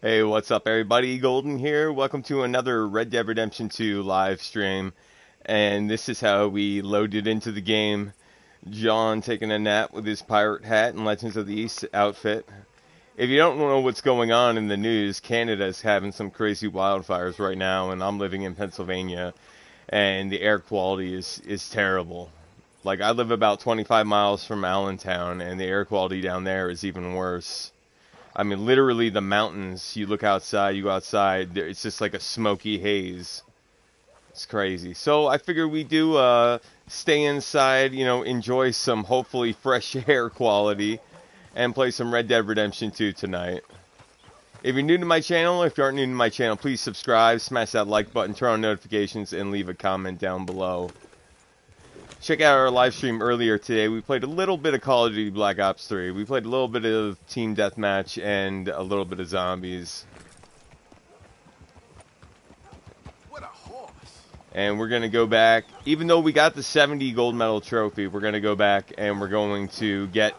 Hey, what's up, everybody? Golden here. Welcome to another Red Dead Redemption 2 live stream. And this is how we loaded into the game. John taking a nap with his pirate hat and Legends of the East outfit. If you don't know what's going on in the news, Canada's having some crazy wildfires right now, and I'm living in Pennsylvania, and the air quality is, is terrible. Like, I live about 25 miles from Allentown, and the air quality down there is even worse. I mean, literally the mountains. You look outside, you go outside, it's just like a smoky haze. It's crazy. So I figure we do uh, stay inside, you know, enjoy some hopefully fresh air quality, and play some Red Dead Redemption 2 tonight. If you're new to my channel, if you aren't new to my channel, please subscribe, smash that like button, turn on notifications, and leave a comment down below. Check out our live stream earlier today. We played a little bit of Call of Duty Black Ops 3. We played a little bit of Team Deathmatch and a little bit of Zombies. What a horse. And we're going to go back, even though we got the 70 gold medal trophy, we're going to go back and we're going to get,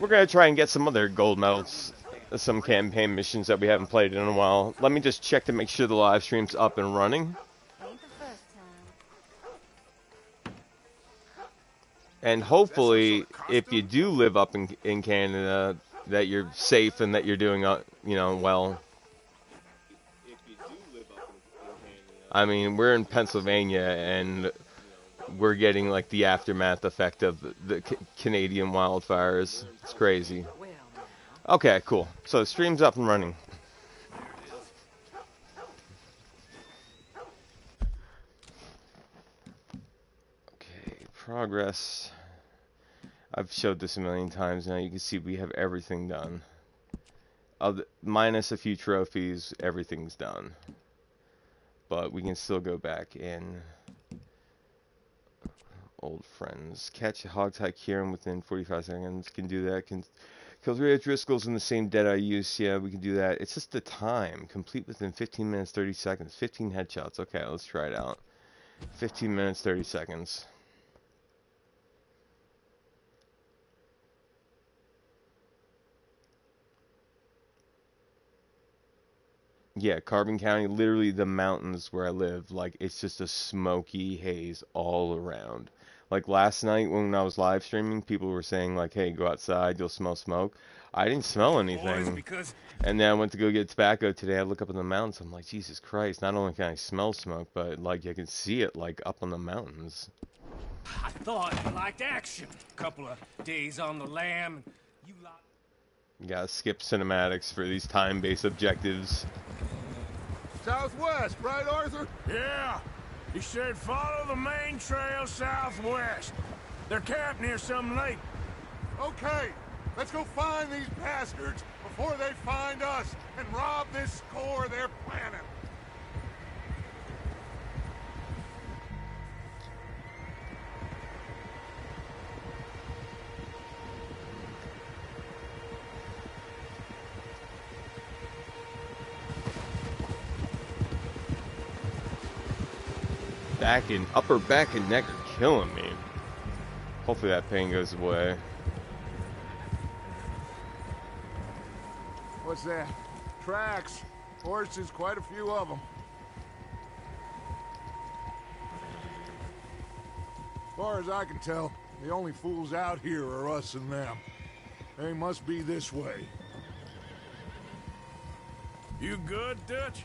we're going to try and get some other gold medals, some campaign missions that we haven't played in a while. Let me just check to make sure the live stream's up and running. And hopefully, if you do live up in, in Canada, that you're safe and that you're doing, uh, you know, well. I mean, we're in Pennsylvania and we're getting like the aftermath effect of the, Canadian wildfires. It's crazy. Okay, cool. So the stream's up and running. Progress. I've showed this a million times now. You can see we have everything done. Other, minus a few trophies, everything's done. But we can still go back in. Old friends. Catch a hogtie Kieran within 45 seconds. Can do that. Can kill three Driscolls in the same dead eye use. Yeah, we can do that. It's just the time. Complete within 15 minutes 30 seconds. 15 headshots. Okay, let's try it out. 15 minutes 30 seconds. Yeah, Carbon County, literally the mountains where I live, like it's just a smoky haze all around. Like last night when I was live streaming, people were saying like, "Hey, go outside, you'll smell smoke." I didn't smell anything. because And then I went to go get tobacco today. I look up in the mountains. I'm like, Jesus Christ! Not only can I smell smoke, but like I can see it like up on the mountains. I thought you liked action. Couple of days on the lam, you like. You gotta skip cinematics for these time-based objectives. Southwest, right, Arthur? Yeah. He said follow the main trail southwest. They're camped near some lake. Okay, let's go find these bastards before they find us and rob this score they're planning. Back and upper back and neck are killing me. Hopefully that pain goes away. What's that? Tracks. Horses, quite a few of them. As far as I can tell, the only fools out here are us and them. They must be this way. You good, Dutch?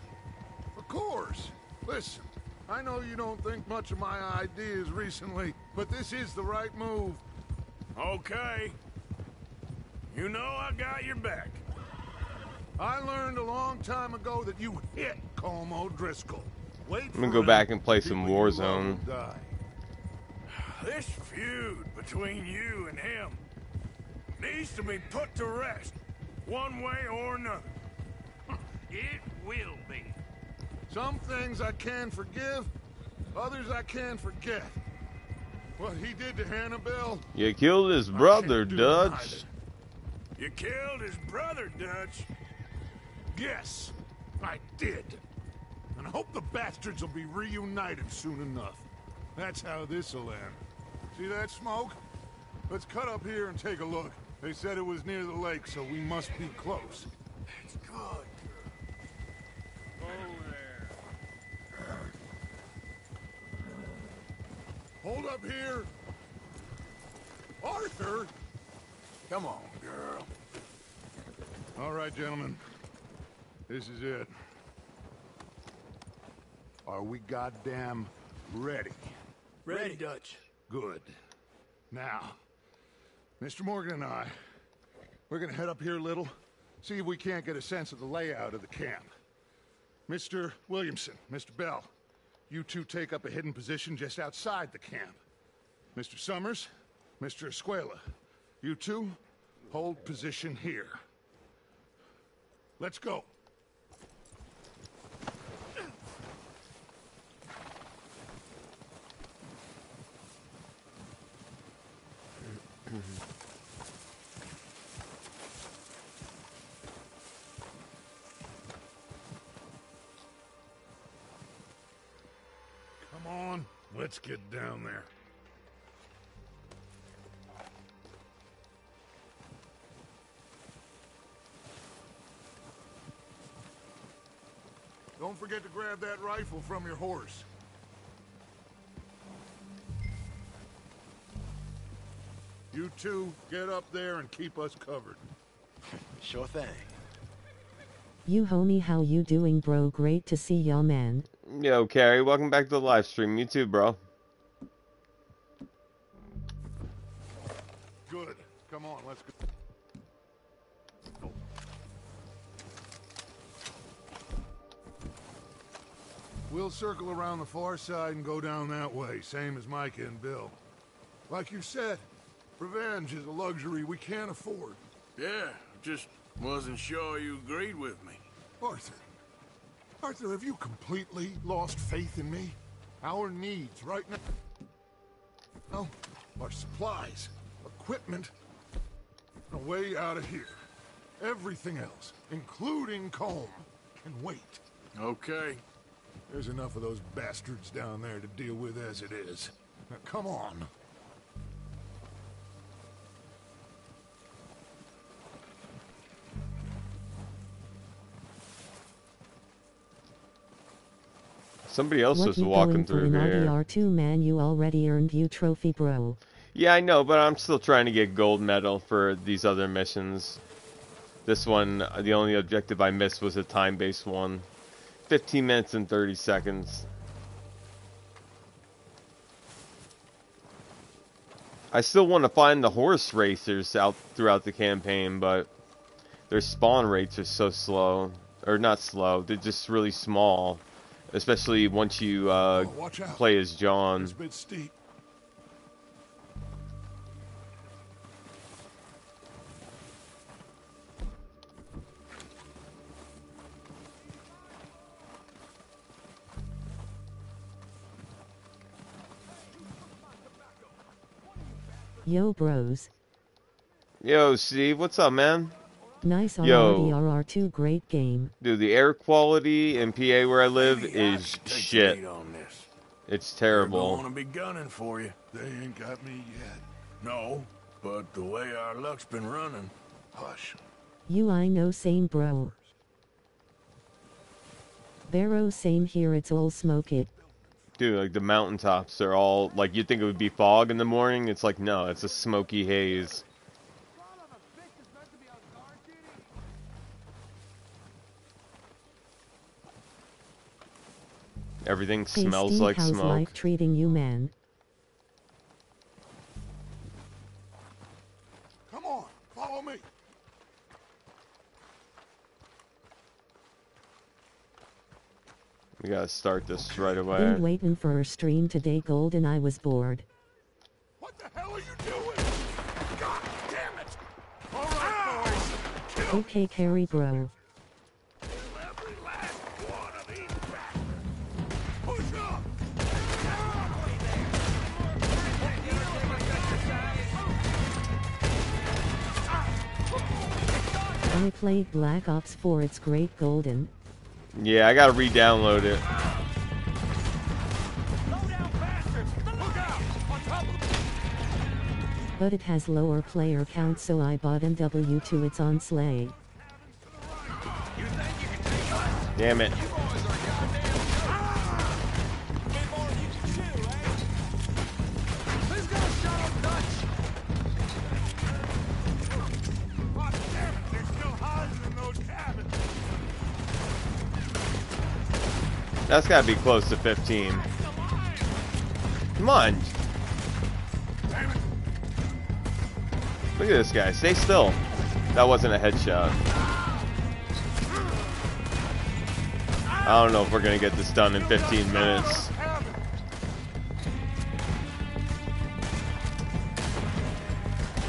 Of course. Listen, I know you don't think much of my ideas recently, but this is the right move. Okay. You know I got your back. I learned a long time ago that you hit Colm O'Driscoll. Wait I'm gonna go back and play some people you love Warzone. This feud between you and him needs to be put to rest, one way or another. It will be. Some things I can forgive, others I can forget. What he did to Annabelle, You killed his brother, can't Dutch. You killed his brother, Dutch. yes, I did. And I hope the bastards will be reunited soon enough. That's how this'll end. See that smoke? Let's cut up here and take a look. They said it was near the lake, so we must be close. It's good. Hold up here. Arthur! Come on, girl. All right, gentlemen. This is it. Are we goddamn ready? Ready, Dutch. Good. Now, Mr. Morgan and I, we're gonna head up here a little, see if we can't get a sense of the layout of the camp. Mr. Williamson, Mr. Bell, you two take up a hidden position just outside the camp. Mr. Summers, Mr. Escuela, you two hold position here. Let's go. Let's get down there. Don't forget to grab that rifle from your horse. You two, get up there and keep us covered. Sure thing. You homie, how you doing, bro? Great to see y'all, man. Yo, Carrie, welcome back to the live stream. You too, bro. Good. Come on, let's go. We'll circle around the far side and go down that way, same as Micah and Bill. Like you said, revenge is a luxury we can't afford. Yeah, just wasn't sure you agreed with me. Arthur. Arthur, have you completely lost faith in me? Our needs right now are supplies, equipment, a way out of here. Everything else, including Colm, can wait. Okay. There's enough of those bastards down there to deal with as it is. Now, come on. Somebody else what you walking through here. RDR2 man? You already earned you trophy, bro. Yeah, I know, but I'm still trying to get gold medal for these other missions. This one, the only objective I missed was a time-based one. 15 minutes and 30 seconds. I still want to find the horse racers out throughout the campaign, but their spawn rates are so slow. Or not slow, they're just really small. Especially once you uh, Oh, play as John. It's a bit steep. Yo, bros. Yo, Steve, what's up, man? Nice Yo. RDR2 great game. Dude, the air quality in PA where I live Maybe is should shit. on this. It's They're terrible. gonna be gunning for you. They ain't got me yet. No, but the way our luck's been running, hush. You I know same bro. Barrow same here it's all smoke it. Dude, like the mountaintops are all like you'd think it would be fog in the morning. It's like no, it's a smoky haze. Everything Hey smells Steve, like how's smoke. life treating you, man? Come on, follow me. We gotta start this right away. Been waiting for a stream today, Golden. I was bored. What the hell are you doing? God damn it! All right, boys. Kill Okay, carry bro. I played Black Ops 4. It's great, Golden. Yeah, I gotta re-download it. But it has lower player count, so I bought MW2. It's on Slay. Damn it. That's gotta be close to 15. Come on. Look at this guy. Stay still. That wasn't a headshot. I don't know if we're gonna get this done in 15 minutes.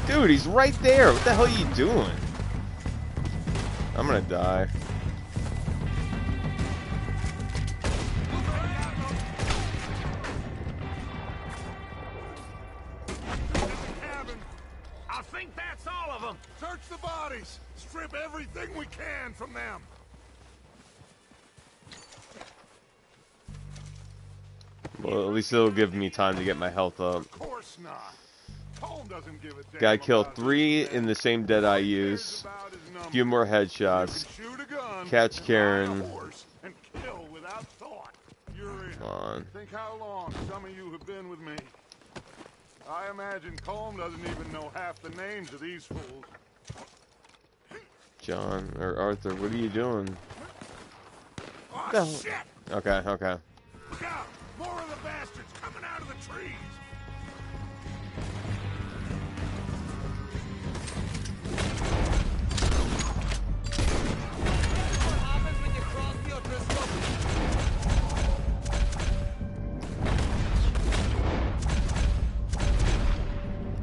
Dude, he's right there. What the hell are you doing? I'm gonna die. Least it'll give me time to get my health up. Of course not. Colm doesn't give a Guy killed three in the same dead eye All he cares use. about is numbers. Few more headshots. shoot a gun, Catch Kieran. ride a and kill without thought. You're in. Come on. Think how long some of you have been with me. I imagine Colm doesn't even know half the names of these fools. John or Arthur, what are you doing? Oh, No. shit! Okay, okay. More of the bastards coming out of the trees!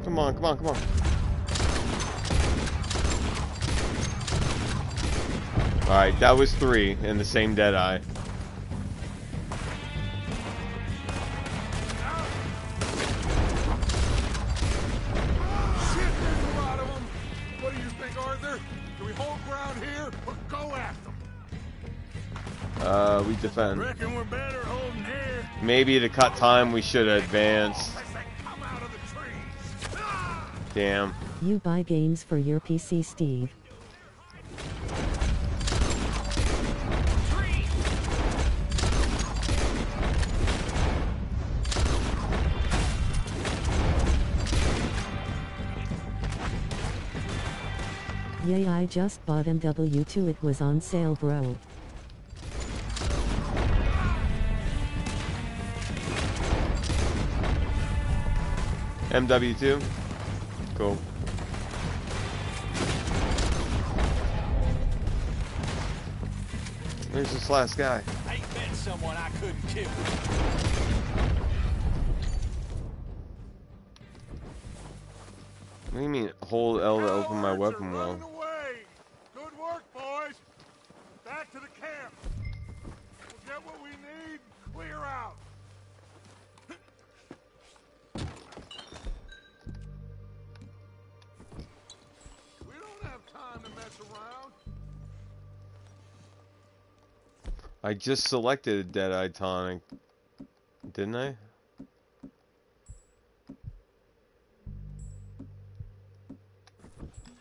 Come on, come on, come on. Alright, that was three in the same dead eye. Defend. Reckon we're better holding here Maybe to cut time, we should advance. as they come out of the trees. Damn. You buy games for your PC, Steve. Yay, I just bought MW2. It was on sale, bro. MW2? Cool. Where's this last guy? Ain't met someone I couldn't kill. What do you mean, hold L to open my weapon well? Good work, boys. Back to the camp. We'll get what we need. Clear out. I just selected a Dead-Eye Tonic, didn't I?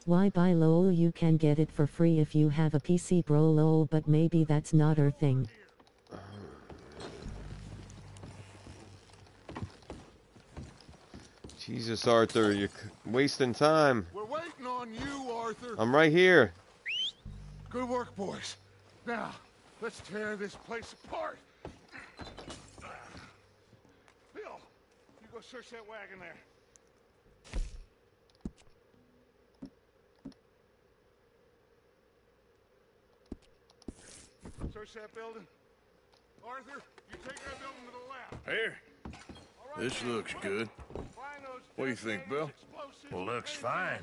Why buy LOL? You can get it for free if you have a PC, bro. LOL, but maybe that's not our thing. Jesus, Arthur, you're wasting time. We're waiting on you, Arthur. I'm right here. Good work, boys. Now, let's tear this place apart. Bill, you go search that wagon there. Search that building. Arthur, you take that building to the left. Here. Right, This man. looks good. What do you think, Bill? Well, looks fine.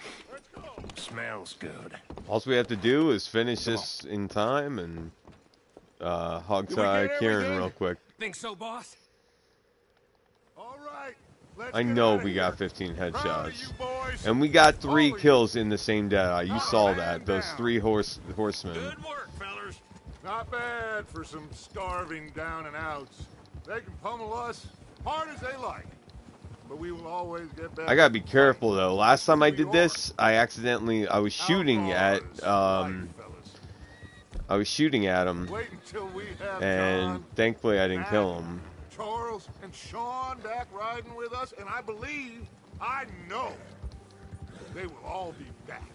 Camp. Let's go. Smells good. All we have to do is finish this in time and uh, hog tie Kieran real quick. Think so, boss? All right. Let's I know outta we got 15 headshots. And we got three All of you. kills in the same dead eye. You saw man that. Those three horse horsemen. Good work, fellers. Not bad for some starving down and outs. They can pummel us hard as they like, but we will always get back. I gotta be careful though. Last time I did this, I accidentally I was shooting at um. I was shooting at him, Wait until we have and John, thankfully I didn't Matt, kill him. Charles, and Sean back riding with us, and I believe, I know, they will all be back.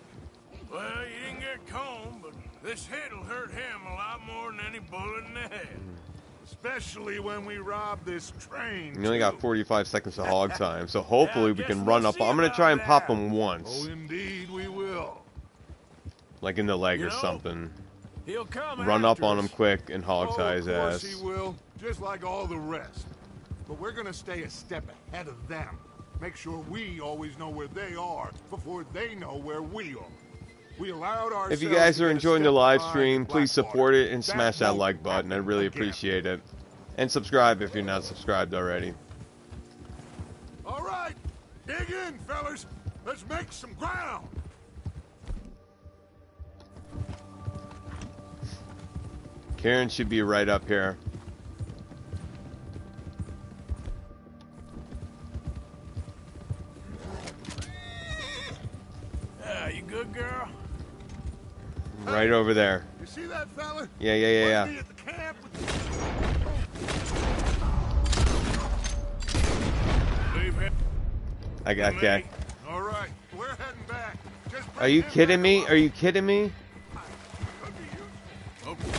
Well, you didn't get Colm, but this hit'll hurt him a lot more than any bullet in the head. Especially when we rob this train. You only got 45 seconds of hog time, so hopefully Yeah, we can we'll run up. I'm gonna try and pop that. him once, Oh, indeed we will. like in the leg You or know, something. He'll come Run up after on him quick and hog oh, tie his ass. he will, just like all the rest. But we're gonna stay a step ahead of them. Make sure we always know where they are before they know where we are. We allowed ourselves If you guys are enjoying the live stream, please support it and smash that like button. I really appreciate it. And subscribe if you're not subscribed already. All right, dig in, fellas. Let's make some ground. Kieran should be right up here. Right over there. You see that fella? Yeah, yeah, yeah, yeah. Wasn't he at the camp with Leave him. I got Me? okay. All right, we're heading back. Just Are you kidding me? Are you kidding me? Could be useful. Okay.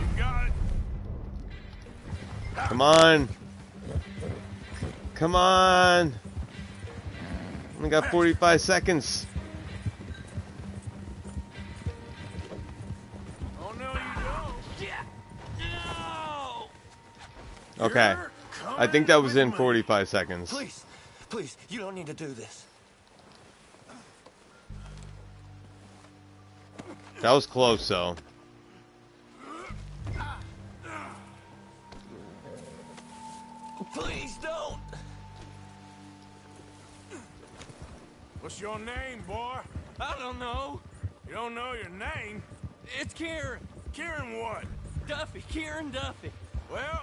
You got it. Come on. Come on. Only got 45 seconds. Okay. I think that was in 45 seconds. Please, please, you don't need to do this. That was close, though. Please don't. What's your name, boy? I don't know. You don't know your name? It's Kieran. Kieran what? Duffy. Kieran Duffy. Well,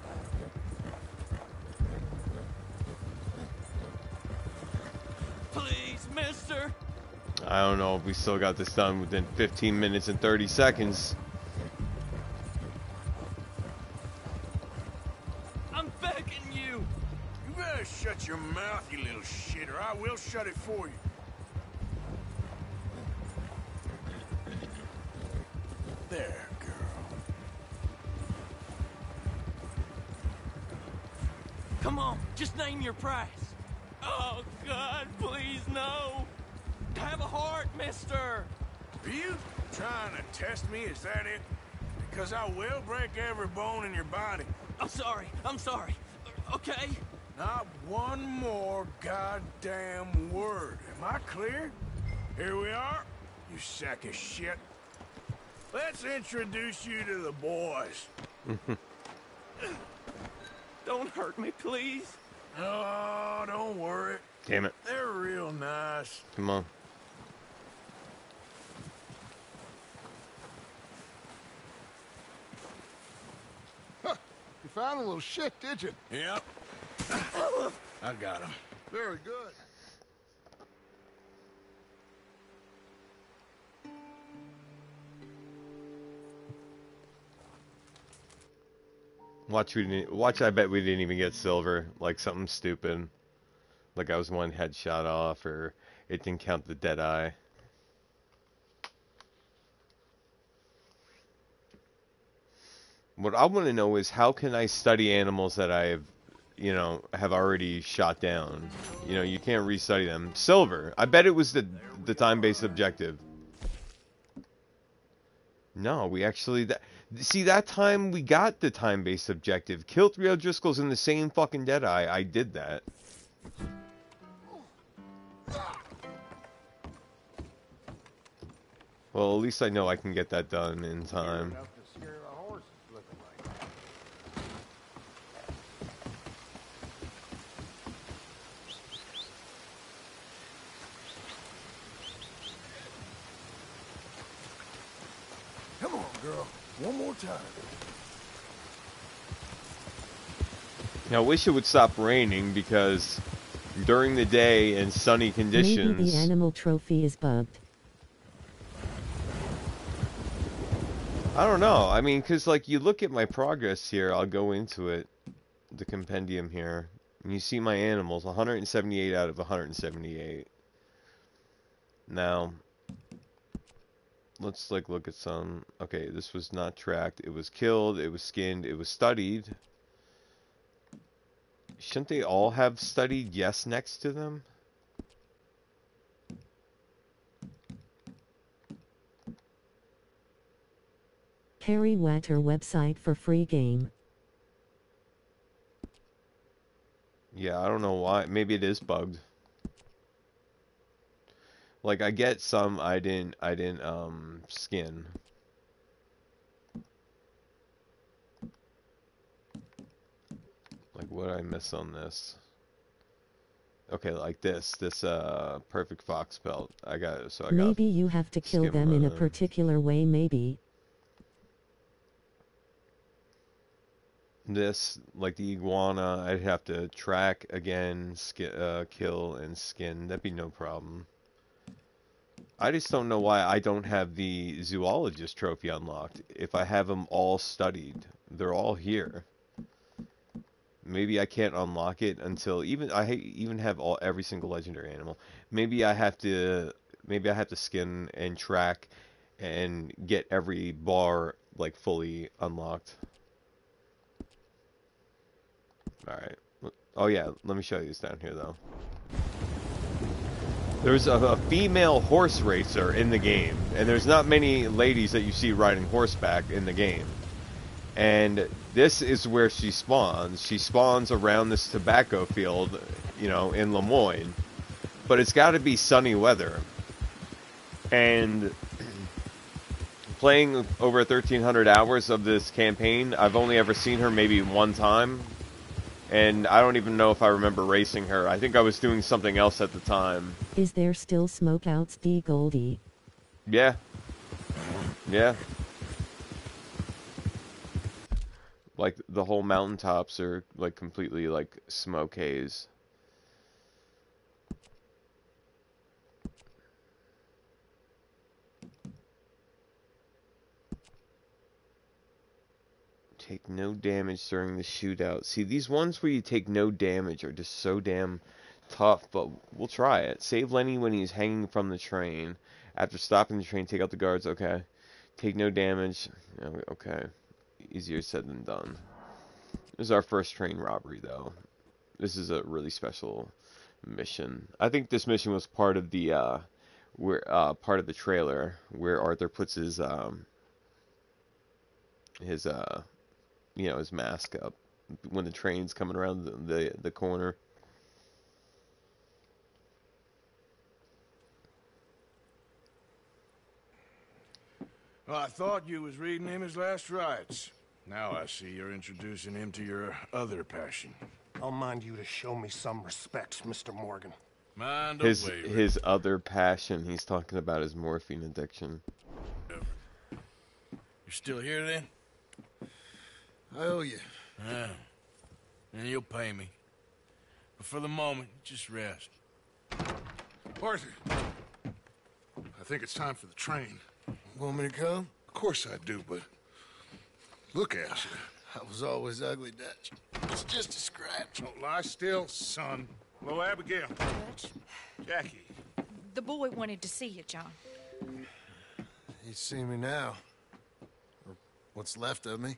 Please, mister. I don't know if we still got this done within 15 minutes and 30 seconds. I'm begging you. You better shut your mouth, you little shit, or I will shut it for you. There, girl. Come on, just name your price. Oh, God, please, no. Have a heart, mister. Are you trying to test me? Is that it? Because I will break every bone in your body. I'm sorry. I'm sorry. Okay? Not one more goddamn word. Am I clear? Here we are, you sack of shit. Let's introduce you to the boys. Don't hurt me, please. Oh, don't worry. Damn it. They're real nice. Come on. You found a little shit, did you? Yep. I got him. Very good. Watch we didn't, watch I bet we didn't even get silver. Like something stupid. Like I was one headshot off or it didn't count the dead eye. What I want to know is how can I study animals that I have, you know, have already shot down? You know, you can't restudy them. Silver. I bet it was the the time-based objective. No, we actually that see that time we got the time-based objective. Kill three O'Driscolls in the same fucking Deadeye. I did that. Well, at least I know I can get that done in time. Enough to scare the horses looking like. One more time. Now, I wish it would stop raining because during the day in sunny conditions. Maybe the animal trophy is bugged. I don't know. I mean, because like you look at my progress here, I'll go into it, the compendium here, and you see my animals, 178 out of 178. Now, let's like look at some. Okay, this was not tracked. It was killed. It was skinned. It was studied. Shouldn't they all have studied yes next to them? Harry Watter website for free game. Yeah, I don't know why. Maybe it is bugged. Like I get some I didn't I didn't um skin. Like what did I miss on this? Okay, like this, this uh perfect fox pelt. I got it, so I got Maybe you have to kill them in a particular way maybe. this like the iguana I'd have to track again, uh, kill and skin. That'd be no problem. I just don't know why I don't have the zoologist trophy unlocked. If I have them all studied, they're all here. Maybe I can't unlock it until even I even have all every single legendary animal. Maybe I have to maybe I have to skin and track and get every bar like fully unlocked. Alright. Oh yeah, let me show you this down here though. There's a, a female horse racer in the game, and there's not many ladies that you see riding horseback in the game. And this is where she spawns. She spawns around this tobacco field, you know, in Lemoyne. But it's got to be sunny weather. And playing over 1,300 hours of this campaign, I've only ever seen her maybe one time and I don't even know if I remember racing her. I think I was doing something else at the time. Is there still smokeouts D Goldie? Yeah. Yeah. Like the whole mountaintops are like completely like smoke haze. Take no damage during the shootout. See, these ones where you take no damage are just so damn tough, but we'll try it. Save Lenny when he's hanging from the train. After stopping the train, take out the guards. Okay. Take no damage. Okay. Easier said than done. This is our first train robbery, though. This is a really special mission. I think this mission was part of the uh, where uh, part of the trailer where Arthur puts his um, his uh, you know, his mask up when the train's coming around the the, the corner. Well, I thought you was reading him his last rites. Now I see you're introducing him to your other passion. I'll mind you to show me some respect, Mr. Morgan. Mind His away, Rick. his other passion. He's talking about is morphine addiction. You're still here then? I owe you. Yeah. And you'll pay me. But for the moment, just rest. Arthur. I think it's time for the train. Want me to come? Of course I do, but look at you. I was always ugly, Dutch. It's just a scratch. Don't lie still, son. Hello, Abigail. Dutch, Jackie. the boy wanted to see you, John. He's seen me now. Or what's left of me.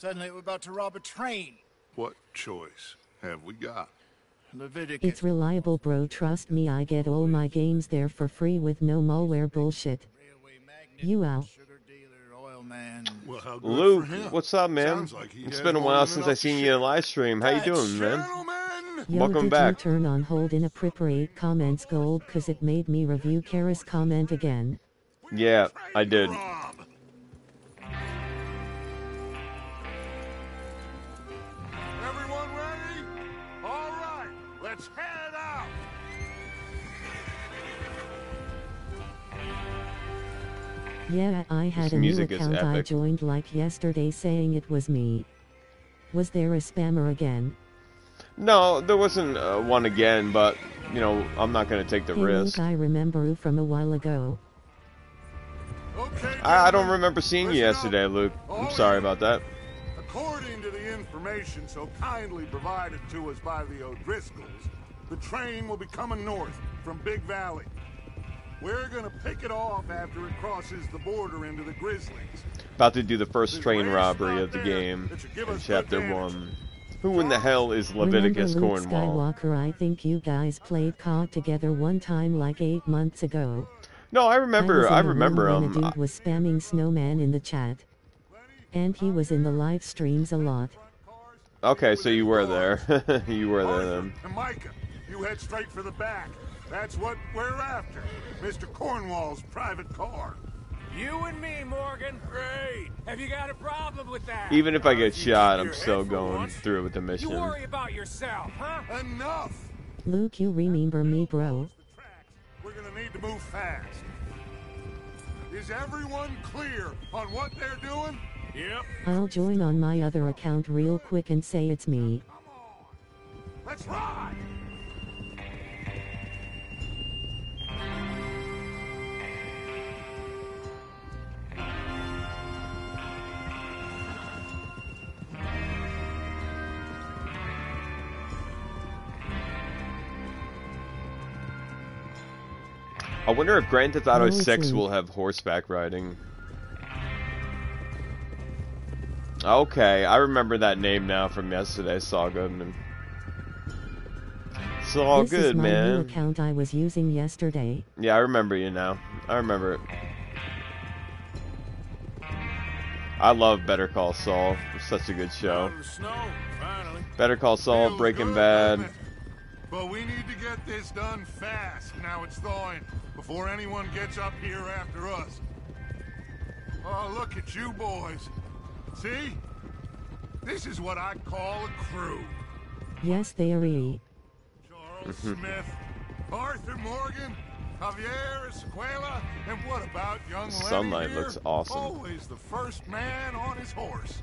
suddenly we're about to rob a train. What choice have we got? Leviticus. It's reliable, bro. Trust me, I get all my games there for free with no malware bullshit. You out. Dealer, oil man. Well, how good Luke, what's up, man? Sounds like he It's had been a while since I to seen you share. in live stream. How you doing, man? Gentlemen, Yo, Welcome did back. you turn on hold and appropriate comments gold cause it made me review Kara's comment again? Yeah, I did. Yeah, I had This a new music is account I joined like yesterday saying it was me. Was there a spammer again? No, there wasn't uh, one again, but you know, I'm not gonna take the Hey risk. Luke, I remember you from a while ago. Okay, I, I don't remember seeing you listen up. yesterday, Luke. I'm All sorry you- about that. According to the information so kindly provided to us by the O'Driscolls, the train will be coming north from Big Valley. We're gonna pick it off after it crosses the border into the Grizzlies. About to do the first There's train robbery of the game that should give in chapter one. Who in the hell is Leviticus remember Luke Cornwall? Skywalker? I think you guys played COD together one time like eight months ago. No, I I, remember. was in I remember when a um, dude was spamming snowman in the chat. And he was in the live streams a lot. Okay, so you were there. you were there then. and Micah, you head straight for the back. That's what we're after. Mr. Cornwall's private car. You and me, Morgan. Great. Have you got a problem with that? Even if I get If shot, I'm still going once, through with the mission. You mission. worry about yourself, huh? Enough! Luke, you remember me, bro? We're gonna need to move fast. Is everyone clear on what they're doing? Yep. I'll join on my other account real quick and say it's me. Let's ride! I wonder if Grand Theft Auto Oh, 6 will have horseback riding. Okay, I remember that name now from yesterday, Saul Goodman. It's all this good, is my new man. account I was using yesterday. Yeah, I remember you now. I remember it. I love Better Call Saul. It's such a good show. Out of the snow. Better Call Saul, Feels Breaking good, Bad. Doesn't it? But we need to get this done fast. Now it's thawing before anyone gets up here after us. Oh, look at you boys. See? This is what I call a crew. Yes, they are. Charles Smith, Arthur Morgan, Javier Escuela, and what about young Lenny sunlight here? looks awesome. Always the first man on his horse.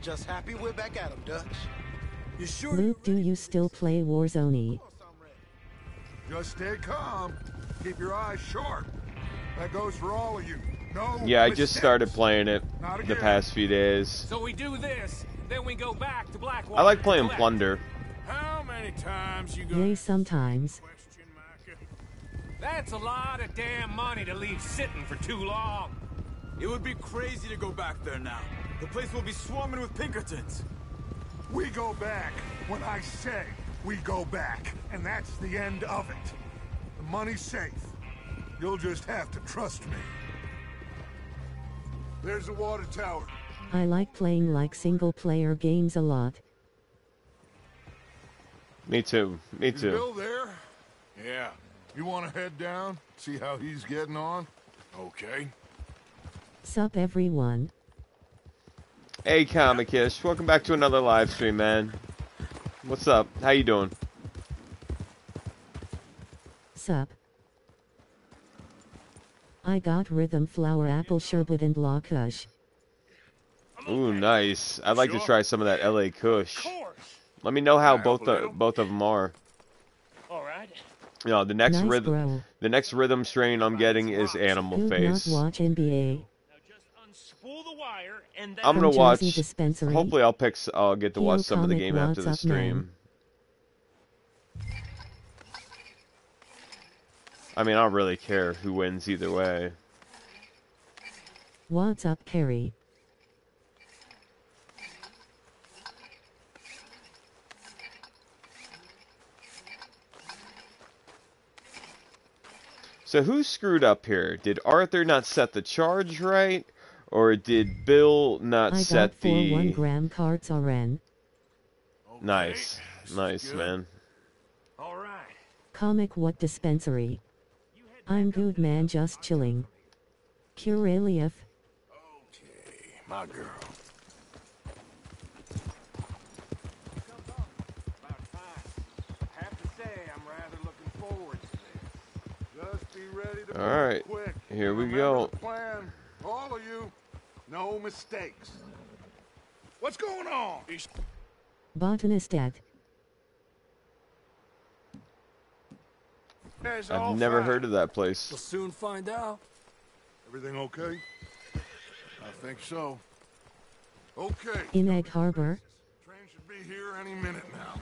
Just happy we're back at 'em, Dutch. You sure? Luke, do you still play Warzone? Just stay calm. Keep your eyes sharp. That goes for all of you. No Yeah, I just started playing it the past few days. So we do this, then we go back to Blackwater. I like playing Collect. Plunder. How many times you gonna Yay, sometimes. That's a lot of damn money to leave sitting for too long. It would be crazy to go back there now. The place will be swarming with Pinkertons. We go back when I say we go back, and that's the end of it. The money's safe. You'll just have to trust me. There's the water tower. I like playing like single player games a lot. Me too. Me too. Is too. Bill there? Yeah. You want to head down, see how he's getting on? Okay. Sup, everyone? Hey, Comic-ish. Welcome back to another live stream, man. What's up? How you doing? Sup? I got rhythm flower apple sherbet and la kush. Ooh, nice. I'd like to try some of that LA Kush. Let me know how both the, both of them are. All right. You know, the next nice, rhythm bro. the next rhythm strain I'm getting is Animal Who'd Face. not watch NBA? Now just unspool the wire and then I'm gonna watch. Dispensary. Hopefully, I'll pick. I'll get to watch some of the game after the stream. I mean, I don't really care who wins either way. What's up, Carrie? So who screwed up here? Did Arthur not set the charge right? Or did Bill not I set got four the... one gram carts RN. Nice. Nice, man. All right. Comic what dispensary? I'm good man just chilling. Curaleaf. My girl. Have to say, I'm rather looking forward to this. Just be ready to All move right. quick. Here we go. plan. All of you, no mistakes. What's going on? Botanist at. It's all I've never fine. heard of that place. We'll soon find out. Everything okay? I think so. Okay. In Egg Harbor. Train should be here any minute now.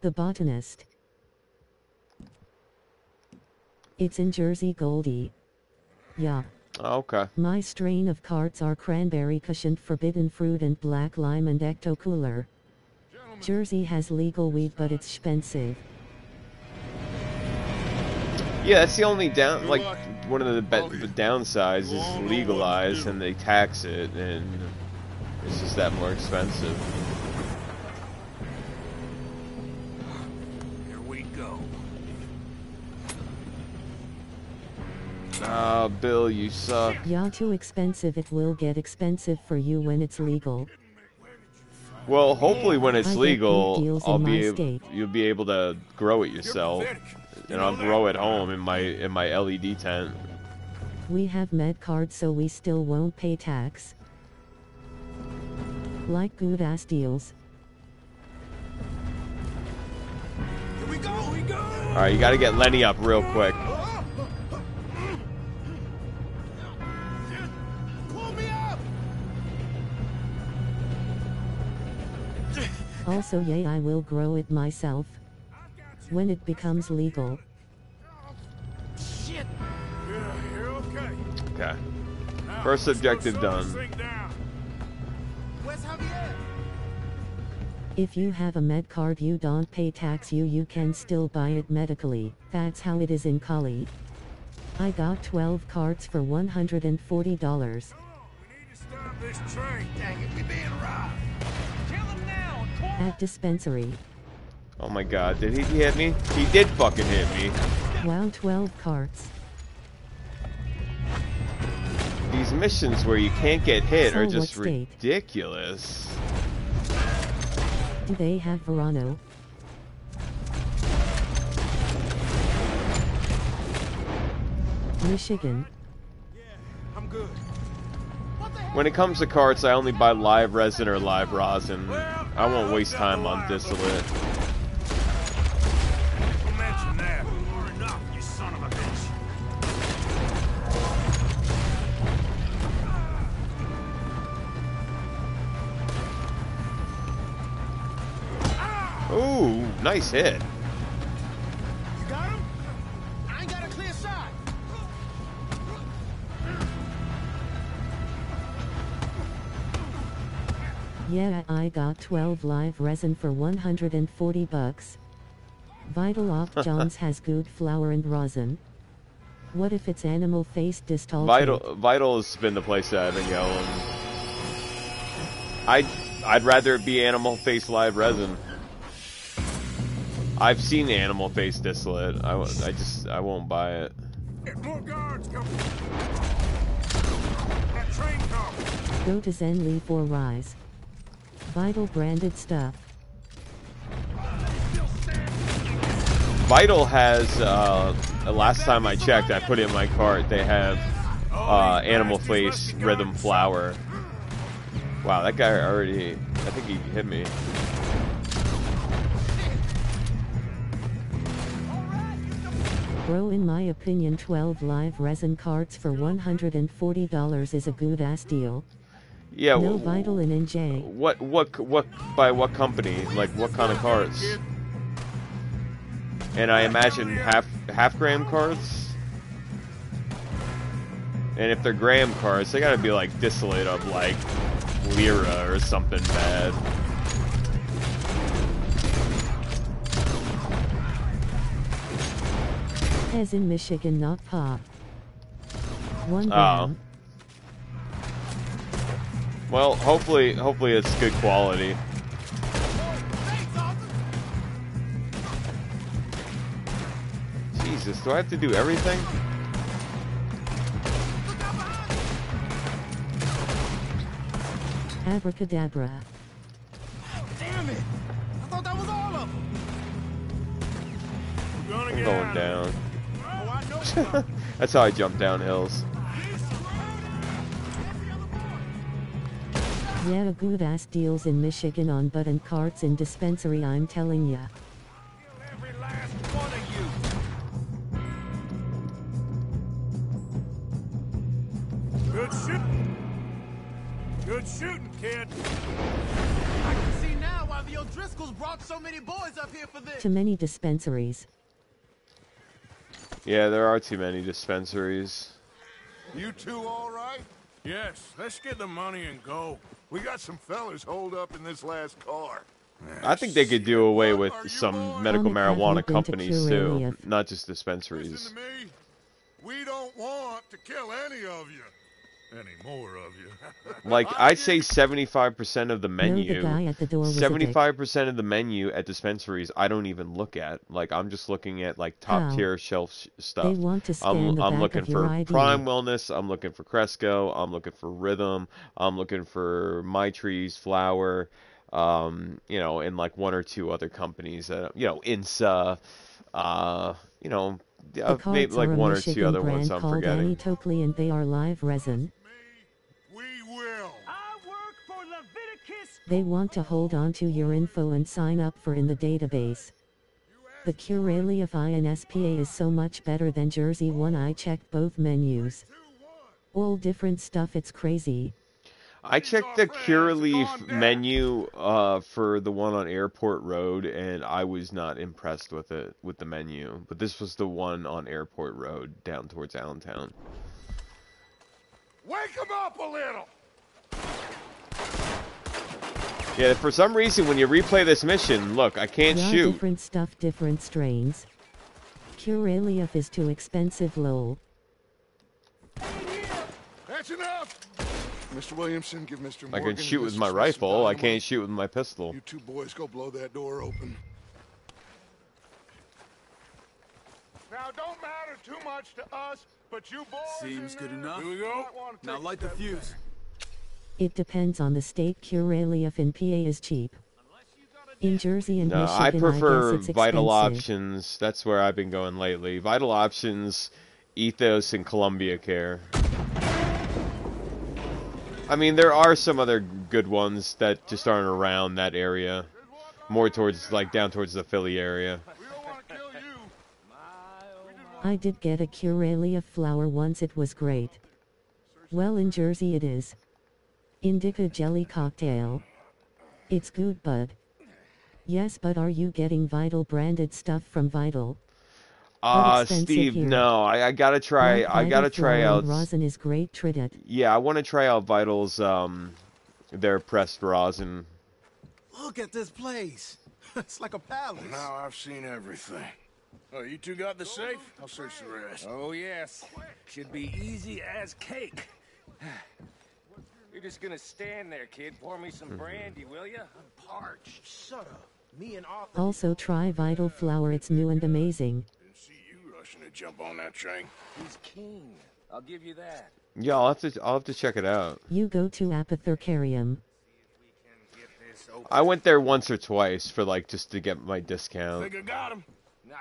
The Botanist. It's in Jersey Goldie. Yeah. Oh, okay. My strain of carts are cranberry cushioned forbidden fruit and black lime and ecto cooler. Jersey has legal weed but it's expensive. Yeah, that's the only down, like, one of the, be- the downsides is legalized and they tax it, and it's just that more expensive. Ah, Bill, you suck. Yeah, too expensive. It will get expensive for you when it's legal. Well, hopefully when it's I legal, I'll be my able, you'll be able to grow it yourself, and I'll grow at home in my in my LED tent. We have med cards so we still won't pay tax. Like good ass deals. Here we go. Here we go. All right, you got to get Lenny up real quick. Also, yay, I will grow it myself. When it becomes legal. Shit. Yeah, you're okay. Okay. First objective done. Where's Javier? If you have a med card you don't pay tax you you can still buy it medically. That's how it is in Cali. I got 12 cards for $140. We need to stop this train. Dang it, we being robbed. Kill him now. At dispensary. Oh my God, did he hit me? He did fucking hit me. Wow 12 carts. These missions where you can't get hit So are just ridiculous. Do they have Verano? Michigan. Yeah, I'm good. When it comes to carts, I only buy live resin or live rosin. I won't waste time on distillate. Don't mention that. Or enough, you son of a bitch. Ooh, nice hit. Yeah, I got 12 live resin for 140 bucks. Vital Op Johns has good flour and rosin. What if it's animal face distal? Vital, Vital has been the place that I've been going. I'd, I'd rather it be animal face live resin. I've seen the animal face distillate. I just, I won't buy it. More guards coming. That train car. Go to Zenly for Rise. Vital branded stuff. Vital has, uh, the last time I checked, I put it in my cart, they have, uh, animal face rhythm Flower. Wow, that guy already, I think he hit me. Bro, in my opinion, 12 live resin carts for $140 is a good ass deal. Yeah, No Vital in NJ. What what what by what company? Like what kind of carts? and I imagine half half gram cards. And if they're gram cards, they gotta be like distillate of like lira or something bad. As in Michigan, not pop. One Oh. Down. Well, hopefully, hopefully it's good quality. Jesus, do I have to do everything? Abracadabra. Damn it! I thought that was all of them. Gonna I'm going down. Oh, I know something. That's how I jump down hills. Yeah, good ass deals in Michigan on button carts in dispensary, I'm telling ya. Every last one of you. Good shooting. Good shooting, kid. I can see now why the O'Driscolls brought so many boys up here for this. To many dispensaries. Yeah, there are too many dispensaries. You two all right? Yes, let's get the money and go. We got some fellas holed up in this last car. I think they could do away with some medical Comic, have you marijuana companies too, not just dispensaries. Listen to me. We don't want to kill any of you. Any more of you. Like I'd say 75% of the menu, guy at the door was a dick. 75% of the menu at dispensaries I don't even look at. Like I'm just looking at like top-tier shelf sh- stuff. want to scan I'm the I'm back looking of your for ID. Prime Wellness, I'm looking for Cresco, I'm looking for Rhythm, I'm looking for My Trees Flower, um, you know, and like one or two other companies that you know, Insa, uh, you know, uh, maybe like one or two other ones I'm called forgetting. Annie Tokley and they are live resin. They want to hold on to your info and sign up for in the database. The Curaleaf INSPA is so much better than Jersey One. I checked both menus. All different stuff, it's crazy. I checked the Curaleaf menu uh, for the one on Airport Road, and I was not impressed with it with the menu. But this was the one on Airport Road down towards Allentown. Wake them up a little. Yeah, for some reason when you replay this mission, look, I can't yeah, shoot. different stuff, different strains. Curaleaf is too expensive, lol. That's enough. Mr. Williamson, give Mr. Morgan I can shoot with my Smith some rifle. I can't shoot with my pistol. You two boys go blow that door open. Now, don't matter too much to us, but you boys. Seems good enough. Here we go. Now light the step fuse. It depends on the state. Curaleaf in PA is cheap. In Jersey and No, Michigan, I prefer it's Vital. Options. That's where I've been going lately. Vital Options, Ethos, and Columbia Care. I mean, there are some other good ones that just aren't around that area. More towards, like, down towards the Philly area. I did get a Curaleaf flower once. It was great. Well, in Jersey it is. Indica jelly cocktail. It's good, bud. Yes, but are you getting Vital branded stuff from Vital? Uh, Steve, here. no, I, I gotta try, Black I gotta try out, rosin is great. Trit it. yeah, I want to try out Vital's, um, their pressed rosin. Look at this place. It's like a palace. Now I've seen everything. Oh, you two got the safe? I'll search the rest. Oh, yes. Should be easy as cake. You're just gonna stand there, kid. Pour me some mm-hmm. brandy, will you? I'm parched. Shut up. Me and Arthur. Also, try Vital flower. It's new and amazing. Didn't see you rushing to jump on that train. He's king. I'll give you that. Yeah, I'll have to, I'll have to check it out. You go to Apothecarium. I went there once or twice for like just to get my discount. Think I got him? Nice.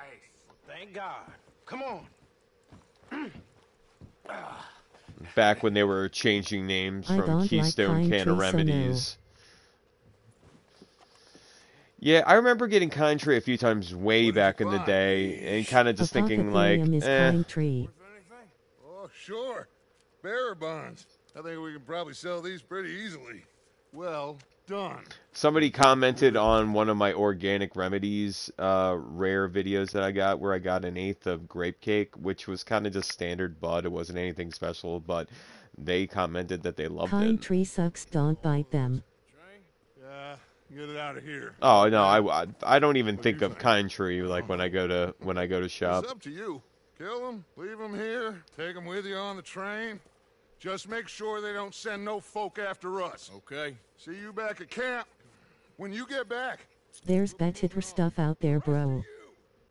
Thank God. Come on. Ah. Back when they were changing names I from Keystone pine Can of. Remedies. Yeah, I remember getting Kind Tree a few times way back in the day, and kind of just thinking like, Apothecarium eh. Oh, sure. Bearer bonds. I think we can probably sell these pretty easily. Well, done. Somebody commented on one of my organic remedies uh, rare videos that I got where I got an eighth of grape cake, which was kind of just standard bud. It wasn't anything special, but they commented that they loved Pine it. tree sucks, don't bite them. Yeah, get it out of here. Oh no, I, I, I don't even think of kind tree like when I go to when I go to shop. It's up to you. Kill them, leave them here, take them with you on the train. Just make sure they don't send no folk after us. Okay. See you back at camp. When you get back, There's better stuff out there, bro.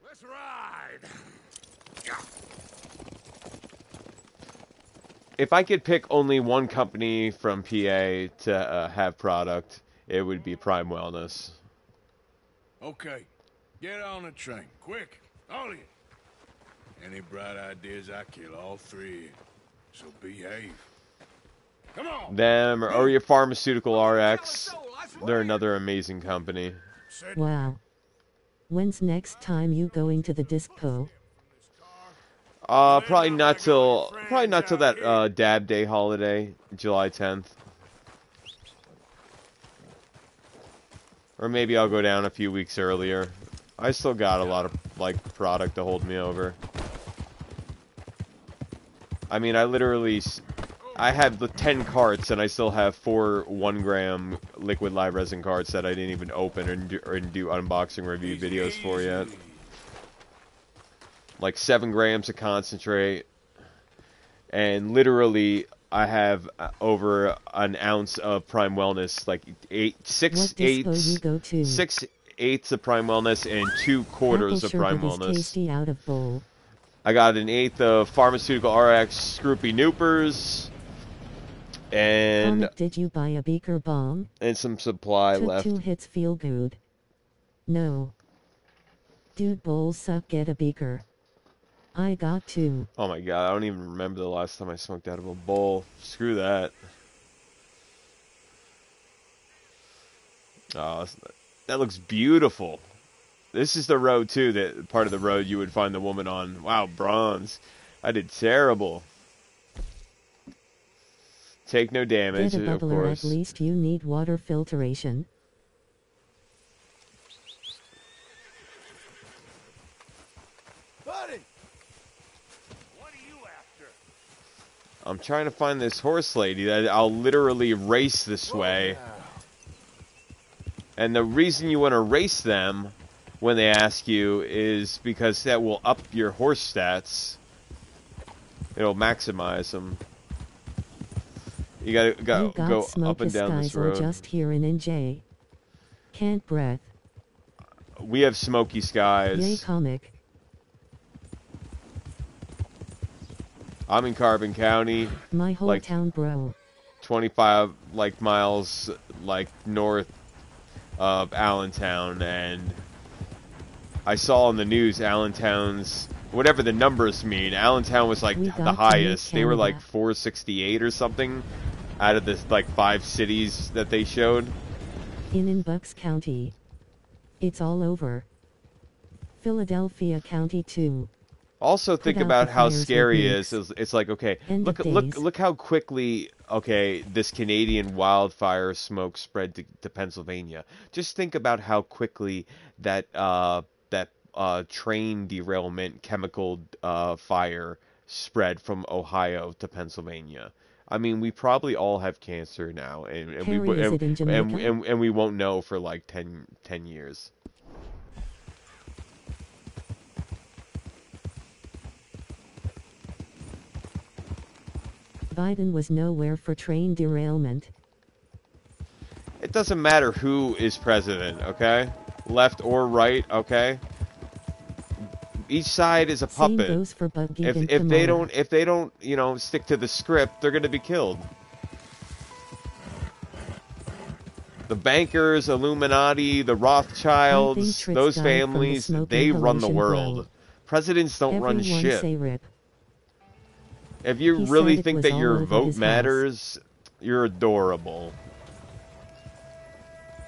let's ride. If I could pick only one company from PA to uh, have product, it would be Prime Wellness. Okay. Get on the train. Quick. All of you. Any bright ideas, I kill all three of you. So behave. Come on. Them or, or your Pharmaceutical RX, they're another amazing company. Wow. When's next time you going to the disco? Uh, probably not till probably not till that uh, Dab Day holiday, July 10th. Or maybe I'll go down a few weeks earlier. I still got a lot of like product to hold me over. I mean, I literally, I have the 10 carts and I still have four one gram liquid live resin carts that I didn't even open or do, or do unboxing review videos for yet. Like seven grams of concentrate, and literally I have uh, over an ounce of Prime Wellness, like eight, six eighths, go to? six eighths of Prime Wellness and two quarters of Prime Wellness. tasty out of bowl. I got an eighth of Pharmaceutical RX Scroopy Noopers, and Comic, did you buy a beaker bomb? and some supply Took left. two hits feel good. No. Dude bowls suck get a beaker. I got two. Oh my god, I don't even remember the last time I smoked out of a bowl. Screw that. Oh, that looks beautiful. This is the road too, that part of the road you would find the woman on. Wow, bronze. I did terrible. Take no damage, Get a of bubbler course. at least you need water filtration. Buddy! what are you after? I'm trying to find this horse lady that I'll literally race this way. And the reason you want to race them when they ask you is because that will up your horse stats. It'll maximize them. You gotta go, you got go smoke up and down this road. just here in NJ. Can't breath. We have smoky Yay skies. comic. I'm in Carbon County, My whole like town bro. 25 like miles like north of Allentown and I saw on the news Allentown's whatever the numbers mean Allentown was like We the highest they were like 468 or something out of the like five cities that they showed In in Bucks County. It's all over. Philadelphia County too. Also, think about how scary it is. It's, it's like okay, End look look look how quickly okay this Canadian wildfire smoke spread to, to Pennsylvania. Just think about how quickly that uh that uh train derailment chemical uh fire spread from Ohio to Pennsylvania. I mean, we probably all have cancer now, and, and we and, and, and, and we won't know for like 10, 10 years. Biden was nowhere for train derailment. It doesn't matter who is president, okay? Left or right, okay? Each side is a Same puppet. goes for If if they don't if they don't, you know, stick to the script, they're going to be killed. The bankers, Illuminati, the Rothschilds, those from the families—they run the world. Presidents don't run shit. If you He really think that your vote his house. matters, you're adorable.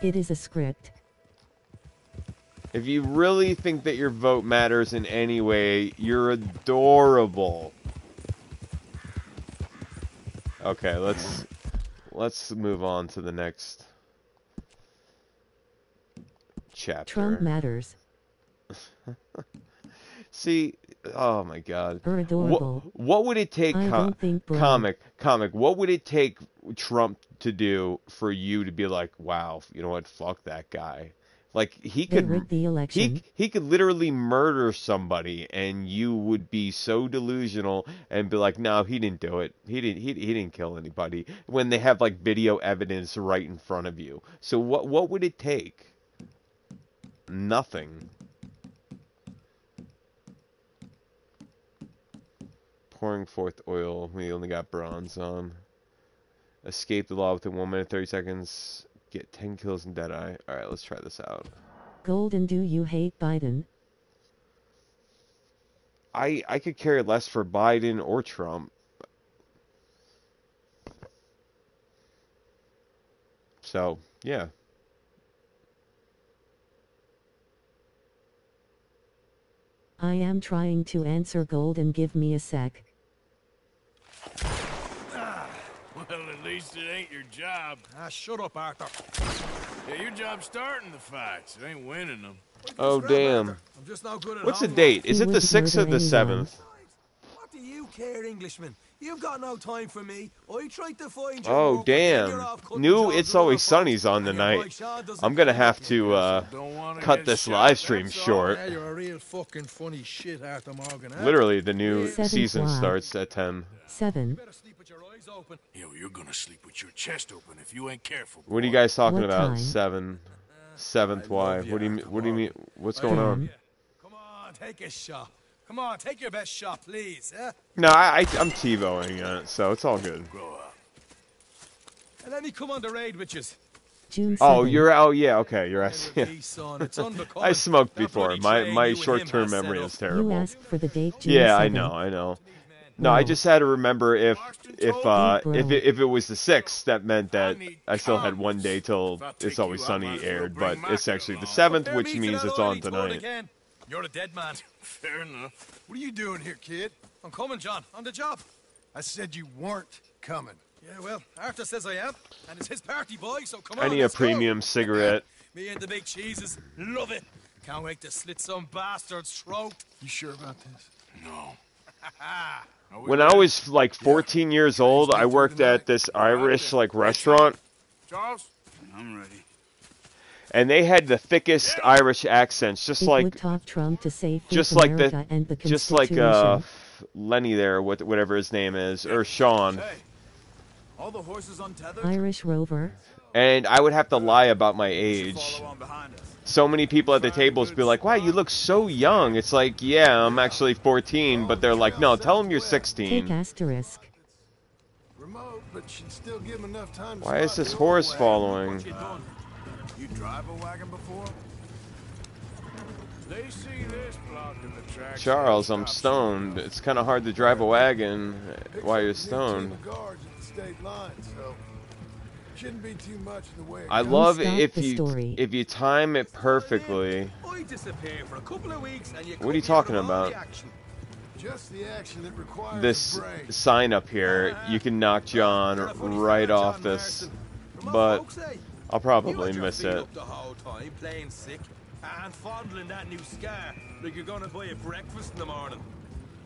It is a script. If you really think that your vote matters in any way, you're adorable. Okay, let's let's move on to the next chapter. Trump matters. See, oh my God. What, what would it take, I co- don't think comic, comic? What would it take Trump to do for you to be like, wow, you know what? Fuck that guy. Like he could, rigged the election. he he could literally murder somebody, and you would be so delusional and be like, no, he didn't do it. He didn't. He, he didn't kill anybody. When they have like video evidence right in front of you. So what what would it take? Nothing. Pouring forth oil. We only got bronze on. Escape the law within 1 minute 30 seconds. Get 10 kills in Deadeye. Alright, let's try this out. Golden, do you hate Biden? I I could care less for Biden or Trump. So, yeah. I am trying to answer Golden, give me a sec. Well, at least it ain't your job. Ah, shut up, Arthur. Yeah, your job's starting the fights. It ain't winning them. Oh, damn. I'm just no good at What's the date? Is it the 6th or the 7th? What do you care, Englishman? You've got no time for me. I tried to find your Oh, work, but then you're damn. New It's Always Sunny's on and your tonight. boy Sean doesn't I'm gonna have to uh, cut this live stream short. Yeah, you're a real fucking funny shit, Arthur Morgan. Literally, the new season starts at 10. 7. Better sleep with your eyes open. Yo, you're gonna sleep with your chest open if you ain't careful. What are you guys talking What about? time? 7. 7th why? What do you mean? What do you mean? What's going on? Come on, take a shot. Come on, take your best shot, please. Eh? No, I, I I'm TiVoing it, so it's all good. Grow up. And let me come on the raid with you. June 7. Oh, you're oh yeah, okay, you're at. Hey, son, it's unbecoming. I smoked before. My my you and him short-term memory up. is You terrible. asked for the date June Yeah, I know, I know. No, I just had to remember if if uh if it, if it was the sixth, that meant that I still had one day till It's Always Sunny might as well aired, but it's actually the seventh, which means it's on tonight. You're a dead man. Fair enough. What are you doing here, kid? I'm coming, John. On the job. I said you weren't coming. Yeah, well, Arthur says I am, and it's his party, boy. So come I on. need a let's go. premium cigarette. Me and the big cheeses love it. Can't wait to slit some bastard's throat. You sure about this? No. Are we When I was like 14 years old, I worked at this Irish like restaurant, Charles? I'm ready. and they had the thickest Irish accents, just It like talk Trump to save just like the and the just like uh Lenny there, what whatever his name is, or Sean. Hey, all the horses untethered? Irish Rover. And I would have to lie about my You age. Follow on behind us. So many people at the tables be like, "Wow, you look so young." It's like, "Yeah, I'm actually 14," but they're like, "No, tell them you're Take 16." asterisk. Remote, but should still give enough time Why is this horse following? You drive a wagon before? They see this blocking the track. Charles, I'm stoned. It's kind of hard to drive a wagon while you're Picks up a good team stoned. Shouldn't be too much in the way. of I guns. love if you story. if you time it perfectly. I disappear for a couple of weeks, and you What are you talking with all the about? just the action that requires This sign up here, you can knock John You're a funny right off John this, Marston. But folks say. I'll probably had miss it. the whole time, playing sick, and fondling that new scar like you're gonna buy a breakfast in the morning.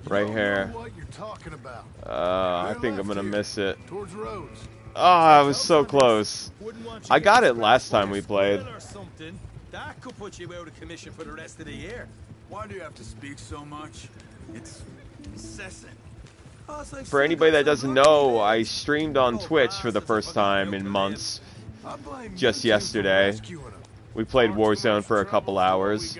Right here. what you're talking about. Uh, I think I'm gonna miss it. Towards Rhodes. Oh, I was so close. Wouldn't want you I got it last time we played. something. That could put you out of commission for the rest of the year. Why do you have to speak so much? It's incessant. It's like For anybody that doesn't know, I streamed on Twitch for the first time in months. I blame you Just yesterday. We played Warzone for a couple hours.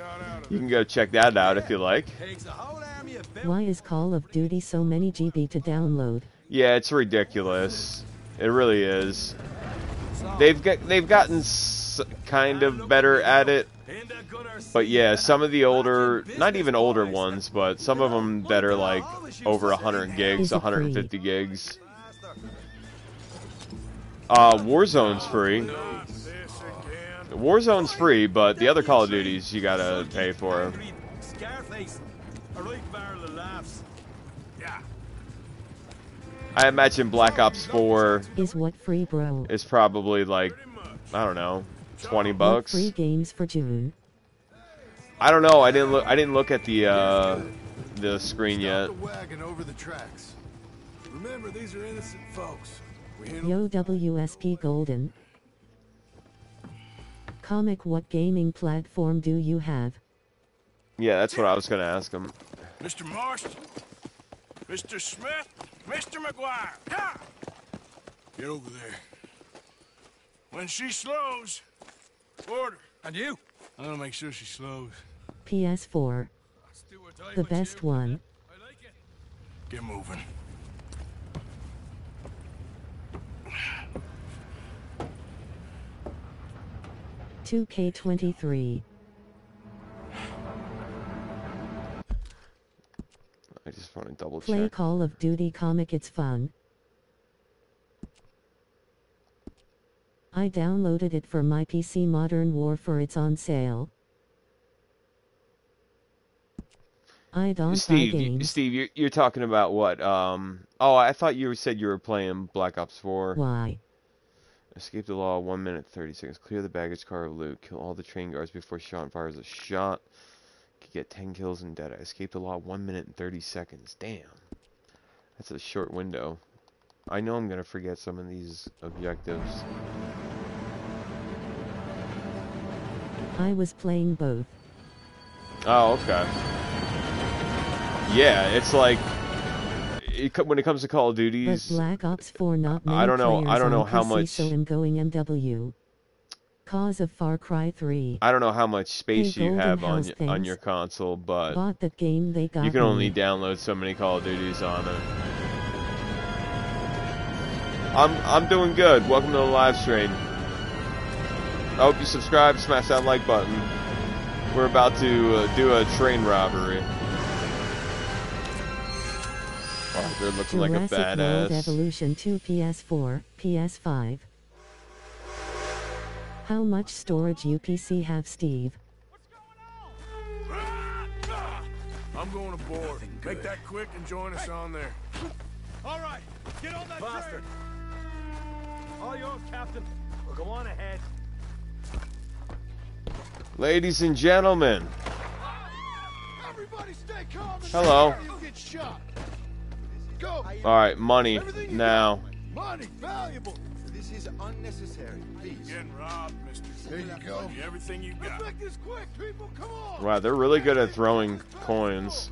You can go check that out if you like. Takes a whole army of Why is Call of Duty so many GB to download? Yeah, it's ridiculous. It really is. They've got they've gotten kind of better at it, but yeah, some of the older, not even older ones, but some of them that are like over 100 gigs, Is it free? 150 gigs. Uh, Warzone's free. Warzone's free, but the other Call of Duties you gotta pay for. Scarface. A right barrel of laughs. Yeah. I imagine Black Ops 4 Is what free bro? is probably like, I don't know, 20 What bucks. free games for June? I don't know. I didn't look. I didn't look at the uh, the screen yet. The wagon over the tracks. Remember, these are innocent folks. Yo WSP Golden. Comic what gaming platform do you have? Yeah, that's what I was gonna ask him. Mr. Marston, Mr. Smith, Mr. McGuire. Ha! Get over there. When she slows, order. And you? I'm gonna make sure she slows. PS4. The best one. Get moving. Two K twenty three. I just want to double Play check. Call of Duty comic it's fun. I downloaded it for my PC Modern Warfare it's on sale. I don't Steve, you- games. Steve, you're, you're talking about what? Um. Oh, I thought you said you were playing Black Ops 4. Why? Escape the law. One minute thirty seconds. Clear the baggage car of loot. Kill all the train guards before Sean fires a shot. Get ten kills in dead. Escaped the law. One minute and thirty seconds. Damn. That's a short window. I know I'm gonna forget some of these objectives. I was playing both. Oh, okay. Yeah, it's like it, when it comes to Call of But Duties. Black Ops 4 not I don't know. I don't know how PC, much. So I'm going MW. Cause of Far Cry 3. I don't know how much space Hey, you have on y- on your console, but Bought that game they got you can only me. download so many Call of Duties on it. I'm I'm doing good. Welcome to the live stream. I hope you subscribe, smash that like button. We're about to uh, do a train robbery. Wow, they're looking like a Jurassic World. Evolution 2 PS4, PS5. How much storage UPC have Steve? I'm going aboard. Make that quick and join us on there. All right, get on that Faster. All yours, Captain. Well, go on ahead. Ladies and gentlemen, Everybody stay calm and Hello. You'll get shot. Go. all right, money now. Money, valuable. This is unnecessary. Please. Getting robbed, mister. There you go. Everything you got. Let's this quick, people. Come on. Wow, they're really good at throwing coins.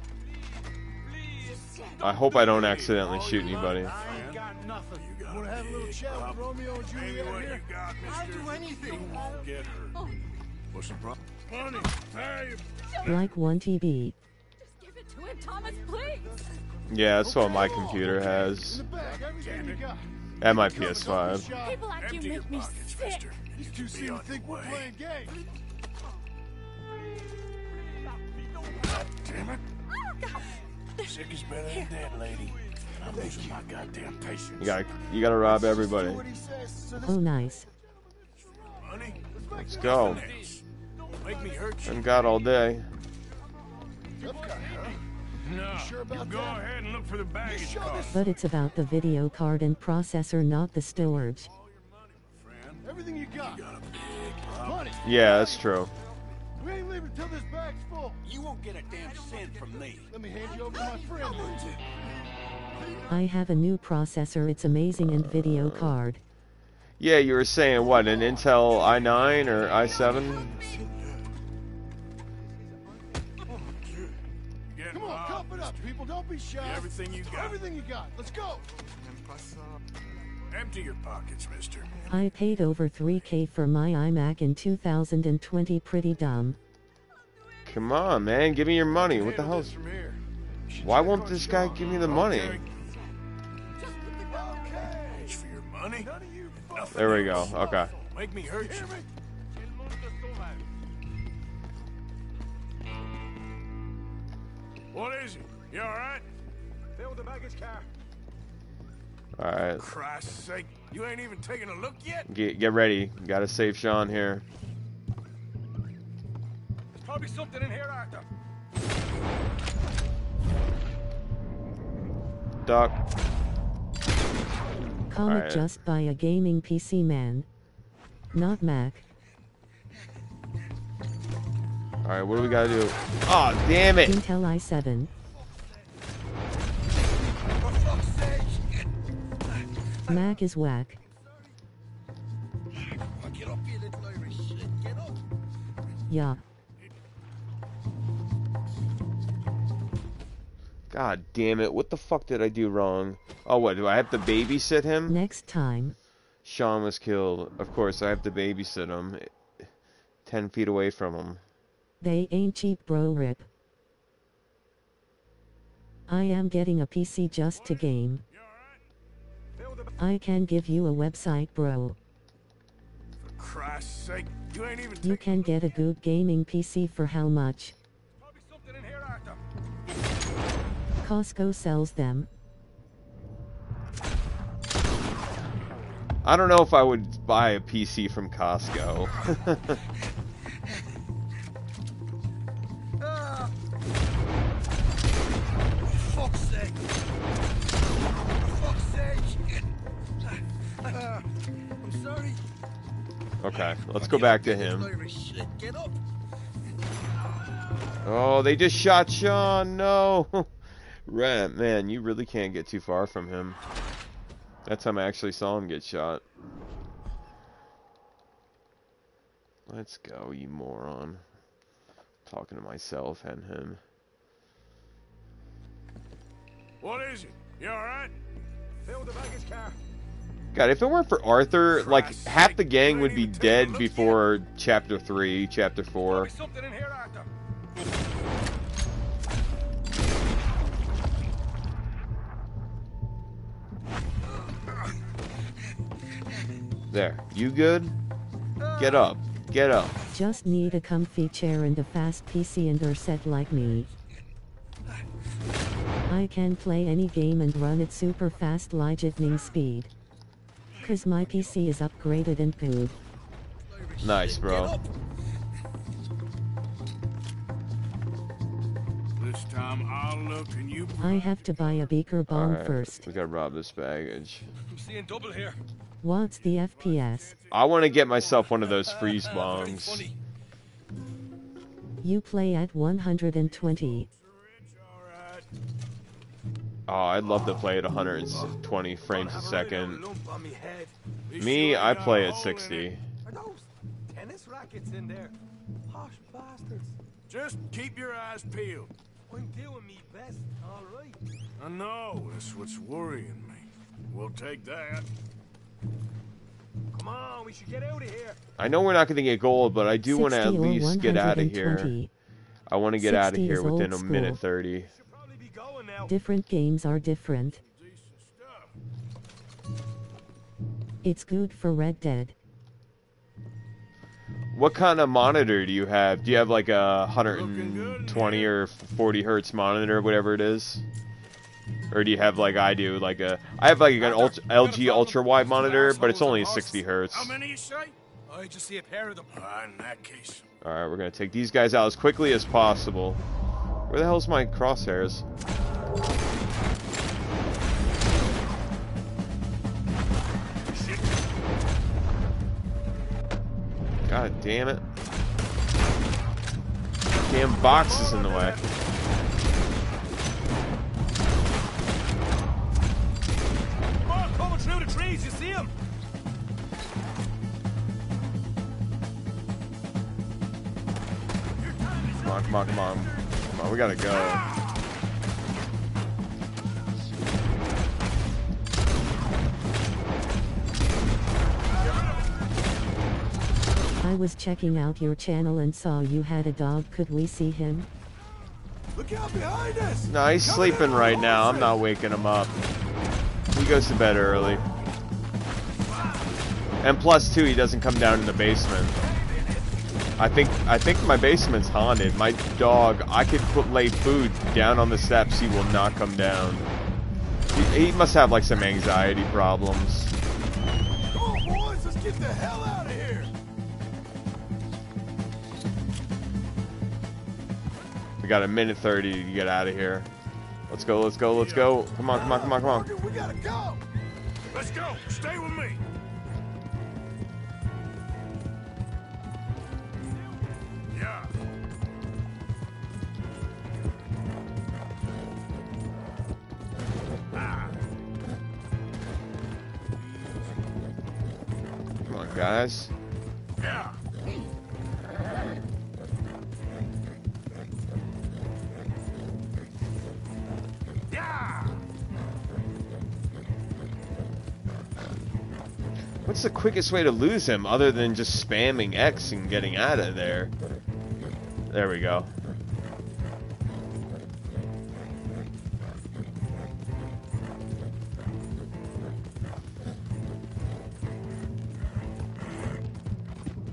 I hope I don't accidentally shoot anybody. I ain't got nothing. You got Want to have a little chat with Romeo and Maybe Juliet what you here? got. I'll do anything. You won't get hurt. Oh. What's the problem? Money, valuable. Like 1 TB. Give it to him, Thomas, please. Yeah, that's what my computer In has. The bag, everything you got. And my PS5. People like you make me sick. mister. These two seem to think we're playing games. Damn it. Oh, God. Sick is better than dead, lady. I'm losing my goddamn patience. You gotta, you gotta rob everybody. What he says. So this Oh, nice. Let's go. Make me hurt you. Been got all day. Tough guy. No. sure about you go that? ahead and look for the baggage show car. this- But it's about the video card and processor, not the storage. Everything you got. Money. Yeah, that's true. We ain't leaving till this bag's full. You won't get a damn cent from me. Let me hand you over to my friend. I have a new processor, it's amazing and video card. Yeah, you were saying what, an Intel i9 or i7? Mister. people. Don't be shy. Everything you got. Everything you got. Let's go. Empty your pockets, mister. I paid over 3k for my iMac in 2020, pretty dumb. Come on, man, give me your money. What the Handle hell? from here. Why won't this guy give me the money? Okay. It's for your money. There we go. Okay. Make me hurt you. What is it? You all right? Fill the baggage car. All right, Christ's sake, you ain't even taking a look yet? get get ready. Gotta save Sean here. There's probably something in here, Arthur. Duck. Comic Alright. just buy a gaming PC man. Not Mac. Alright, what do we gotta do? Oh, damn it! Intel i7. Mac is whack. Get up, you little Irish shit. Get up. Yeah. God damn it, what the fuck did I do wrong? Oh, what, do I have to babysit him? Next time. Sean was killed. Of course, I have to babysit him. Ten feet away from him. They ain't cheap, bro. Rip. I am getting a PC just to game. I can give you a website, bro. For Christ's sake, you ain't even You can get a good gaming PC for how much? something in here, Arthur. Costco sells them. I don't know if I would buy a PC from Costco. okay, let's go back to him. Irish shit. Get up. Oh, they just shot Sean. No. Rat, man, you really can't get too far from him. That time I actually saw him get shot. Let's go, you moron. Talking to myself and him. What is it? You alright? Fill the baggage car. God, if it weren't for Arthur, like half the gang would be dead before chapter 3, chapter 4. Something in here, Arthur. There. You good? Get up. Get up. Just need a comfy chair and a fast PC and are set like me. I can play any game and run at super fast lightning speed. Cause my PC is upgraded and good. Nice, bro. This time I'll look and you. I have to buy a beaker bomb Alright, first. we gotta rob this baggage. I'm seeing double here. What's the FPS? I want to get myself one of those freeze bombs. You play at 120. Oh, I'd love to play at 120 frames a second. Me, I play at 60. Are those tennis rackets in there? Posh bastards. Just keep your eyes peeled. I'm doing me best, all right. I know, that's what's worrying me. We'll take that. Come on, we should get out of here. I know we're not going to get gold, but I do want to at least get out of here. I want to get out of here within a minute 30. Different games are different. It's good for Red Dead. What kind of monitor do you have? Do you have like a 120 or 40 hertz monitor, whatever it is? Or do you have like I do, like a I have like an ultra, LG ultra wide monitor, but it's only 60 hertz. How many you say? I just see a pair of them. Ah, in that case. All right, we're gonna take these guys out as quickly as possible. Where the hell's my crosshairs? God damn it! Damn box is in the way. Come on, coming through the trees, you see them? Come on, come on, come on, come on! We gotta go. I was checking out your channel and saw you had a dog. Could we see him? Look out behind us! No, he's sleeping right now. I'm not waking him up. He goes to bed early. And plus two, he doesn't come down in the basement. I think I think my basement's haunted. My dog, I could put lay food down on the steps. He will not come down. He, he must have like some anxiety problems. Come on, boys, let's get the hell out We got a minute 30 to get out of here. Let's go, let's go, let's go. Come on, come on, come on, come on. We gotta go. Let's go. Stay with me. Yeah. Come on, guys. Yeah. What's the quickest way to lose him other than just spamming X and getting out of there? There we go.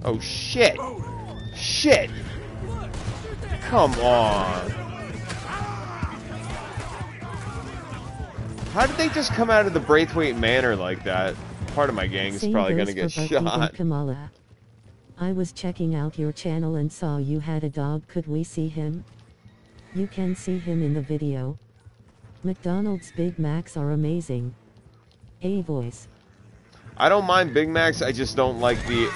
Oh shit! Shit! Come on! How did they just come out of the Braithwaite Manor like that? Part of my gang is Same probably gonna get for Bucky and shot. Kamala. I was checking out your channel and saw you had a dog. Could we see him? You can see him in the video. McDonald's Big Macs are amazing. A voice. I don't mind Big Macs, I just don't like the...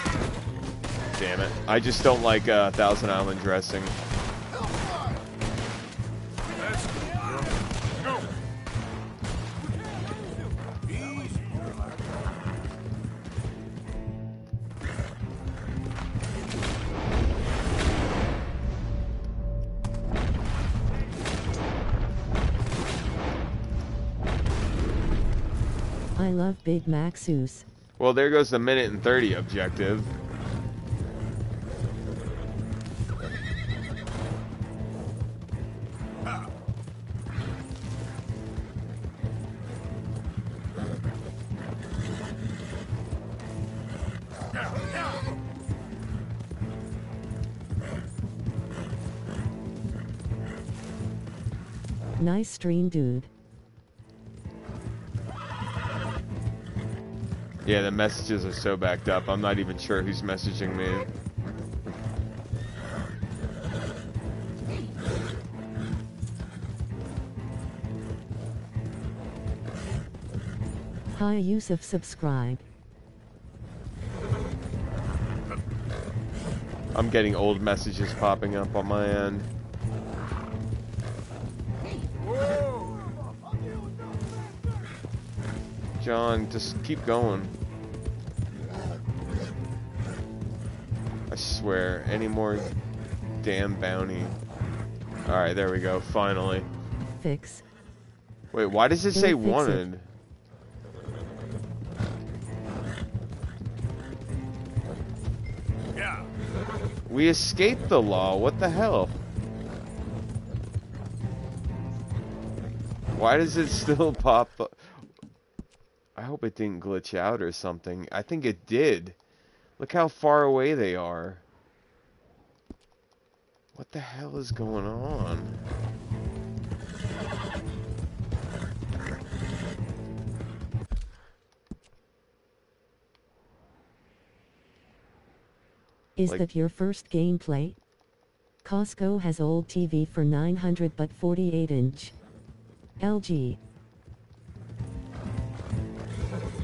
Damn it. I just don't like uh, Thousand Island dressing. Love Big Mac Seuss. Well, there goes the minute and 30 objective. Nice stream, dude. Yeah, the messages are so backed up, I'm not even sure who's messaging me. Hi Yusuf subscribe. I'm getting old messages popping up on my end. John, just keep going. I swear, any more damn bounty. Alright, there we go, finally. Fix. Wait, why does it Go say fix it. wanted? Yeah. We escaped the law, what the hell? Why does it still pop up? I hope it didn't glitch out or something. I think it did. Look how far away they are. What the hell is going on? Is Like- that your first gameplay? Costco has old TV for 900 but 48 inch. LG.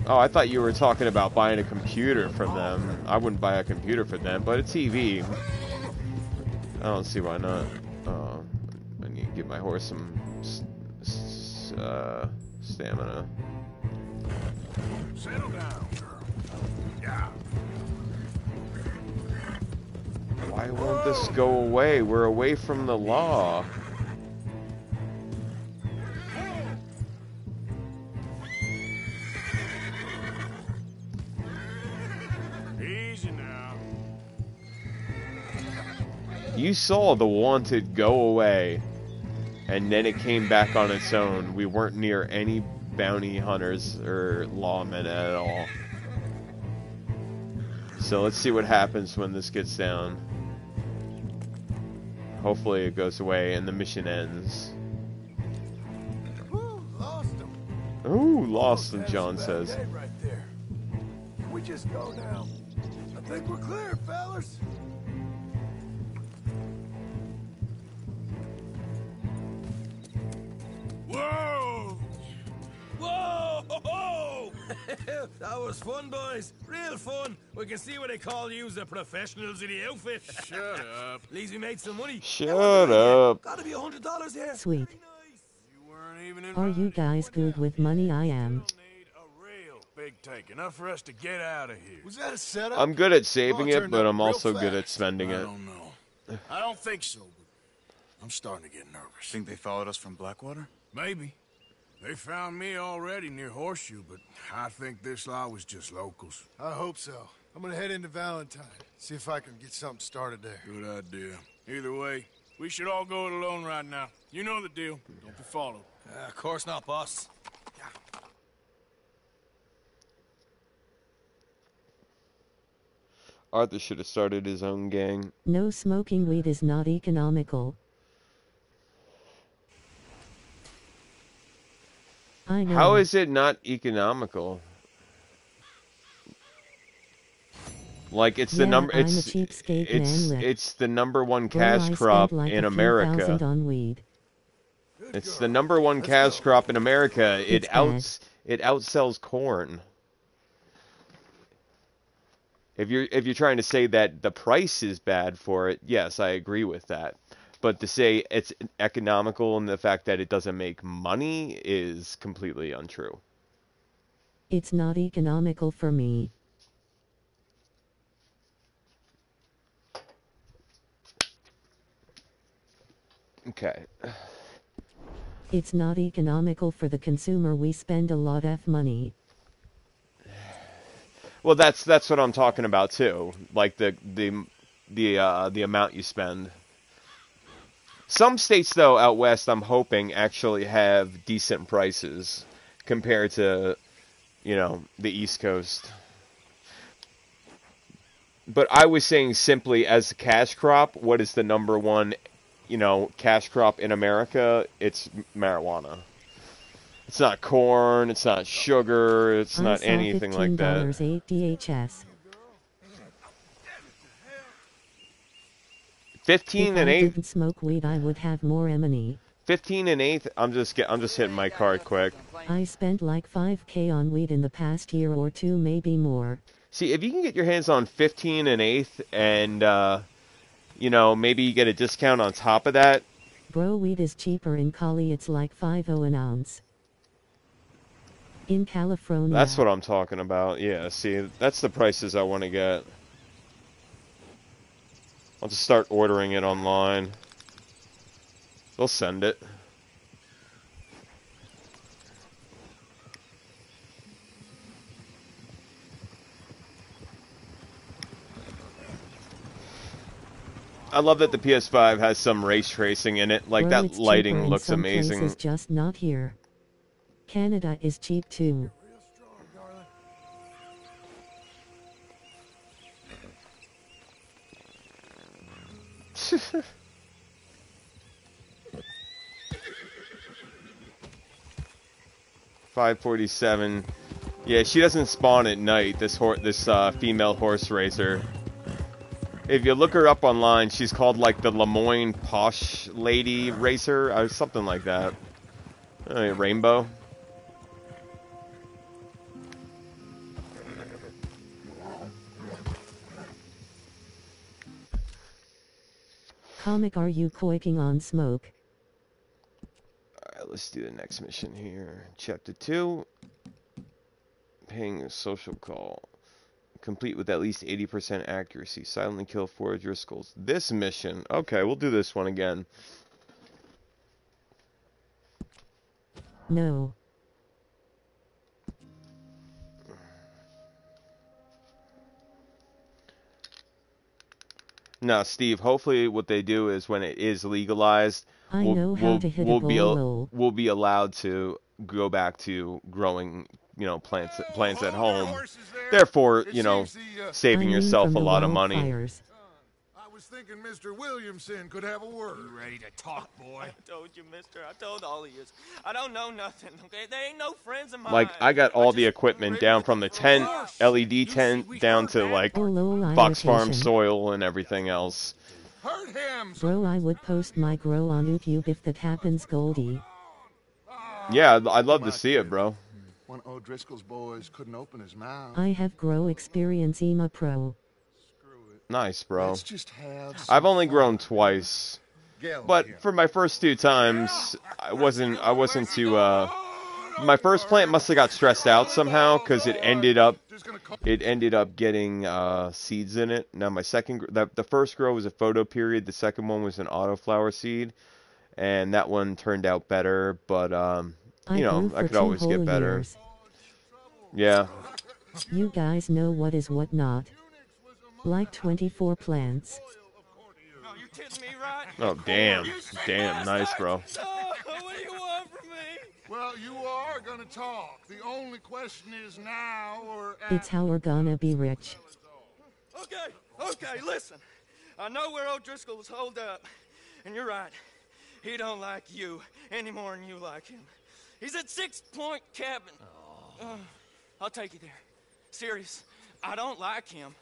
Oh, I thought you were talking about buying a computer from them. I wouldn't buy a computer for them, but a TV. I don't see why not. Oh, I need to give my horse some uh, stamina. Settle down, girl. Yeah. Why won't this go away? We're away from the law. You saw the wanted go away, and then it came back on its own. We weren't near any bounty hunters or lawmen at all. So let's see what happens when this gets down. Hopefully it goes away and the mission ends. Woo, lost him. Ooh, lost him, John says. right we just go now? I think we're clear, fellas. that was fun, boys. Real fun. We can see what they call you the professionals in the outfit. Shut up. At least we made some money. Shut up. Gotta be a hundred dollars here. Sweet. You weren't even in Are you guys good with money? I am. big tank. Enough for us to get out of here. Was that a setup? I'm good at saving Oh, it it, but I'm real also good at spending it. I don't know. I don't think so, but I'm starting to get nervous. Think they followed us from Blackwater? Maybe. They found me already near Horseshoe, but I think this lot was just locals. I hope so. I'm gonna head into Valentine. See if I can get something started there. Good idea. Either way, we should all go it alone right now. You know the deal. Don't be followed. Uh, of course not, boss. Arthur should have started his own gang. No smoking weed is not economical. I know. How is it not economical? Like it's the number I'm it's it's man, it's the number one cash crop like in a few thousand America. on weed. It's the number one cash crop in America. It It's bad. outs it outsells corn. If you're if you're trying to say that the price is bad for it, yes, I agree with that. But to say it's economical and the fact that it doesn't make money is completely untrue. It's not economical for me. Okay. It's not economical for the consumer. We spend a lot of money. Well, that's that's what I'm talking about too. Like the the the uh, the amount you spend. Some states though out west, I'm hoping actually have decent prices compared to, you know, the East Coast. But I was saying simply as a cash crop, what is the number one, you know, cash crop in America? It's marijuana. It's not corn. It's not sugar. It's not anything like that. $15 8 DHS. 15 if and I 8 didn't smoke weed, I would have more money. 15 and 8 I'm just get, I'm just hitting my card quick. I spent like 5k on weed in the past year or two, maybe more. See, if you can get your hands on 15 and 8th and uh you know, maybe you get a discount on top of that. Bro, weed is cheaper in Cali, it's like 50 an ounce. In California, That's what I'm talking about. Yeah, see, that's the prices I want to get. I'll just start ordering it online. They'll send it. I love that the PS5 has some ray tracing in it. Like that lighting looks amazing. Just not here. Canada is cheap too. Five forty-seven. Yeah, she doesn't spawn at night. This hor- this uh, female horse racer. If you look her up online, she's called like the Lemoyne Posh Lady Racer, or something like that. Uh, rainbow. Comic, are you quaking on smoke? Alright, let's do the next mission here. Chapter 2. Paying a social call. Complete with at least 80% accuracy. Silently kill four of your skulls. This mission. Okay, we'll do this one again. No. Now, Steve, hopefully what they do is when it is legalized, I we'll, know how we'll, to hit we'll be al- we'll be allowed to go back to growing, you know, plants plants at home. Therefore, you know, saving I mean yourself a lot of money. wildfires. I was thinking Mr. Williamson could have a word. You ready to talk, boy? I told you, mister. I told all of you. I don't know nothing, okay? They ain't no friends of mine. Like I got all the equipment down from the tent LED tent down to like lol, Fox Farm soil and everything else. Hurt him! Bro, I would post my grow on YouTube if that happens, Goldie. Yeah, I'd, I'd love to see it, bro. One O'Driscoll's boys couldn't open his mouth. I have grow experience EMA Pro. Nice, bro. Let's just have I've some only fun. grown twice, but here. for my first two times, I wasn't I wasn't too uh my first plant must have got stressed out somehow because it ended up it ended up getting uh, seeds in it. Now my second the, the first grow was a photo period. The second one was an autoflower seed, and that one turned out better. But um, I you know I for could always get better. years. Yeah. You guys know what is what not. Like 24 plants. Oh damn, damn, nice bro. Well, you are gonna talk. The only question is now or It's how we're gonna be rich. Okay, okay, listen. I know where O'Driscoll was holed up, and you're right. He don't like you any more than you like him. He's at Six Point Cabin. Uh, I'll take you there. Serious. I don't like him.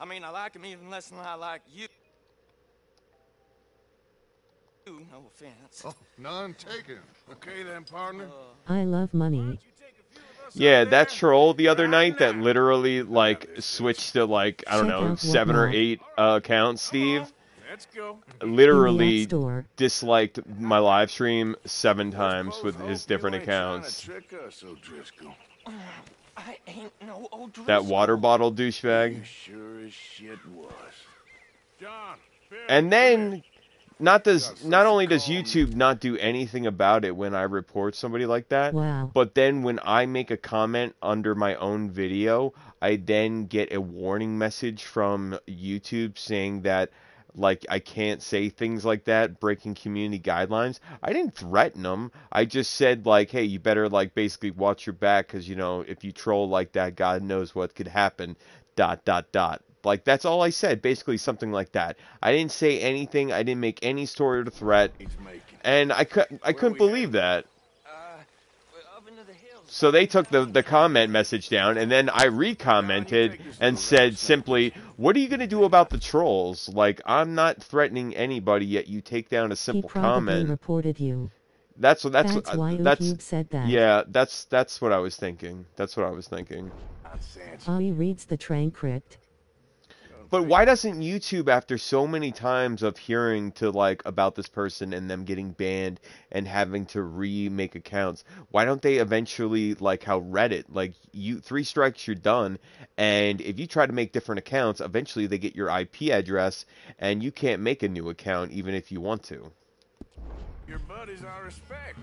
I mean, I like him even less than I like you. No offense. Oh, none taken. Okay then, partner. I love money. Yeah, that troll the other night that literally like switched to like I don't know seven or eight uh, accounts. Steve Let's go. literally disliked my live stream seven times with his different accounts. Trick us, O'Driscoll. I ain't no O'Driscoll. That water bottle douchebag. Sure as shit was. John. And then not does not only does YouTube not do anything about it when I report somebody like that, Wow. but then when I make a comment under my own video, I then get a warning message from YouTube saying that like I can't say things like that, breaking community guidelines. I didn't threaten them. I just said like, hey, you better like basically watch your back because you know if you troll like that, God knows what could happen. Dot dot dot. Like that's all I said, basically something like that. I didn't say anything. I didn't make any sort of threat, and I could I couldn't believe that. So they took the, the comment message down, and then I re-commented and said simply, "What are you gonna do about the trolls? Like I'm not threatening anybody, yet you take down a simple He simple probably comment." reported you. That's what that's That's why that's YouTube said that. yeah. That's that's what I was thinking. That's what I was thinking. Ollie reads the transcript. But why doesn't YouTube, after so many times of hearing to like about this person and them getting banned and having to remake accounts, why don't they eventually like how Reddit, like you three strikes you're done, and if you try to make different accounts, eventually they get your IP address and you can't make a new account even if you want to. Your buddies I respect.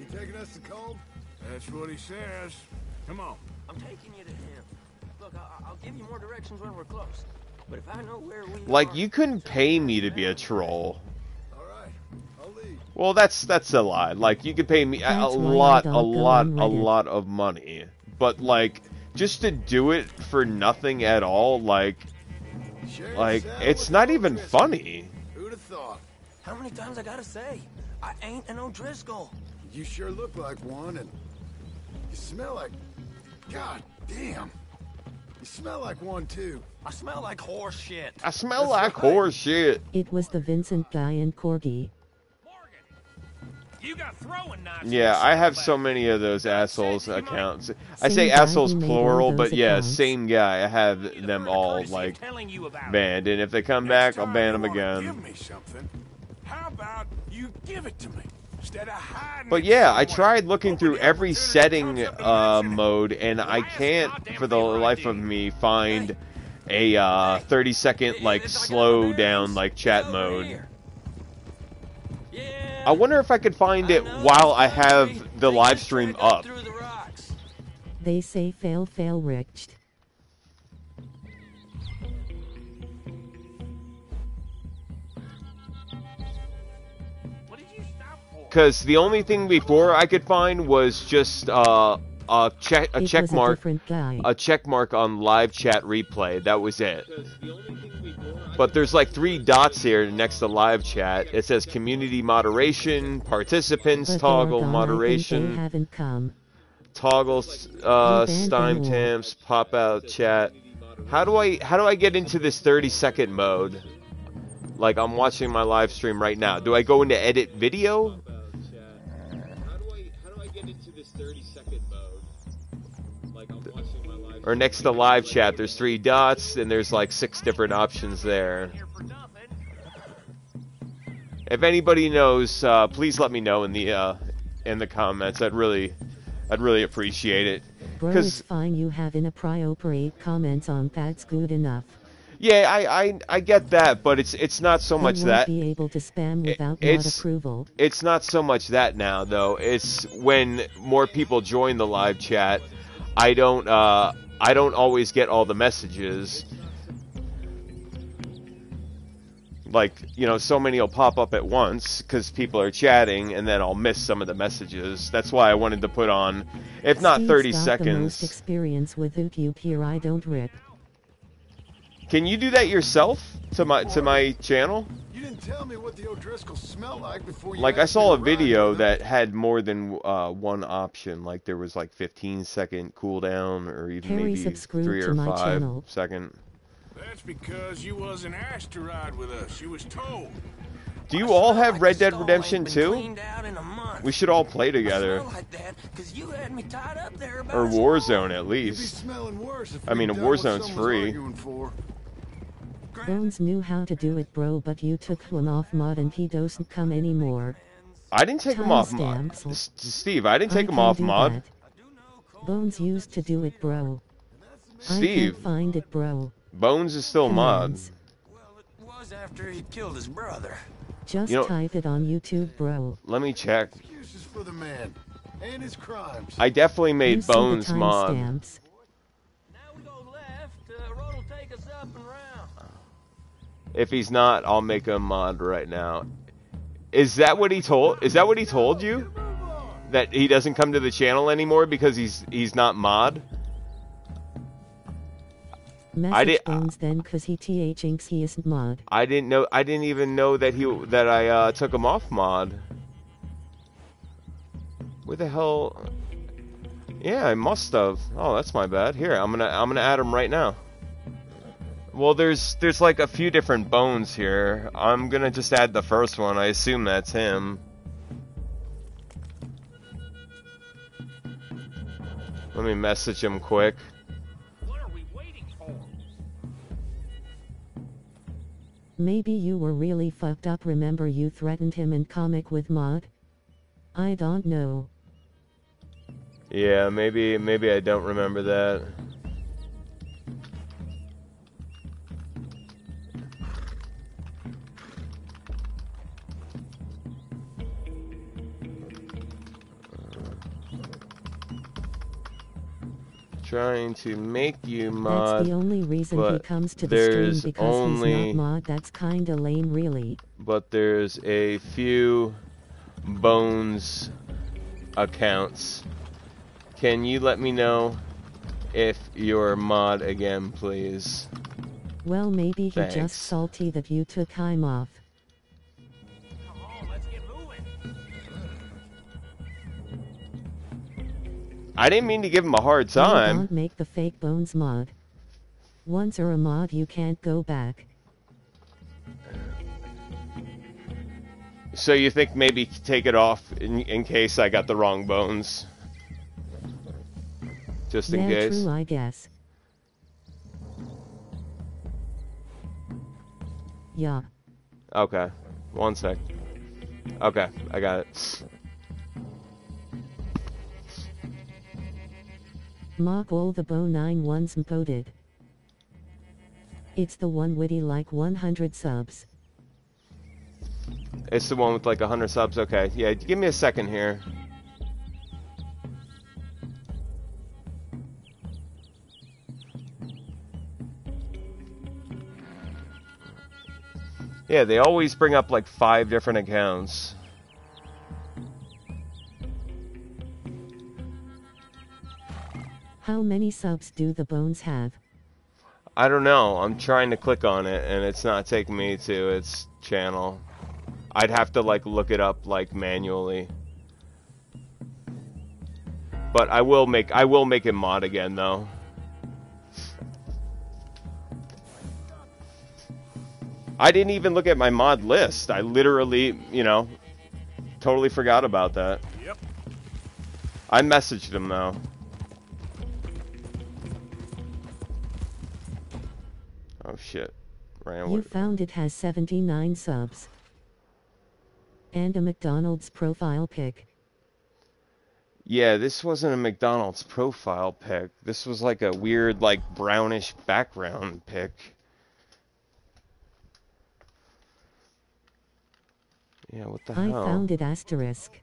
You taking us to cold? That's what he says. Come on. I'm taking you to him. Look, I- I'll give you more directions when we're close. But if I know where we Like are, you couldn't pay me to be a troll. All right, Well, that's that's a lie. Like you could pay me a, a That's why I lot, a lot, a lot of money. But like just to do it for nothing at all, like like it's not even funny. Who'd have thought? how many times I gotta say? I ain't an O'Driscoll. You sure look like one, and you smell like. God damn. You smell like one too. I smell like horse shit. I smell like horse shit. It was the Vincent guy and Corgi. You got throwing knives. Yeah, I have so many of those assholes accounts. I say assholes plural, those but yeah, same guy. I have them all like you banned, and if they come back, I'll ban them again. Give me something. How about you give it to me instead of hiding But yeah, I tried looking through every setting comes up and uh, mode, and I can't, for the life of me, find a uh, 30 second like slow down like chat mode. I wonder if I could find it while I have the live stream up. Through the rocks. They say fail fail richt. Because the only thing before I could find was just uh, a check a It check a mark guy. a check mark on live chat replay. That was it. But there's like three dots here next to live chat. It says community moderation, participants, But toggle gone, I think They moderation, toggle uh, You banned time temps, pop out chat. How do I how do I get into this 30 second mode? Like I'm watching my live stream right now. Do I go into edit video? Or next to live chat, there's three dots and there's like six different options there. If anybody knows, uh, please let me know in the uh, in the comments. I'd really, I'd really appreciate it. It's fine you have inappropriate comments on that's good enough. Yeah, I, I I get that, but it's it's not so much won't that be able to spam It- without it's approval. it's not so much that now though. It's when more people join the live chat, I don't uh I don't always get all the messages. Like, you know, so many will pop up at once cuz people are chatting and then I'll miss some of the messages. That's why I wanted to put on if not Steve's 30 got The most seconds. experience with here. I don't rip. Can you do that yourself to my to my channel? You didn't tell me what the O'Driscolls smell like before you Like I saw a to ride video that had more than uh, one option. Like there was like 15 second cooldown, or even Harry maybe subscribed three or my five channel. second. That's because you wasn't asked to ride with us. You was told. Do you all have Red Dead Redemption 2? We should all play together, like that because you had me tied up there about or Warzone at least. smelling worse if I mean, we'd done what Warzone's free. Arguing for. Bones knew how to do it, bro, but you took one off mod and he doesn't come anymore. I didn't take him off mod. S- Steve, I didn't I take him off mod. that. Bones used to do it, bro. I Steve. can't find it, bro. Bones is still mod. Commands. was after he killed his brother. Just You know- type it on YouTube, bro. Let me check. Excuses for the man and his crimes. I definitely made see the Bones mod. timestamps. If he's not, I'll make him mod right now. Is that what he told? Is that what he told you? That he doesn't come to the channel anymore because he's he's not mod? Message did- Bones then, cause he th inks he isn't mod. I didn't know. I didn't even know that he that I uh, took him off mod. Where the hell? Yeah, I must have. Oh, that's my bad. Here, I'm gonna I'm gonna add him right now. Well, there's there's like a few different bones here. I'm gonna just add the first one. I assume that's him. Let me message him quick. Maybe you were really fucked up. Remember you threatened him in comic with mod? I don't know. Yeah, maybe maybe I don't remember that. Trying to make you mod. That's the only reason he comes to the stream there's because only he's not mod. That's kinda lame, really. but there's a few bones accounts. Can you let me know if you're mod again, please? Well, maybe he Thanks. just salty that you took time off. I didn't mean to give him a hard You time. Don't make the fake bones mod. Once you're a mod, you can't go back. So you think maybe take it off in, in case I got the wrong bones? Just in yeah, case. true, I guess. Yeah. Okay. One sec. Okay, I got it. Mock all the Bo 9 ones. It's the one witty like 100 subs. It's the one with like 100 subs. Okay, yeah, give me a second here. Yeah, they always bring up like five different accounts. How many subs do the bones have? I don't know. I'm trying to click on it and it's not taking me to its channel. I'd have to like look it up like manually. But I will make I will make it mod again though. I didn't even look at my mod list. I literally, you know, totally forgot about that. Yep. I messaged him though. Oh shit. Ran You found it has 79 subs. And a McDonald's profile pic. Yeah, this wasn't a McDonald's profile pic. This was like a weird, like brownish background pic. Yeah, what the I hell? found it asterisk.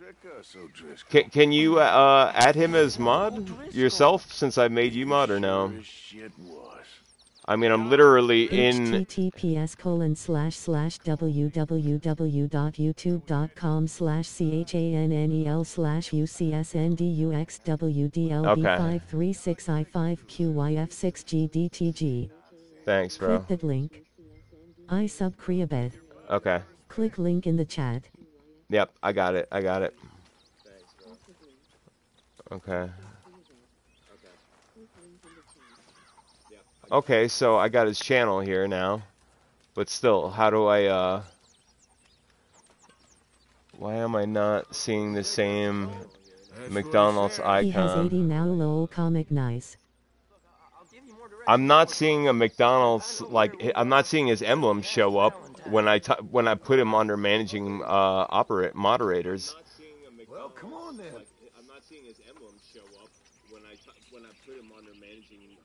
Trick us, O'Driscoll. Can, can you uh, add him as mod yourself since I made you mod or no? I mean, I'm literally in. https colon slash slash www.youtube.com slash channel slash ucsnduxwdlb536i5qyf6gdtg. Thanks, bro. Click that link. I sub Kriabed. Okay. Click link in the chat. Yep, I got it. I got it. Okay. Okay, so I got his channel here now. But still, how do I, uh... Why am I not seeing the same McDonald's icon? He has 80 now lol comic nice. I'm not seeing a McDonald's, like, I'm not seeing his emblem show up when I t- when I put him under managing, uh, operate moderators. Well, come on then. I'm not seeing his emblem show up when I when I put him under managing.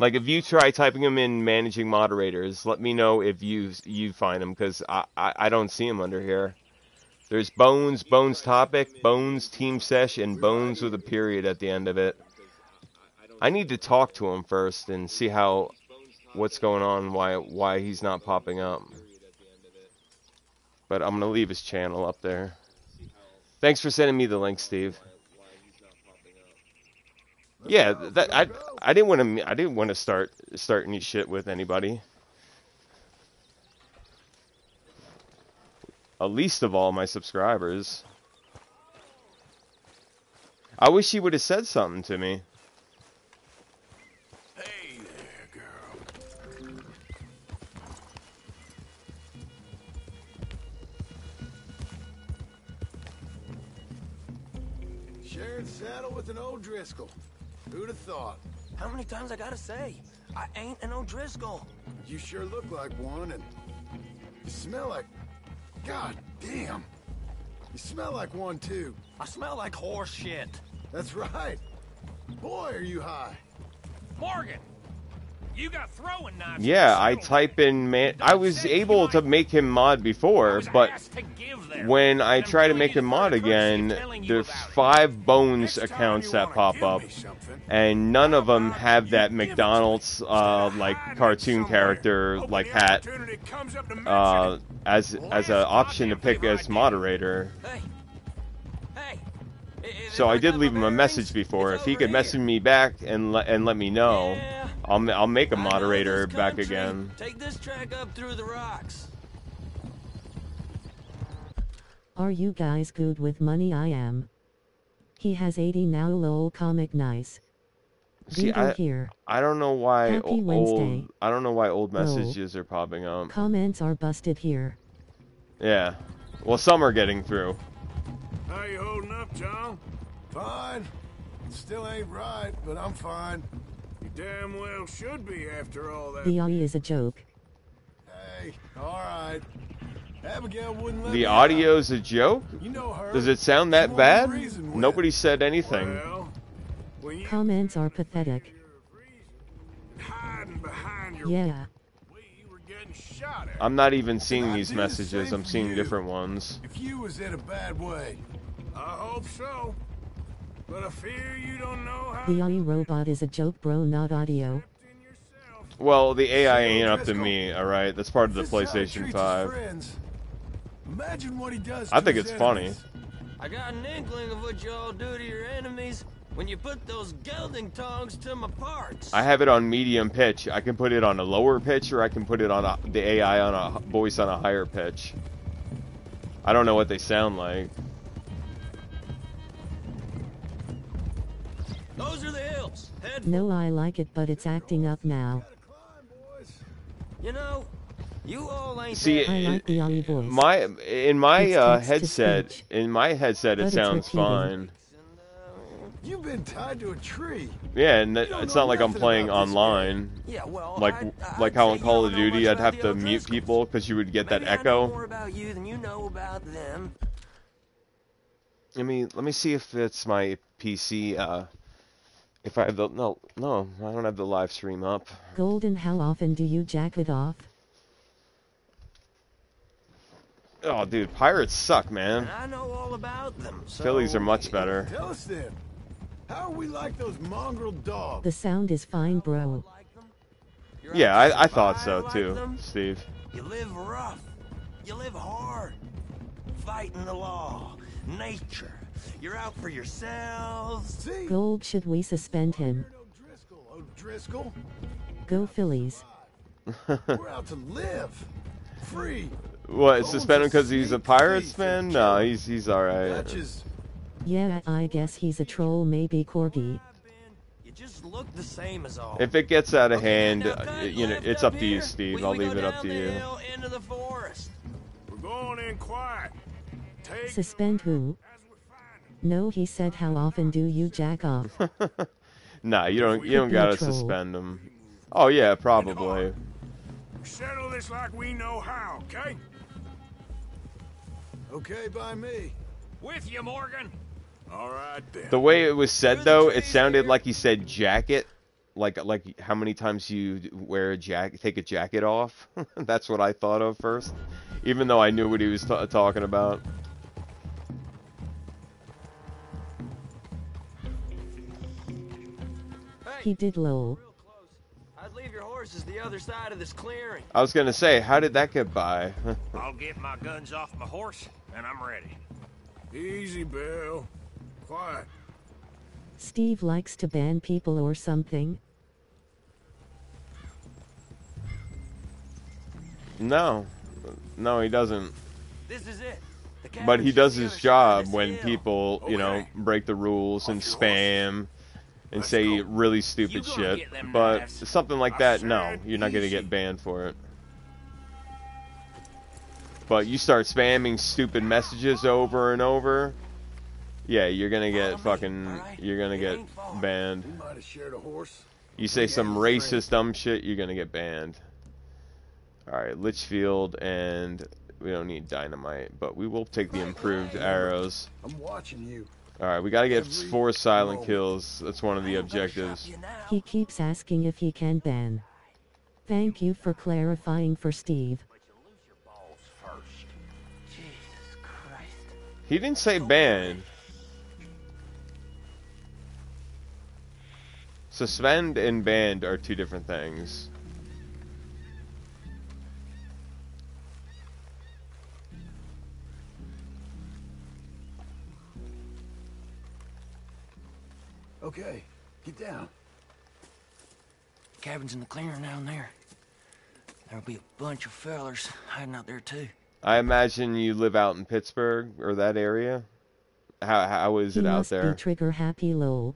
Like if you try typing him in managing moderators, let me know if you you find him because I, I I don't see him under here. There's Bones, Bones topic, Bones team sesh, and Bones with a period at the end of it. I need to talk to him first and see how what's going on, why why he's not popping up. But I'm gonna leave his channel up there. Thanks for sending me the link, Steve. Yeah, that I I didn't want to I didn't want to start start any shit with anybody. At least of all my subscribers. I wish he would have said something to me. Hey there, girl. Sharing saddle with an O'Driscoll. Who'd have thought? How many times I gotta say? I ain't an O'Driscoll. You sure look like one, and you smell like. God damn. You smell like one, too. I smell like horse shit. That's right. Boy, are you high. Morgan, Yeah, I type in man. I was able to make him mod before, but when I try to make him mod again, there's five Bones accounts that pop up, and none of them have that McDonald's uh, like cartoon character like hat uh, as as an option to pick as moderator. So I did leave him a message before. If he could message me back and let and let me know, I'll I'll make a moderator back again. Take this track up through the rocks. Are you guys good with money? I am. He has 80 now lol comic nice. See, Beagle I here. I don't know why Happy o- Wednesday. old I don't know why old Lol. messages are popping up. Comments are busted here. Yeah. Well, some are getting through. How you holding up, John? Fine. Still ain't right, but I'm fine. You damn well should be after all that. The eye is a joke. Hey, all right. Abigail wouldn't let The me out. audio's a joke? You know her. Does it sound that bad? won't with. Nobody said anything. Comments are pathetic. Hiding behind your Yeah. you were getting shot at. I'm not even seeing these do the messages. I'm seeing you. different ones. If you was in a bad way. I hope so. But I fear you don't know how. The AI robot is a joke, bro, not audio. Well, the AI ain't up to me, alright? That's part of the This is how he PlayStation treats 5. Imagine what he does I think it's funny. I got an inkling of what y'all do to your enemies when you put those gelding tongs to my parts. I have it on medium pitch. I can put it on a lower pitch, or I can put it on a, the AI on a voice on a higher pitch. I don't know what they sound like. Those are the hills. Head No, I like it, but it's acting up now. You know, you all ain't See, I like the eye voice. my in my uh, headset, in my headset, it sounds fine. You've been tied to a tree. Yeah, and that, it's not like I'm playing about this online. Yeah, well, like I- like I'd how say in Call of Duty, I'd have to mute people because you would get that Maybe I know echo. more about you than you know about them. Let me let me see if it's my PC. Uh, if I have the no no I don't have the live stream up. Golden, how often do you jack it off? Oh, dude, pirates suck, man. I know all about them. So Phillies are much better. Tell us then. How are we like those mongrel dogs? The sound is fine, bro. Yeah, I, I thought so too, Steve. You live rough. You live hard. Fighting the law, nature. You're out for yourselves. See? Gold, should we suspend him? O'Driscoll? Go Phillies. We're out to live. Free. What? Suspend him because he's a Pirates fan? No, he's he's all right. Yeah, I guess he's a troll, maybe Corgi. Just look the same as all. If it gets out of hand, uh, you know, it's up to you, Steve. I'll leave it up to you. into the forest. We're going in quiet. Take Suspend who? No, he said, how often do you jack off? Nah, you don't you don't Could be a gotta suspend him. Oh yeah, probably. settle this like we know how, okay? Okay by me. With you, Morgan. All right then. The way it was said though, it sounded like he said jacket. Like like how many times you wear a jacket, take a jacket off. That's what I thought of first, even though I knew what he was talking about. He did lol. I'd leave your horses the other side of this clearing. I was gonna say, how did that get by? I'll get my guns off my horse, and I'm ready. Easy, Bill. Quiet. Steve likes to ban people or something. no, no, he doesn't. This is it. But he does his job when hill. people, you know, break the rules and spam and say really stupid shit. But knives. something like that, no, you're not gonna get banned for it. But you start spamming stupid messages over and over, yeah, you're gonna get fucking, you're gonna get banned. We might have shared a horse. You say some racist dumb shit, you're gonna get banned. Alright, Litchfield, and we don't need dynamite, but we will take the improved arrows. I'm watching you. Alright, we gotta get four silent kills. That's one of the objectives. He keeps asking if he can ban. Thank you for clarifying for Steve. He didn't say ban. Suspend and banned are two different things. Okay, get down. Cabin's in the clearing down there. There'll be a bunch of fellers hiding out there too. I imagine you live out in Pittsburgh or that area. How how is He it out must there? be trigger happy lol.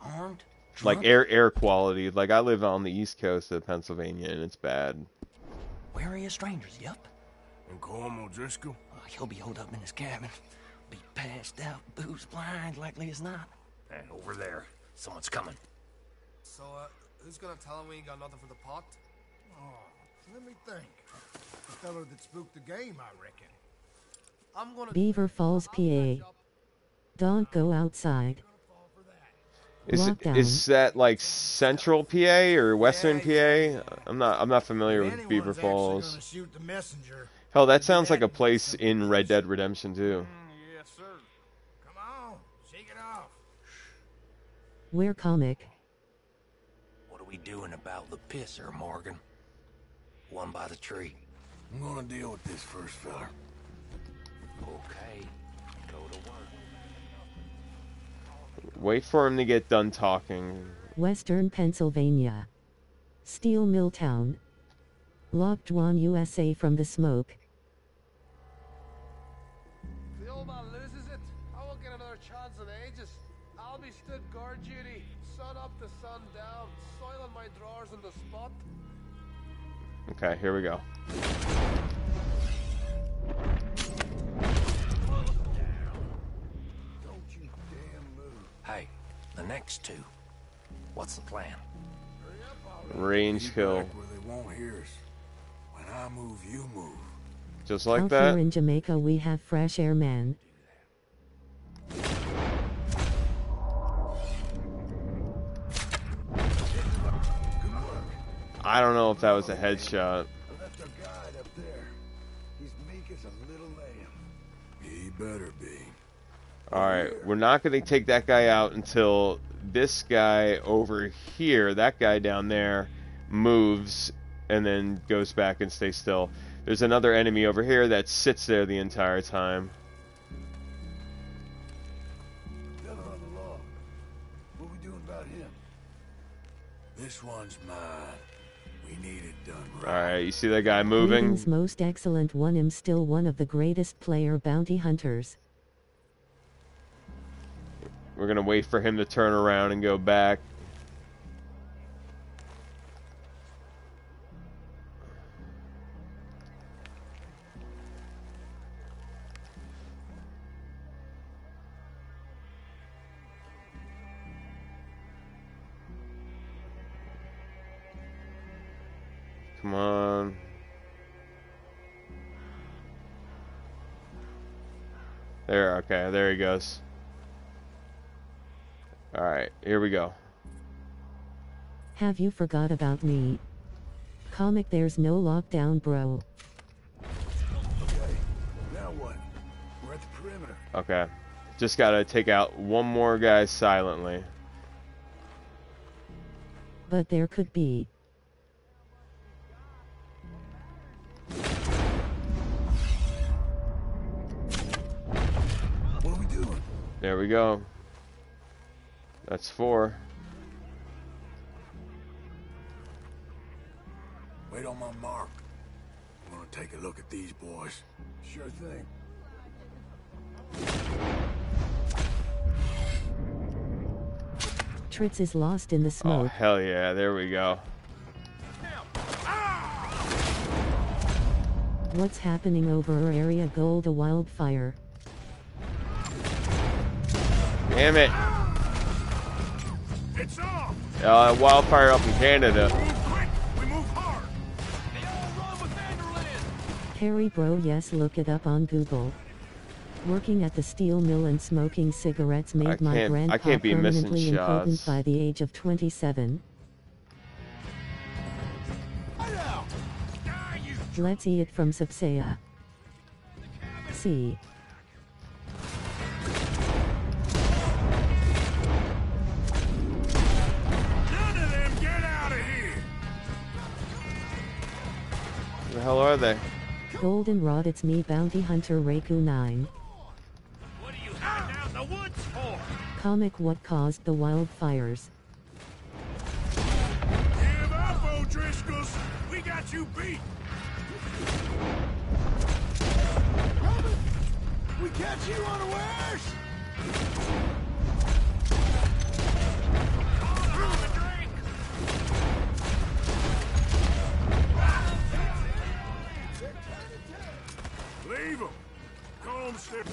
Armed? Armed? Like air air quality. Like I live on the east coast of Pennsylvania and it's bad. Wary of strangers, yep. And Colm O'Driscoll? Oh, uh, he'll be holed up in his cabin. Be passed out, booze blind, likely as not. And over there, someone's coming. So, uh, who's gonna tell him we ain't got nothing for the pot? Oh, let me think. The fellow that spooked the game, I reckon. I'm gonna. Beaver Falls, PA. Don't go outside. Is it, is that like central PA or western PA? I'm not I'm not familiar with Beaver Falls. Gonna shoot the messenger. Hell, that sounds like a place in Red Dead Redemption 2. Yes, sir. Come on, shake it off. We're comic. What are we doing about the pisser, Morgan? One by the tree. I'm gonna deal with this first, fella. Okay. Go to work. Wait for him to get done talking. Western Pennsylvania. Steel Mill Town. Locked one USA from the smoke. Okay, here we go. Don't you damn move. Hey, the next two. What's the plan? Range kill. Where they won't hear us. When I move, you move. Just like Out that. here in Jamaica we have fresh air man. I don't know if that was a headshot. I left our guide up there. He's meek as a little lamb. He better be. Alright, we're not going to take that guy out until this guy over here, that guy down there, moves and then goes back and stays still. There's another enemy over here that sits there the entire time. Fella on the log. What we doing about him? This one's mine. We need it done right. Alright, you see that guy moving? Whedon's most excellent one am still one of the greatest player bounty hunters. We're going to wait for him to turn around and go back. Come on. There, okay, there he goes. Alright, here we go. Have you forgot about me? Comic there's no lockdown bro. Okay. Now what? We're at the perimeter. Okay. Just gotta take out one more guy silently. But there could be. There we go. That's four. Wait on my mark. I'm gonna take a look at these boys. Sure thing. Tritz is lost in the Oh, smoke. hell yeah, there we go. What's happening over our area gold a wildfire? Damn it. It's off! Uh, wildfire up in Canada. Quick! We move hard! Harry bro yes look it up on Google. Working at the steel mill and smoking cigarettes made my grandpa can't be permanently impotent by the age of 27. Let's eat it from Subsea. See. Hell are they? Goldenrod it's me bounty hunter Reiku 9. What are you hiding out in the woods for? Comic what caused the wildfires. Give up, O'Driscolls! We got you beat! We catch you unawares! Leave him! Calm step.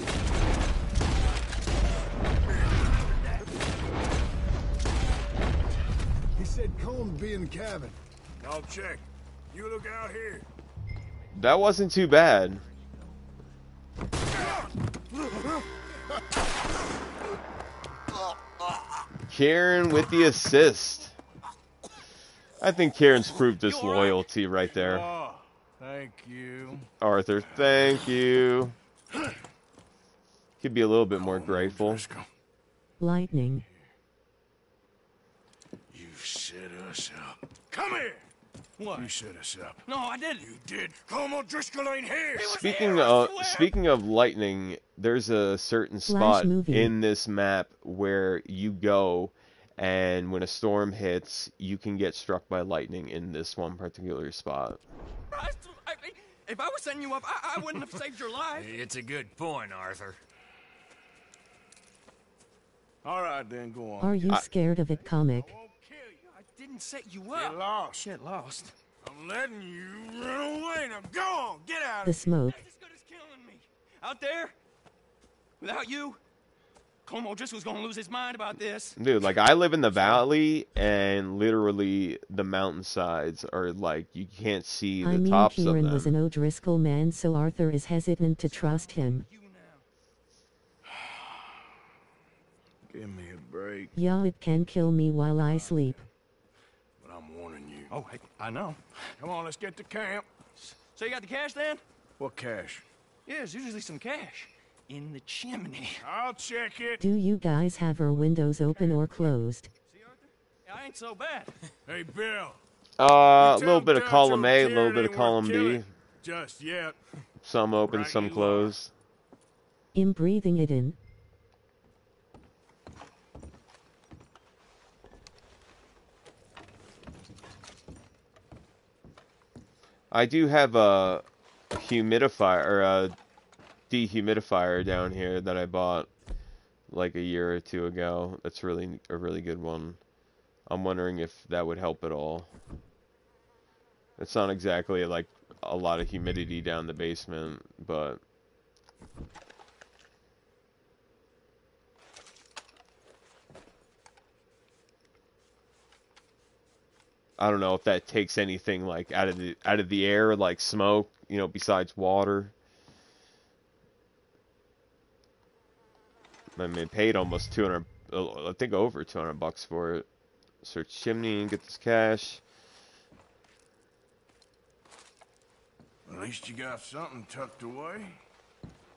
He said Colm be in the cabin. I'll check. You look out here. That wasn't too bad. Kieran with the assist. I think Kieran's proved his loyalty right there. Thank you. Arthur, thank you. Could be a little bit more grateful. Lightning. You set us up. Come here! What? You set us up. No, I didn't. You did. Colm O'Driscoll ain't here. Speaking of speaking of lightning, there's a certain Flash spot movie. in this map where you go and when a storm hits, you can get struck by lightning in this one particular spot. I, I, if I was setting you up, I, I wouldn't have saved your life. It's a good point, Arthur. All right, then, go on. Are you scared of it, comic? I won't kill you. I didn't set you up. Get lost. Get lost. I'm letting you run away. Now go on, get out The of smoke. Out there, without you, Colm O'Driscoll's gonna lose his mind about this. Dude, like I live in the valley and literally the mountainsides are like you can't see the I mean tops of Kieran them. was an O'Driscoll man so Arthur is hesitant to trust him. Give me a break, Yeah it can kill me while I sleep. but I'm warning you. Oh, hey, I know. Come on, let's get to camp. So you got the cash then? What cash? Yeah, there's usually some cash in the chimney. I'll check it. Do you guys have our windows open or closed? See, Arthur? I ain't so bad. Hey, Bill. Uh, a little bit of column A, a little bit of column B. Just yet. Some open, Right some you are. closed. I'm breathing it in. I do have a humidifier or a dehumidifier down here that I bought like a year or two ago. That's really a really good one. I'm wondering if that would help at all. It's not exactly like a lot of humidity down the basement, but I don't know if that takes anything like out of the out of the air like smoke, you know, besides water. I mean, paid almost 200 uh, I think over 200 bucks for it. Search chimney and get this cash. At least you got something tucked away.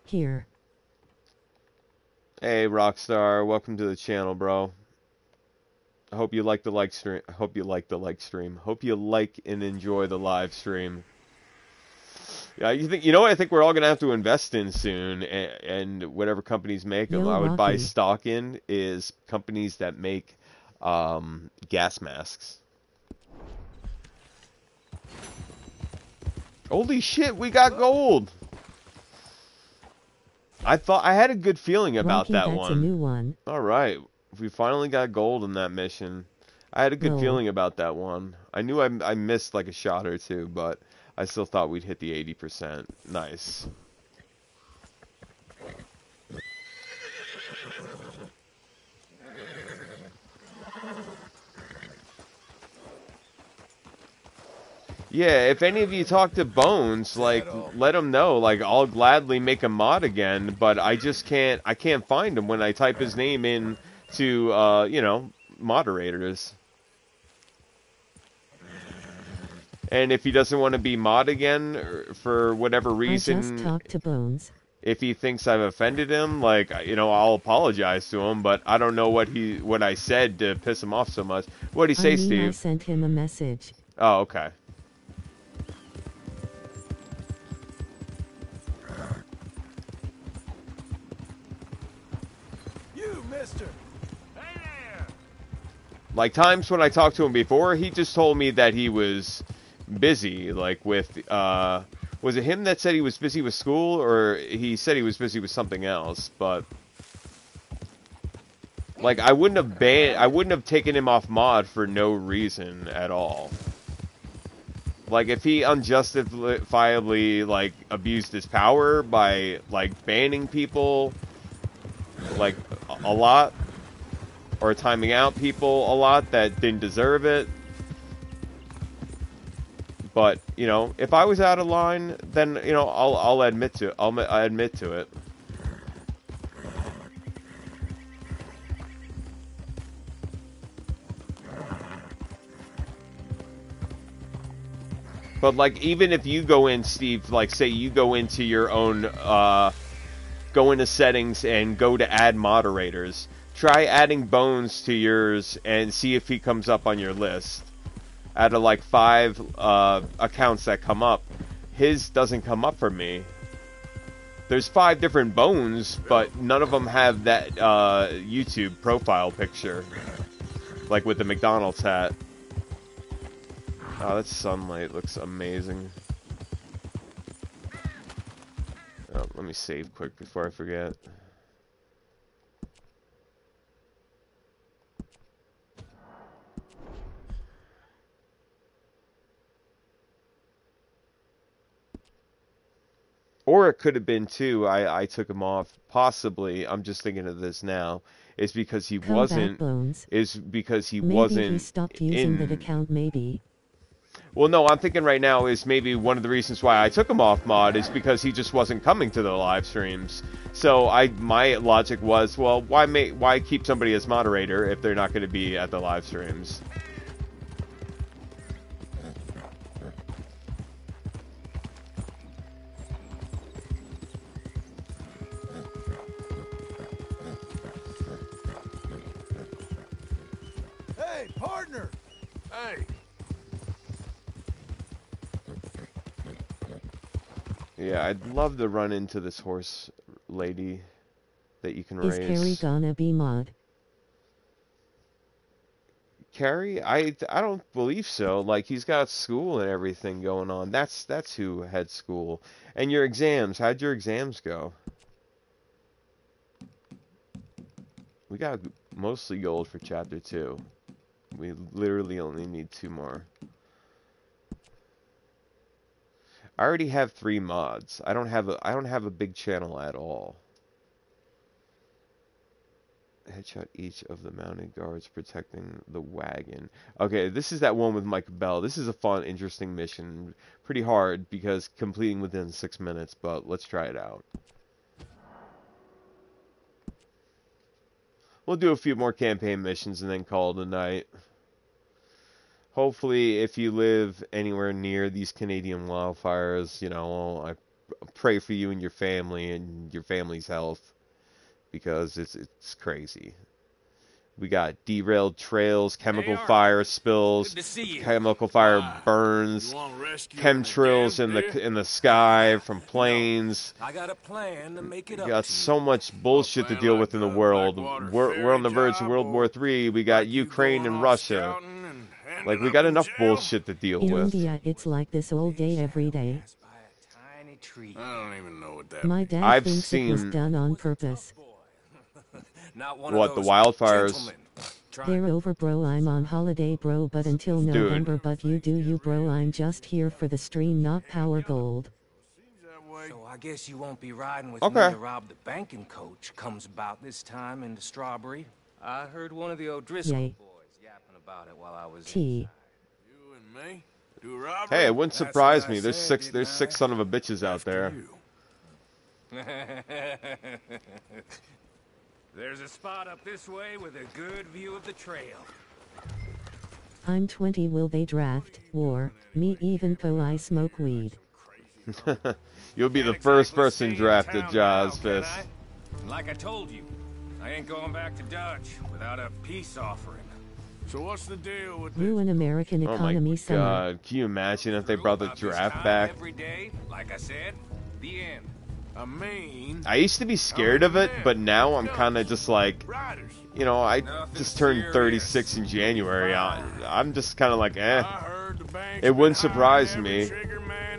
Here. Hey Rockstar, welcome to the channel, bro. I hope you like the like stream. I hope you like the like stream. Hope you like and enjoy the live stream. Yeah, you think you know what I think we're all gonna have to invest in soon, and, and whatever companies make them, Yo, I would buy stock in is companies that make um, gas masks. Holy shit, we got gold! I thought I had a good feeling about that one. a new one. All right, we finally got gold in that mission. I had a good No. feeling about that one. I knew I, I missed like a shot or two, but I still thought we'd hit the 80%. Nice. Yeah, if any of you talk to Bones, like, let him know. Like, I'll gladly make a mod again, but I just can't. I can't find him when I type his name in to, uh, you know, moderators. And if he doesn't want to be mod again for whatever I just reason, talked to Bones. if he thinks I've offended him, like, you know, I'll apologize to him. But I don't know what he what I said to piss him off so much. What would he say, I mean, I sent him a message. Oh, okay. You, mister. Like times when I talked to him before, he just told me that he was busy, like with uh was it him that said he was busy with school or he said he was busy with something else, but like I wouldn't have ban I wouldn't have taken him off mod for no reason at all. Like if he unjustifiably like abused his power by like banning people like a lot or timing out people a lot that didn't deserve it. But you know, if I was out of line, then you know I'll I'll admit to I'll I admit to it. But like even if you go in, Steve, like say you go into your own uh go into settings and go to add moderators. Try adding Bones to yours and see if he comes up on your list. Out of like five uh, accounts that come up, his doesn't come up for me. There's five different Bones, but none of them have that uh, YouTube profile picture, like with the McDonald's hat. Oh, that sunlight looks amazing. Oh, let me save quick before I forget. Or it could have been too. I I took him off. Possibly. I'm just thinking of this now. Is because he Come wasn't. Bones. Is because he maybe wasn't. he stopped using in, that account. Maybe. well, no, I'm thinking right now is maybe one of the reasons why I took him off mod is because he just wasn't coming to the live streams. So I my logic was, well, why make why keep somebody as moderator if they're not going to be at the live streams? Hey! Yeah, I'd love to run into this horse lady that you can Is raise. Carrie gonna be mod? Carrie, I I don't believe so. Like he's got school and everything going on. That's that's who had school. And your exams, how'd your exams go? We got mostly gold for chapter 2. We literally only need two more. I already have 3 mods. I don't have a I don't have a big channel at all. Headshot each of the mounted guards protecting the wagon. Okay, this is that one with Micah Bell. This is a fun, interesting mission. Pretty hard because completing within six minutes, but let's try it out. We'll do a few more campaign missions and then call it a night. Hopefully, if you live anywhere near these Canadian wildfires, you know, I pray for you and your family and your family's health because it's it's crazy. We got derailed trails, chemical fire spills, Good to see you. chemical fire burns, wanna rescue chemtrails in the in the sky from planes. I got a plan to make it We got so much bullshit to deal with in the world. We're, we're on the verge of World War Three. We got Ukraine and Russia. Like we got enough bullshit to deal In with. India, it's like this all day, every day. I don't even know what that My dad I've thinks it was done on purpose. Oh, not one What of the wildfires? They're over, bro. I'm on holiday, bro. But until Dude. November, but you do you, bro. I'm just here for the stream, not power gold. So I guess you won't be riding with Okay. me to rob the banking coach comes about this time in the Strawberry. I heard one of the O'Driscoll Yay. T. You and me? Do robbery? Hey, it wouldn't surprise me. There's six. There's I? six son of a bitches out there. There's a spot up this way with a good view of the trail. I'm 20. Will they draft war me? Even though I smoke weed. You'll be the first person drafted, Jaws Fist. Like I told you, I ain't going back to Dutch without a peace offering. So what's the deal with Ruin American economy Oh my economy summer. god! Can you imagine if they brought the draft back? Every day, like I said, the end. I mean, I used to be scared of it, but now I'm kind of just like, you know, I just turned 36 in January. I, I'm just kind of like, eh. It wouldn't surprise me.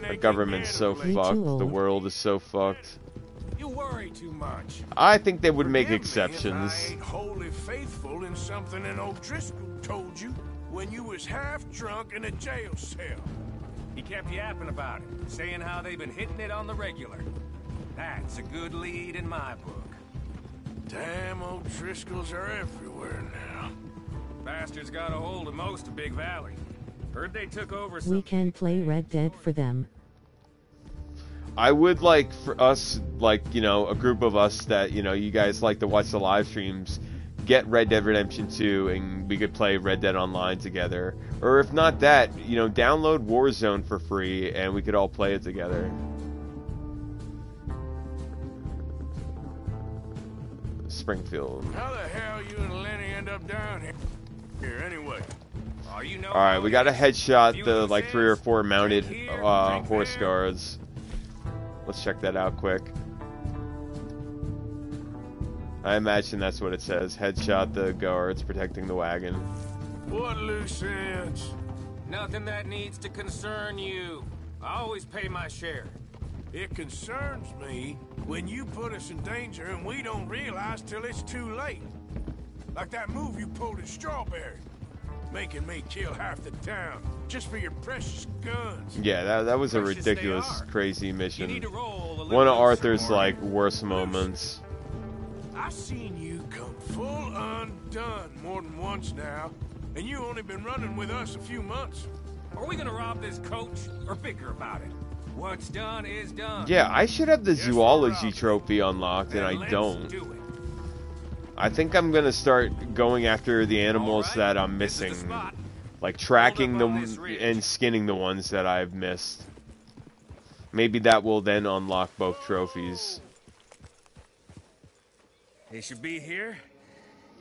The government's so fucked. The world is so fucked. You worry too much. I think they would make Forgive me if exceptions. I ain't wholly faithful in something an O'Driscoll told you when you was half drunk in a jail cell. He kept yapping about it, saying how they've been hitting it on the regular. That's a good lead in my book. Damn O'Driscolls are everywhere now. Bastards got a hold of most of Big Valley. Heard they took over some We can play Red Dead for them. I would like for us, like, you know, a group of us that, you know, you guys like to watch the live streams, get Red Dead Redemption 2 and we could play Red Dead Online together. Or if not that, you know, download Warzone for free and we could all play it together. Springfield. How the hell you and Lenny end up down here? Here, anyway. Oh, you know Alright, we got to headshot the, like, three or four mounted uh, horse guards. Let's check that out quick. I imagine that's what it says. Headshot the guards protecting the wagon. What loose ends? Nothing that needs to concern you. I always pay my share. It concerns me when you put us in danger and we don't realize till it's too late. Like that move you pulled at Strawberry. Making me kill half the town just for your precious guns. Yeah, that, that was a Precious ridiculous, crazy mission. need to roll a One of Arthur's, like, worst moments. I've seen you come full undone more than once now, and you only been running with us a few months. Are we gonna rob this coach or bicker about it? What's done is done. Yeah, I should have the zoology trophy unlocked, and I don't. I think I'm gonna start going after the animals that I'm missing, like tracking them and skinning the ones that I've missed. Maybe that will then unlock both trophies. They should be here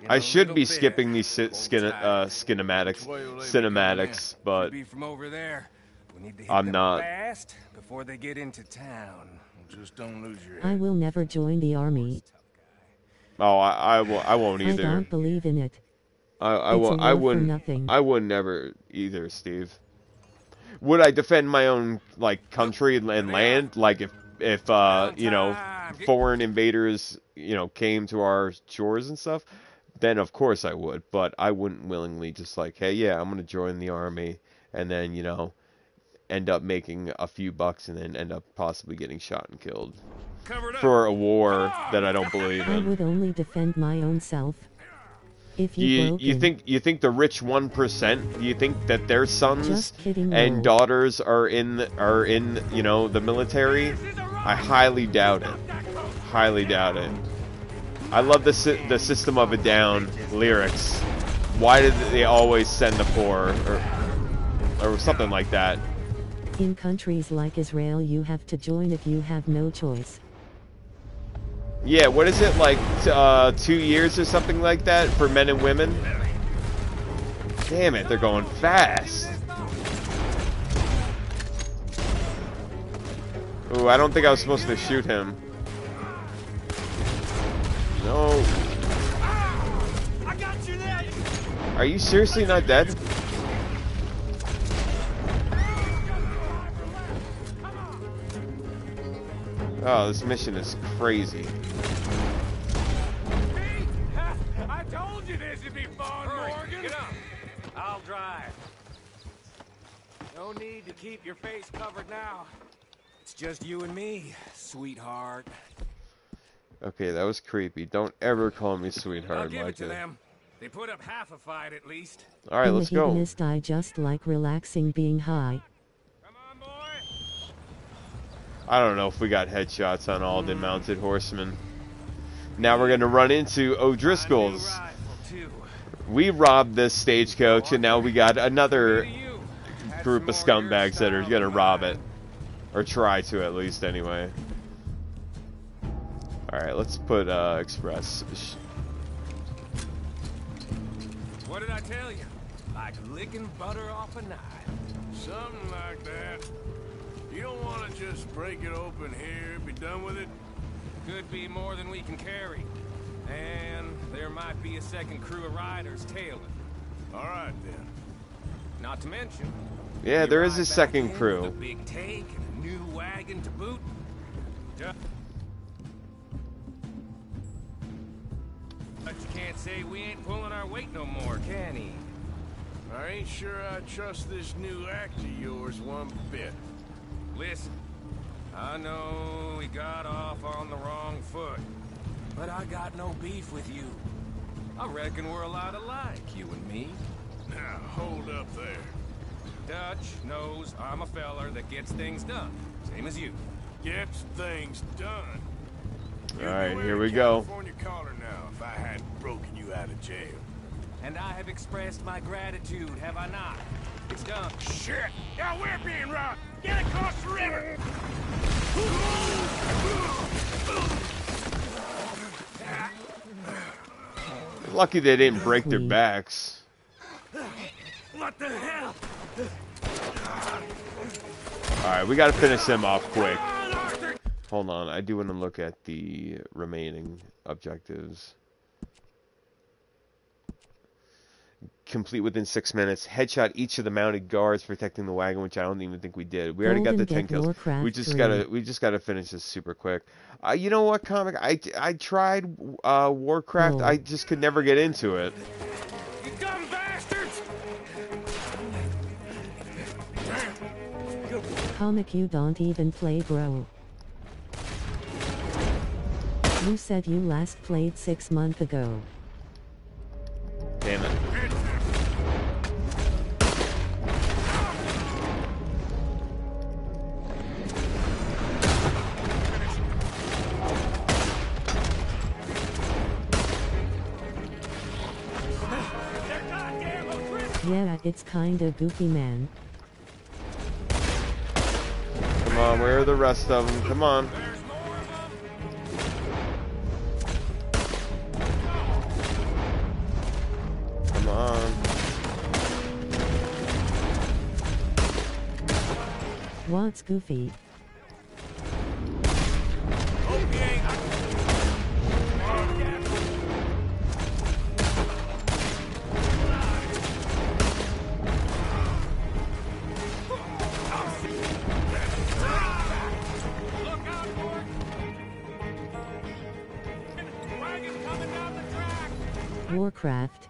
I should be bit. skipping these si- skin uh, skinamatics, cinematics, but Maybe from over there. We need to hit I'm not. fast before they get into town. Just don't lose your I will never join the army. Oh, I, I, will, I won't I don't believe in it. I, I, It's will, I wouldn't. nothing. I would never either, Steve. Would I defend my own like country and land? Like if if uh you know foreign invaders you know came to our shores and stuff, then of course I would. But I wouldn't willingly just like, hey, yeah, I'm gonna join the army, and then you know end up making a few bucks and then end up possibly getting shot and killed for a war ah! that I don't believe in. I would only defend my own self. If you, You broke you in- think you think the rich one percent? You think that their sons kidding, and no. daughters are in the, are in you know the military? I highly doubt it. Highly doubt it. I love the sy- the System of a Down lyrics. Why did they always send the poor or or something like that? In countries like Israel, you have to join if you have no choice. Yeah, what is it like? Uh, two years or something like that for men and women. Damn it, they're going fast. Ooh, I don't think I was supposed to shoot him. No. Are you seriously not dead? Oh, this mission is crazy. I told you this would be fun, Morgan. Get up. I'll drive. No need to keep your face covered now. It's just you and me, sweetheart. Okay, that was creepy. Don't ever call me sweetheart I'll sweetheart give like it to that. them. They put up half a fight at least. Alright, I'm let's a go. hedonist, I just like relaxing being high. Come on, boy. I don't know if we got headshots on all the mounted horsemen. Now we're gonna run into O'Driscoll's. We robbed this stagecoach, and now we got another group of scumbags that are gonna rob it, or try to at least, anyway. All right, let's put uh, express. What did I tell you? Like licking butter off a knife. Something like that. You don't want to just break it open here, be done with it? Could be more than we can carry. And there might be a second crew of riders tailing. All right, then. Not to mention, Yeah, there is a second a crew. big tank and a new wagon to boot. Duh. But you can't say we ain't pulling our weight no more, can he? I ain't sure I trust this new act of yours one bit. Listen, I know we got off on the wrong foot, but I got no beef with you. I reckon we're a lot alike, you and me. Now, hold up there. Dutch knows I'm a feller that gets things done, same as you. Gets things done. All right, here we go. California collar now if I hadn't broken you out of jail. And I have expressed my gratitude, have I not? It's done. Shit! Now we're being robbed! Get across the river! Lucky they didn't break their backs. What the hell? All right, we got to finish them off quick. Hold on, I do want to look at the remaining objectives. Complete within six minutes. Headshot each of the mounted guards protecting the wagon, which I don't even think we did. We already got the ten kills. We just 3. gotta, we just gotta finish this super quick. Uh, you know what, comic? I, I tried uh, Warcraft. Oh. I just could never get into it. You dumb bastards! Comic you don't even play bro. You said you last played six months ago. Damn it. Yeah, it's kinda goofy, man. Come on, where are the rest of them? Come on. Come on. What's goofy? Warcraft.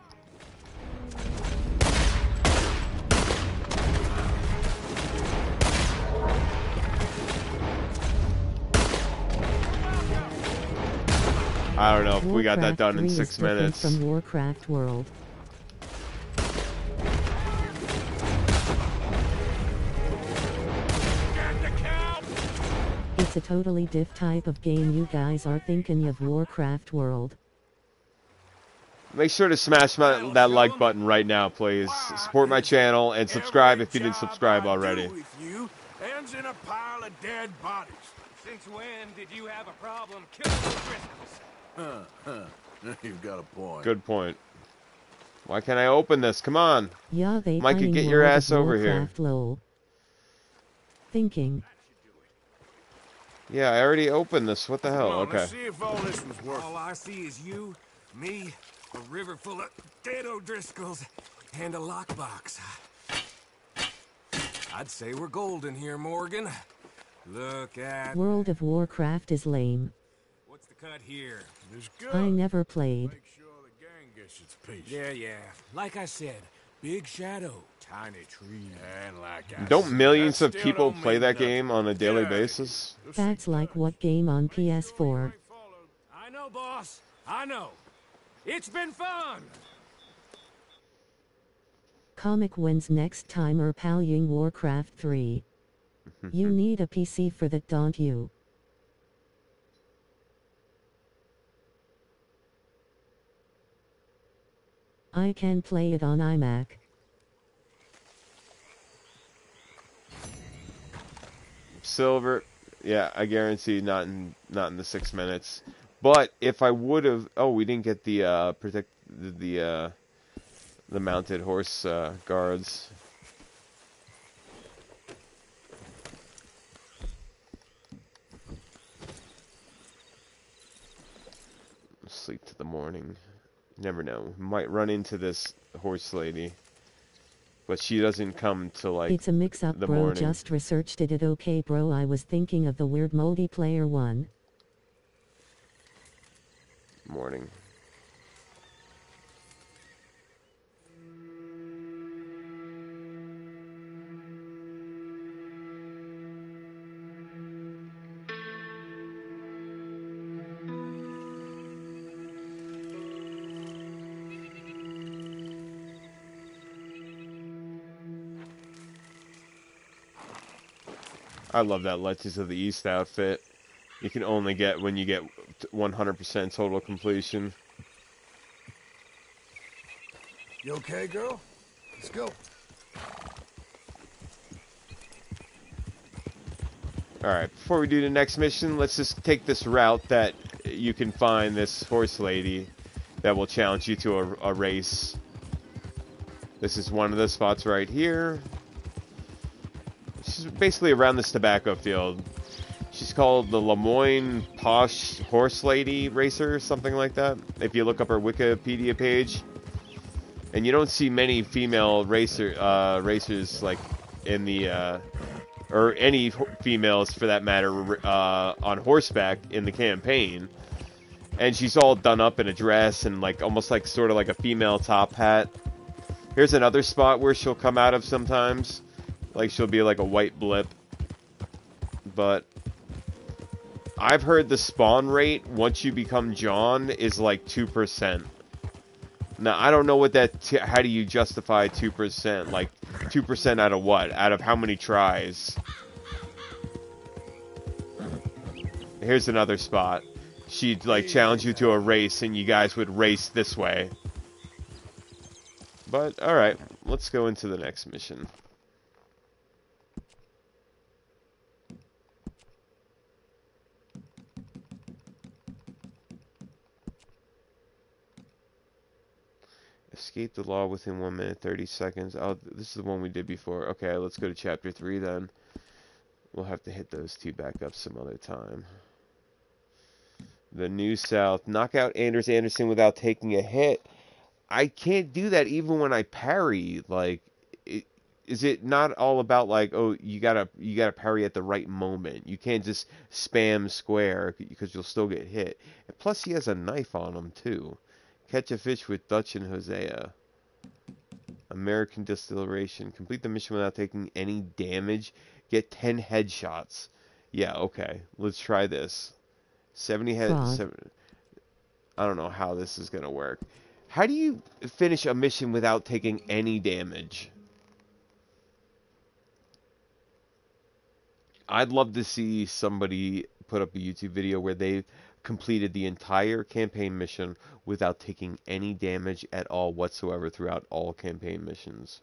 I don't know if we got that done in six minutes. From Warcraft World. It's a totally diff type of game you guys are thinking of Warcraft World. Make sure to smash my, that like button right now, please. Support my channel and subscribe if you didn't subscribe already. With you ends in a pile of dead bodies. Since when did you have a problem killing the Driscolls? Huh, huh. You've got a point. Good point. Why can't I open this? Come on. Yeah, they Micah, finding get your ass over here. Warcraft lol. Thinking. Yeah, I already opened this. What the hell? Come on, Okay. Let's see if all this was worth All I see is you, me, a river full of dead O'Driscolls, and a lockbox. I'd say we're golden here, Morgan. Look at... World of Warcraft is lame. What's the cut here? There's I never played. gets its piece. Yeah, yeah. Like I said, big shadow, tiny tree. And like I Don't said, millions that of people play that nothing. game on a daily Get outta here. basis? That's like what game on PS4. I know, boss. I know. It's been fun. Comic wins next time or palying Warcraft 3. you need a PC for that, don't you? I can play it on iMac. Silver, yeah, I guarantee not in not in the six minutes. But if I would have, oh, we didn't get the uh, protect the the, uh, the mounted horse uh, guards. Sleep to the morning. Never know. Might run into this horse lady, but she doesn't come to like it's a mix up, the bro. morning. Just researched it. It okay, bro. I was thinking of the weird multiplayer one. Morning. I love that Legends of the East outfit. You can only get when you get 100% total completion. You okay, girl? Let's go. Alright, before we do the next mission, let's just take this route that you can find this horse lady that will challenge you to a, a race. This is one of the spots right here. She's basically around this tobacco field. She's called the Lemoyne Posh Horse Lady Racer, or something like that. If you look up her Wikipedia page, and you don't see many female racer uh, racers like in the uh, or any females for that matter uh, on horseback in the campaign. And she's all done up in a dress and like almost like sort of like a female top hat. Here's another spot where she'll come out of sometimes. Like she'll be like a white blip. But I've heard the spawn rate once you become John is like 2%. Now, I don't know what that, how do you justify 2%? Like, 2% out of what? Out of how many tries? Here's another spot. She'd, like, challenge you to a race, and you guys would race this way. But, alright, let's go into the next mission. Escape the law within 1 minute 30 seconds. Oh, this is the one we did before. Okay, let's go to chapter 3 then. We'll have to hit those two back up some other time. The New South. Knock out Anders Anderson without taking a hit. I can't do that even when I parry. Like, it, is it not all about like, oh, you gotta you gotta parry at the right moment? You can't just spam square because you'll still get hit. Plus, he has a knife on him too. Catch a fish with Dutch and Hosea. American Distillation. Complete the mission without taking any damage. Get 10 headshots. Yeah, okay. Let's try this. 70 heads. Seven, I don't know how this is going to work. How do you finish a mission without taking any damage? I'd love to see somebody put up a YouTube video where they completed the entire campaign mission without taking any damage at all whatsoever throughout all campaign missions.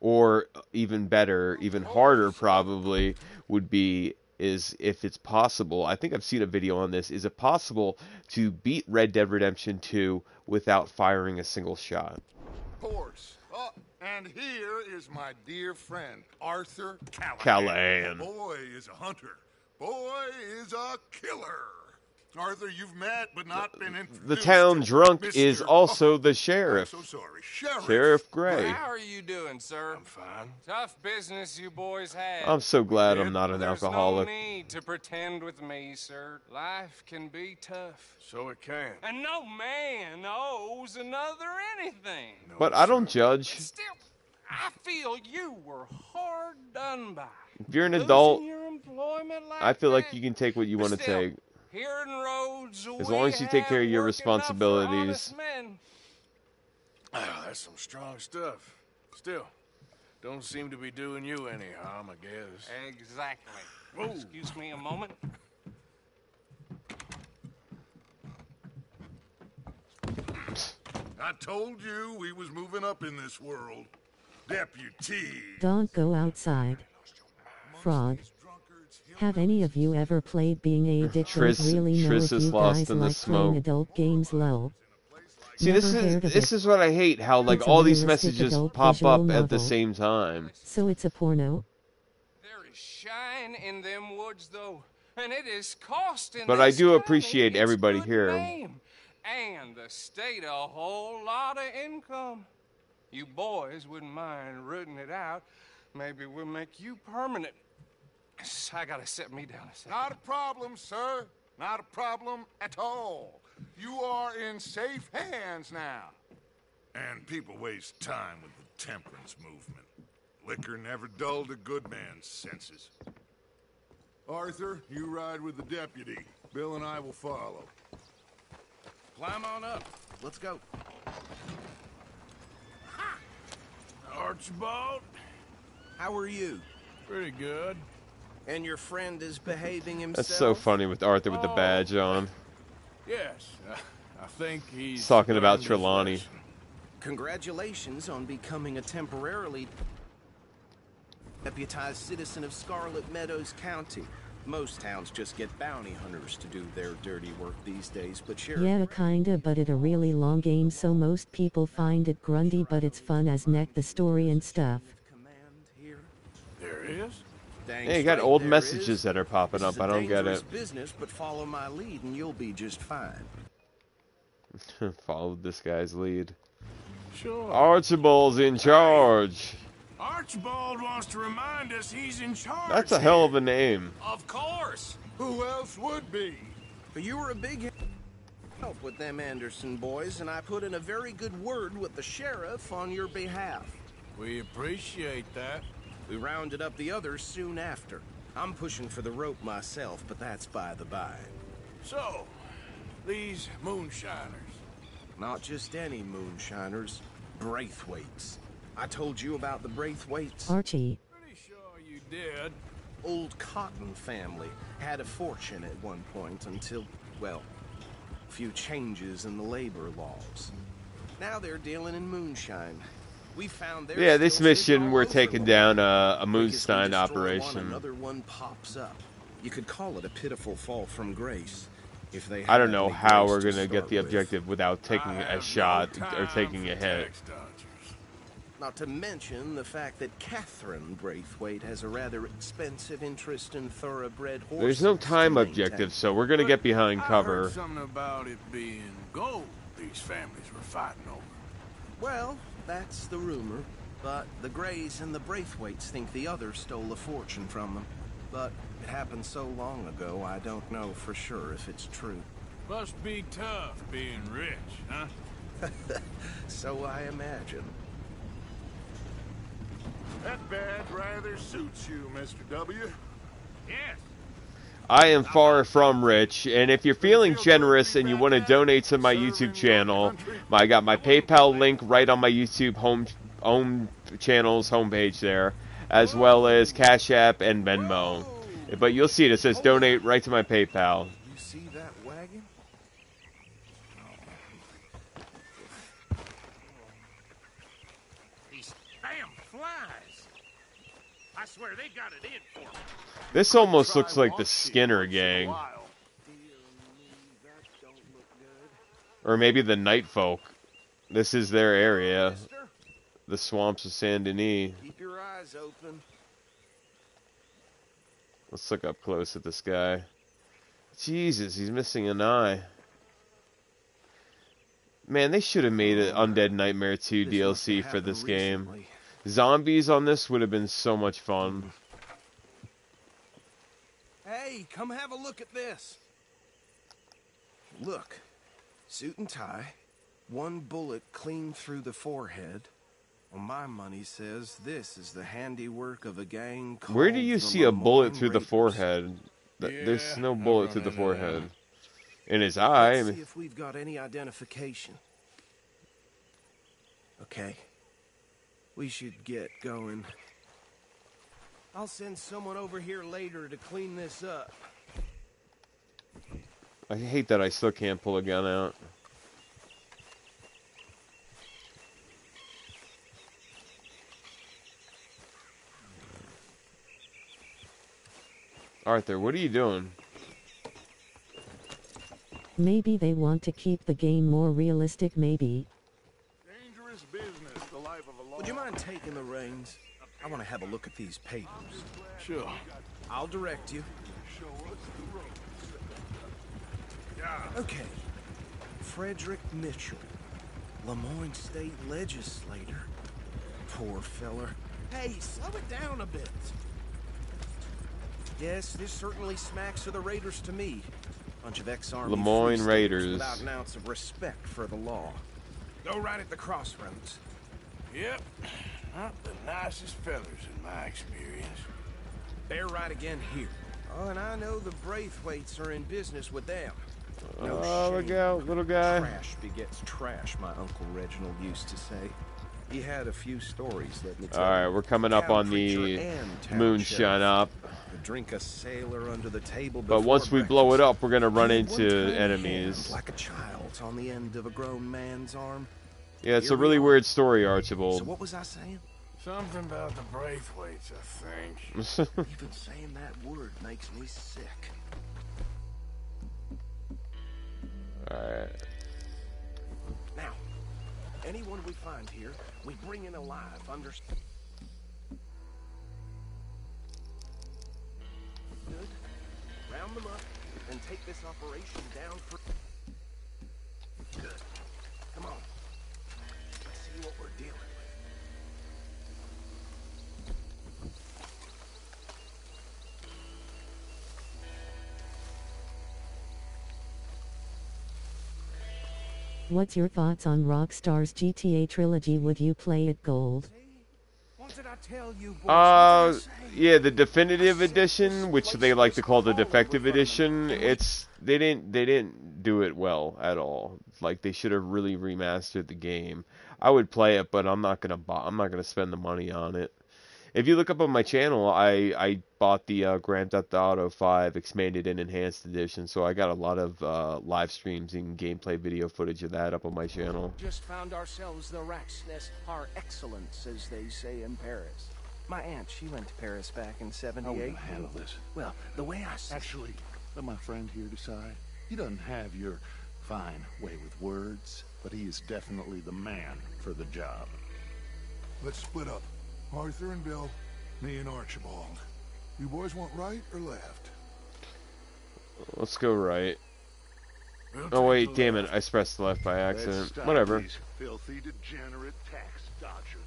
Or uh, even better, even harder probably would be is if it's possible. I think I've seen a video on this. Is it possible to beat Red Dead Redemption 2 without firing a single shot? Of course. Oh, and here is my dear friend, Arthur Callahan. Callahan. Boy is a hunter. Boy is a killer. Arthur, you've met but not been introduced. The town drunk Mr. is also oh, the sheriff. so sorry, Sheriff. Sheriff Gray. How are you doing, sir? I'm fine. Tough business you boys have. I'm so glad I'm not an There's alcoholic. no need to pretend with me, sir. Life can be tough. So it can. And no man owes another anything. But I don't judge. Still, I feel you were hard done by. If you're an Losing adult, like I feel like you can take what you want to take. Here in Rhodes, As long as you take care of your work enough for responsibilities. Oh. That's some strong stuff. Still, don't seem to be doing you any harm, I guess. Exactly. Excuse me a moment. I told you we was moving up in this world. Deputy. Don't go outside. Frog. Have any of you ever played being a dick? Triss- Don't really know Triss if is you lost guys in the like smoke. playing adult games low. See, this is this it. is what I hate. How like It's all these messages pop visual up at the same time. So it's a porno. There is shine in them woods, though, and it is costing. But I do appreciate everybody here. name, and the state a whole lot of income. You boys wouldn't mind rooting it out. Maybe we'll make you permanent. I gotta set me down a second. Not a problem, sir. Not a problem at all. You are in safe hands now. And people waste time with the temperance movement. Liquor never dulled a good man's senses. Arthur, you ride with the deputy. Bill and I will follow. Climb on up. Let's go. Archibald? How are you? Pretty good. And your friend is behaving himself? That's so funny with Arthur with the badge on. Yes, uh, I think he's... He's talking about Trelawney. Congratulations on becoming a temporarily deputized citizen of Scarlet Meadows County. Most towns just get bounty hunters to do their dirty work these days, but Sheriff Yeah, kinda, but it a really long game, so most people find it grundy, but it's fun as neck the story and stuff. There is? Dang Yeah, you got old messages is. that are popping This up. I don't get it. business, but follow my lead and you'll be just fine. Followed this guy's lead. Sure. Archibald's in charge. Archibald wants to remind us he's in charge. That's a hell of a name. Of course. Who else would be? But you were a big help with them Anderson boys, and I put in a very good word with the sheriff on your behalf. We appreciate that. We rounded up the others soon after. I'm pushing for the rope myself, but that's by the by. So, these moonshiners. Not just any moonshiners, Braithwaites. I told you about the Braithwaites. Archie. Pretty sure you did. Old Cotton family had a fortune at one point until, well, a few changes in the labor laws. Now they're dealing in moonshine. We found Yeah, this mission we're taking down a, a Quick as we Moonstein destroy One, operation. another one pops up. You could call it a pitiful fall from grace. If they I don't know how we're gonna get start the with. objective without taking a shot no or taking a hit. Not to mention the fact that Catherine Braithwaite has a rather expensive interest in thoroughbred horses. There's no time objective, so we're gonna get behind cover. something about it being gold these families were fighting over. Well, that's the rumor. But the Greys and the Braithwaites think the others stole a fortune from them. But it happened so long ago, I don't know for sure if it's true. Must be tough being rich, huh? so I imagine. That badge rather suits you, Mr. W. Yes. I am far from rich, and if you're feeling generous and you want to donate to my YouTube channel, I got my PayPal link right on my YouTube home home channel's homepage there, as well as Cash App and Venmo. But you'll see it. It says donate right to my PayPal. You see that wagon? These damn flies. I swear they got it in for me. This almost looks like the Skinner gang, or maybe the Night Folk. This is their area, the swamps of Saint Denis. Keep your eyes open. Let's look up close at this guy. Jesus, he's missing an eye. Man, they should have made an Undead Nightmare 2 DLC for this game. Zombies on this would have been so much fun. Hey, come have a look at this. Look, suit and tie, one bullet clean through the forehead. Well, my money says this is the handiwork of a gang called Where do you see a bullet through the forehead? Th- There's no bullet through the forehead. In his eye. I Let's see if we've got any identification. Okay. We should get going. I'll send someone over here later to clean this up. I hate that I still can't pull a gun out. Arthur, what are you doing? Maybe they want to keep the game more realistic, maybe. Dangerous business, the life of a law. Would you mind taking the reins? I want to have a look at these papers. Sure. I'll direct you. Okay. Frederick Mitchell, Lemoyne State Legislator. Poor feller. Hey, slow it down a bit. Yes, this certainly smacks of the Raiders to me. Bunch of ex-army Lemoyne Raiders. without an ounce of respect for the law. Go right at the crossroads. Yep. Not the nicest fellers in my experience. They're right again here. Oh, and I know the Braithwaites are in business with them. No Oh, look shame. out, little guy. Trash begets trash, my Uncle Reginald used to say. He had a few stories, let me tell All right, we're coming up on the moonshine up. Drink a sailor under the table But before once we breakfast. blow it up, we're gonna run He had one into enemies. like a child's on the end of a grown man's arm. Yeah, it's Here a really are. weird story, Archibald. So what was I saying? Something about the Braithwaites, I think. Even saying that word makes me sick. Alright. Now, anyone we find here, we bring in alive, understand? Good. Round them up and take this operation down for... Good. Come on. Let's what we're dealing with. What's your thoughts on Rockstar's GTA trilogy? Would you play it gold? What did I tell you, boys? Uh, yeah, the definitive edition, which they like to call the defective edition, it's they didn't they didn't do it well at all. Like they should have really remastered the game. I would play it, but I'm not gonna buy. I'm not gonna spend the money on it. If you look up on my channel, I I bought the uh, Grand Theft Auto 5 expanded and enhanced edition, so I got a lot of uh, live streams and gameplay video footage of that up on my channel. Just found ourselves the rat's nest par excellence, as they say in Paris. My aunt, she went to Paris back in How 78. will you handle this? Well, the way I see Actually, let my friend here decide. He doesn't have your fine way with words, but he is definitely the man for the job. Let's split up. Arthur and Bill, me and Archibald. You boys want right or left? Let's go right. We'll Oh wait, the damn it! I pressed left by accident. Whatever. filthy, degenerate tax dodgers.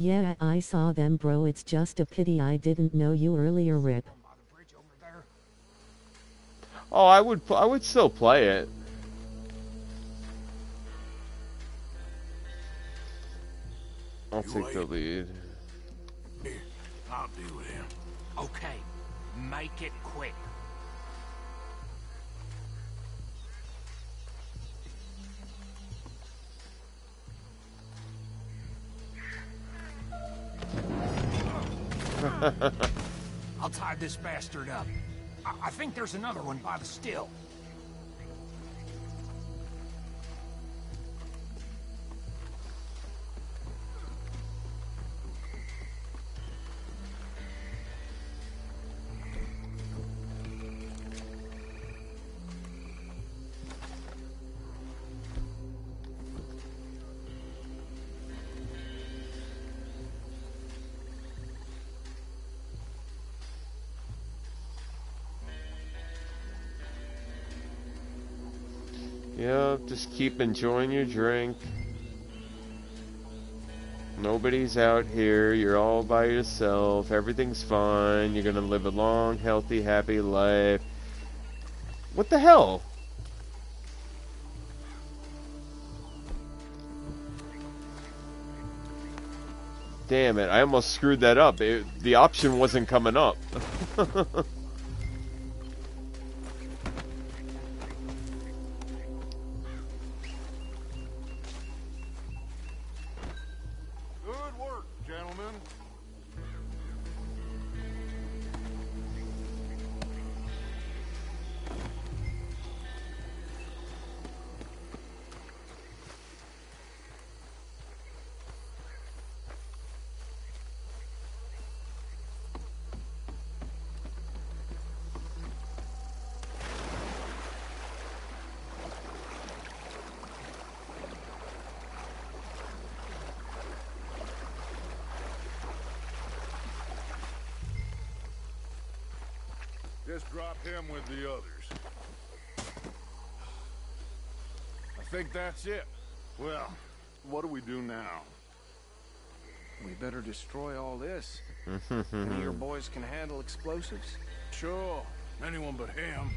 Yeah, I saw them, bro. It's just a pity I didn't know you earlier, Rip. Oh, I would. I would still play it. I'll You take the lead. I'll deal with him. Okay, make it quick. I'll tie this bastard up. I, I think there's another one by the still. Keep enjoying your drink. Nobody's out here. You're all by yourself. Everything's fine. You're gonna live a long, healthy, happy life. What the hell? Damn it, I almost screwed that up. It, the option wasn't coming up. him with the others. I think that's it. Well, what do we do now? We better destroy all this. Any of your boys can handle explosives? Sure. Anyone but him.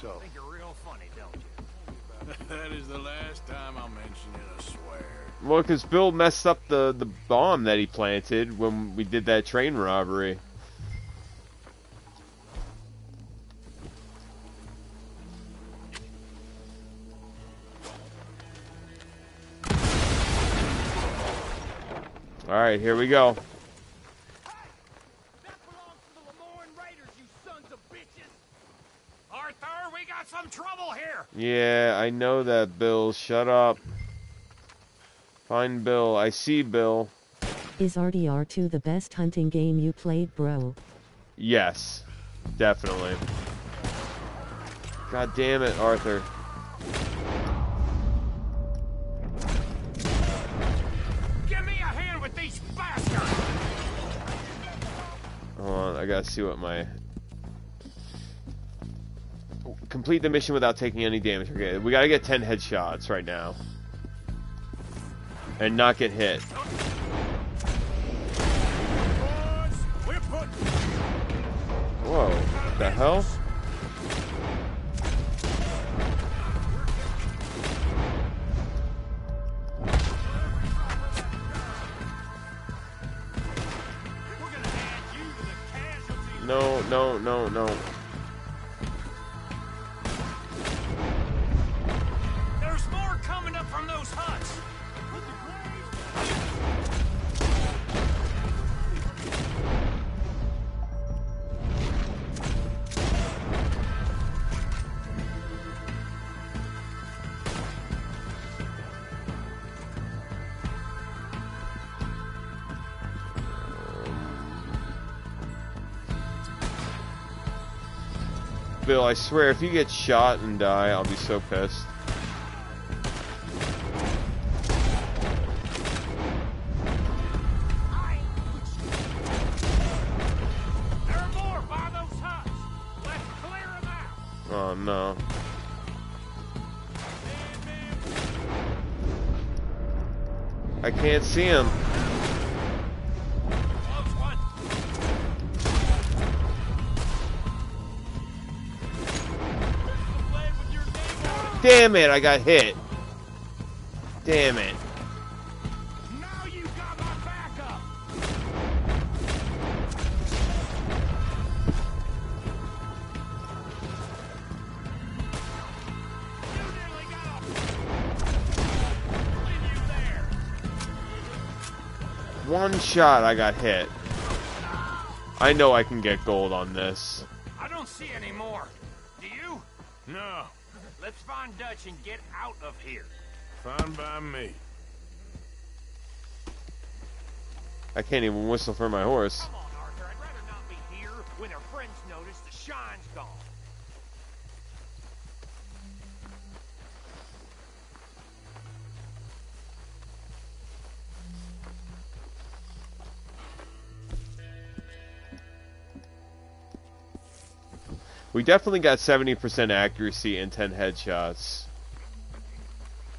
So, think you're real funny, don't you? that is the last time I'll mention it, I swear. Well, because Bill messed up the, the bomb that he planted when we did that train robbery. Alright, here we go. Arthur, we got some trouble here. Yeah, I know that, Bill. Shut up. Find Bill. I see Bill. Is RDR2 the best hunting game you played, bro? Yes, definitely. God damn it, Arthur. See what my... Complete the mission without taking any damage. Okay, we gotta get 10 headshots right now. And not get hit. Whoa, what the hell? I swear, if you get shot and die, I'll be so pissed. Oh no. I can't see him. Damn it, I got hit. Damn it. Now you got my backup. One shot, I got hit. I know I can get gold on this. Find Dutch and get out of here. fine by me. I can't even whistle for my horse. Come on, Arthur. I'd rather not be here when our friends notice the shine's gone. We definitely got 70% accuracy and 10 headshots.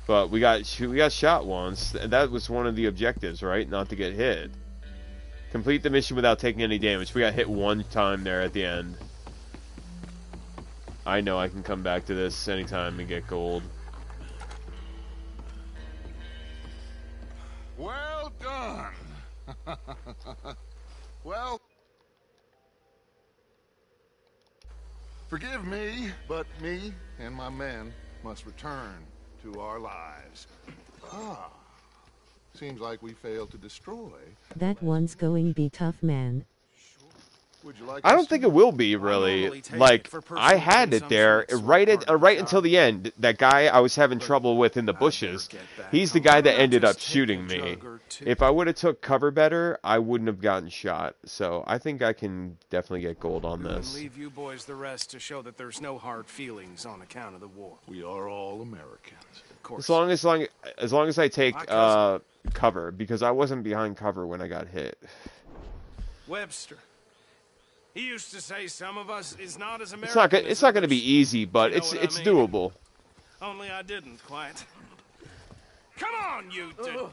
But we got we got shot once. That was one of the objectives, right? Not to get hit. Complete the mission without taking any damage. We got hit one time there at the end. I know I can come back to this anytime and get gold. Well done. well, forgive me, but me and my men must return to our lives. Ah, seems like we failed to destroy. That one's going be tough, man. Would you like? I don't think it will be really. Like I had it there right at uh, right until the end. That guy I was having trouble with in the bushes. He's the guy that ended up shooting me. If I would have took cover better, I wouldn't have gotten shot. So I think I can definitely get gold on this. leave you boys the rest to show that there's no hard feelings on account of the war. We are all Americans. Of course. As long as long as long as I take uh cover because I wasn't behind cover when I got hit. Webster. He used to say some of us is not as American It's not gonna, it's not going to be easy, but You know it's what I mean? doable. Only I didn't quite. Come on, you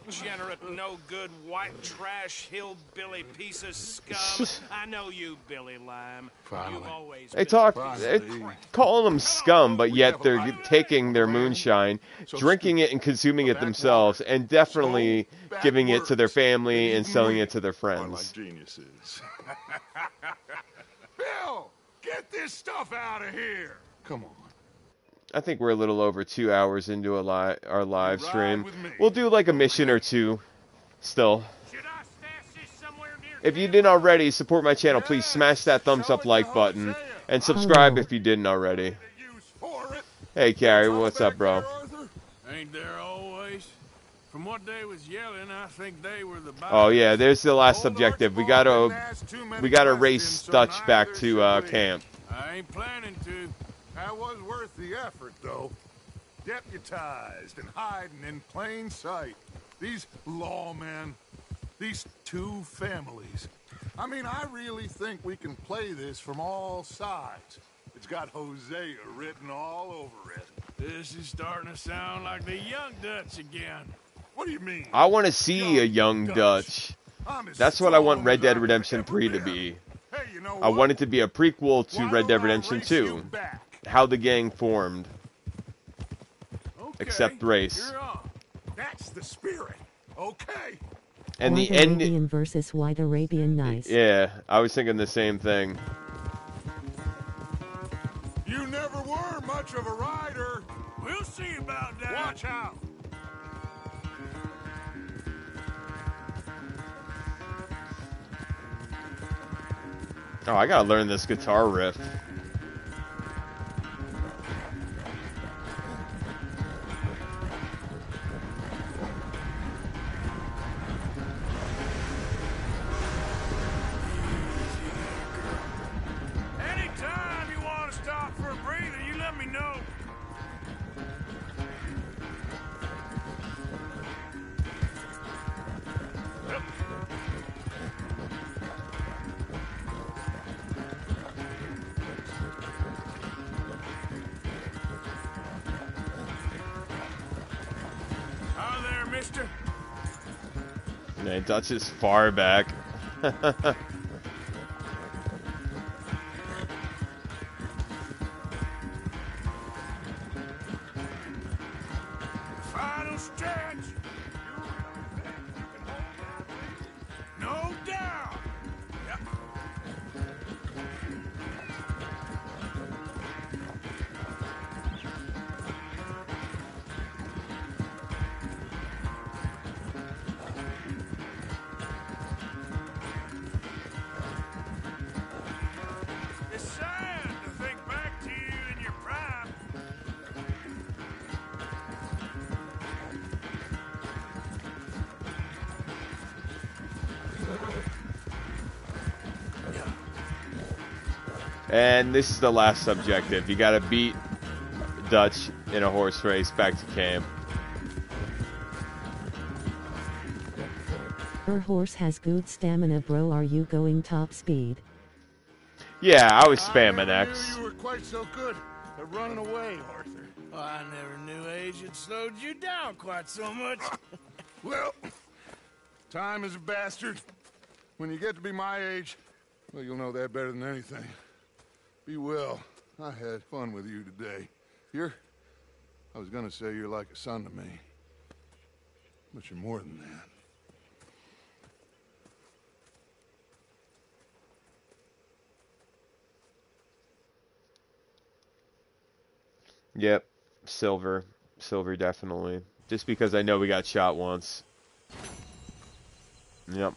degenerate, no good, white trash, hillbilly piece of scum. I know you, Billy Lime. You've always They talk, a they're of crap. calling them scum, but yet they're taking their moonshine, drinking it and consuming it themselves, and definitely giving it to their family and selling it to their friends. Geniuses. Bill, get this stuff out of here. Come on. I think we're a little over two hours into a li- our live stream. We'll do like a mission or two, still. If you didn't already, support my channel. Please smash that thumbs up like button and subscribe if you didn't already. Hey, Carrie, what's up, bro? Ain't there always? From what they was yelling, I think they were the Oh yeah, there's the last objective. We gotta we gotta race Dutch back to uh, camp. I ain't planning to. That was worth the effort, though. Deputized and hiding in plain sight. These lawmen, these two families. I mean, I really think we can play this from all sides. It's got Hosea written all over it. This is starting to sound like the young Dutch again. What do you mean? I want to see a young Dutch. That's what I want Red Dead Redemption 3 to be. I want it to be a prequel to Red Dead Redemption 2. How the gang formed. Except race. That's the spirit. Okay. And the White end. Arabian versus White Arabian nice. Yeah, I was thinking the same thing. You never were much of a rider. We'll see about that. Watch out. Oh, I gotta learn this guitar riff. Dutch is far back. And this is the last objective. You gotta beat Dutch in a horse race back to camp. Her horse has good stamina bro are you going top speed? Yeah, I was spamming X. You were quite so good at running away, Arthur. Oh, I never knew age had slowed you down quite so much. Well, time is a bastard. When you get to be my age, well, you'll know that better than anything. Be well. I had fun with you today. You're... I was gonna say you're like a son to me. But you're more than that. Yep, silver. Silver, definitely. Just because I know we got shot once. Yep.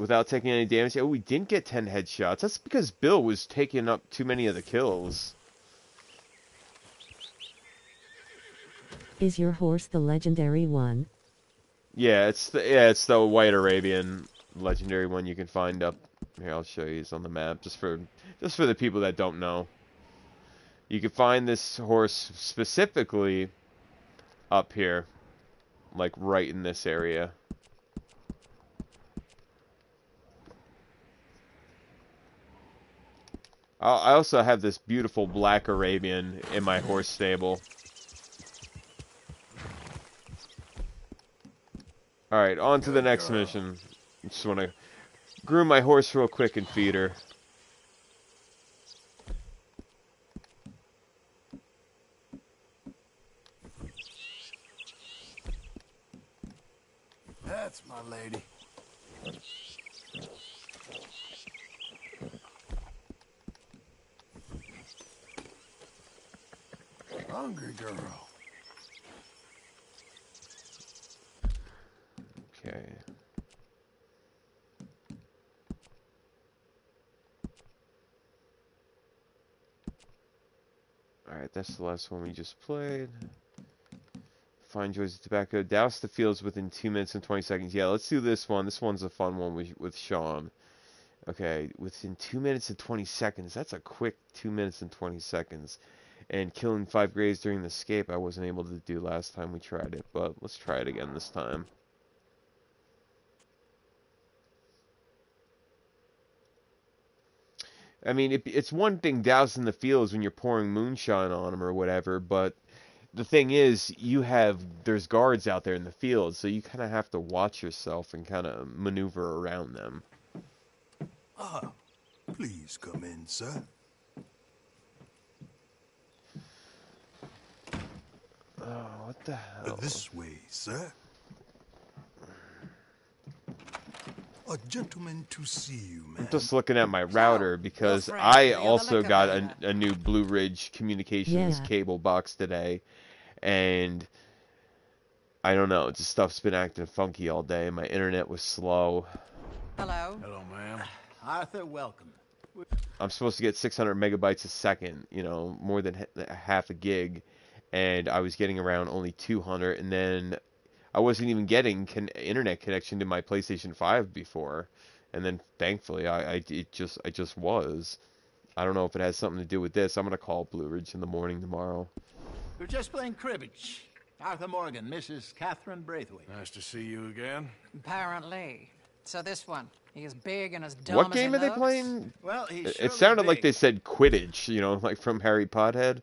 Without taking any damage. Oh, we didn't get 10 headshots. That's because Bill was taking up too many of the kills. Is your horse the legendary one? Yeah, it's the yeah, it's the white Arabian legendary one you can find up here. I'll show you. It's on the map just for just for the people that don't know. You can find this horse specifically up here, like right in this area. I also have this beautiful black Arabian in my horse stable. Alright, on to the next mission. Just want to groom my horse real quick and feed her. That's my lady. Hungry girl. Okay. Alright, that's the last one we just played. Fine joys of tobacco. Douse the fields within 2 minutes and 20 seconds. Yeah, let's do this one. This one's a fun one with, with Sean. Okay, within 2 minutes and 20 seconds. That's a quick 2 minutes and 20 seconds. And killing 5 grays during the escape I wasn't able to do last time we tried it. But let's try it again this time. I mean, it, it's one thing dousing the fields when you're pouring moonshine on them or whatever, but the thing is, you have there's guards out there in the field, so you kind of have to watch yourself and kind of maneuver around them. Ah, please come in, sir. Oh, what the uh, hell? This way, sir. A gentleman to see you, man. I'm just looking at my router because I also got a, a new Blue Ridge Communications Yeah. cable box today, and I don't know, just stuff's been acting funky all day. My internet was slow. Hello. Hello, ma'am. Arthur, welcome. I'm supposed to get 600 megabytes a second, you know, more than h- half a gig, and I was getting around only 200, and then I wasn't even getting con- internet connection to my PlayStation 5 before, and then thankfully I, I it just I just was. I don't know if it has something to do with this. I'm gonna call Blue Ridge in the morning tomorrow. We're just playing cribbage. Arthur Morgan, Mrs. Catherine Braithwaite. Nice to see you again. Apparently. So this one. He's big and as dumb What as game he are they playing? Well, he's It, it surely sounded like they said Quidditch, you know, like from Harry Pothead.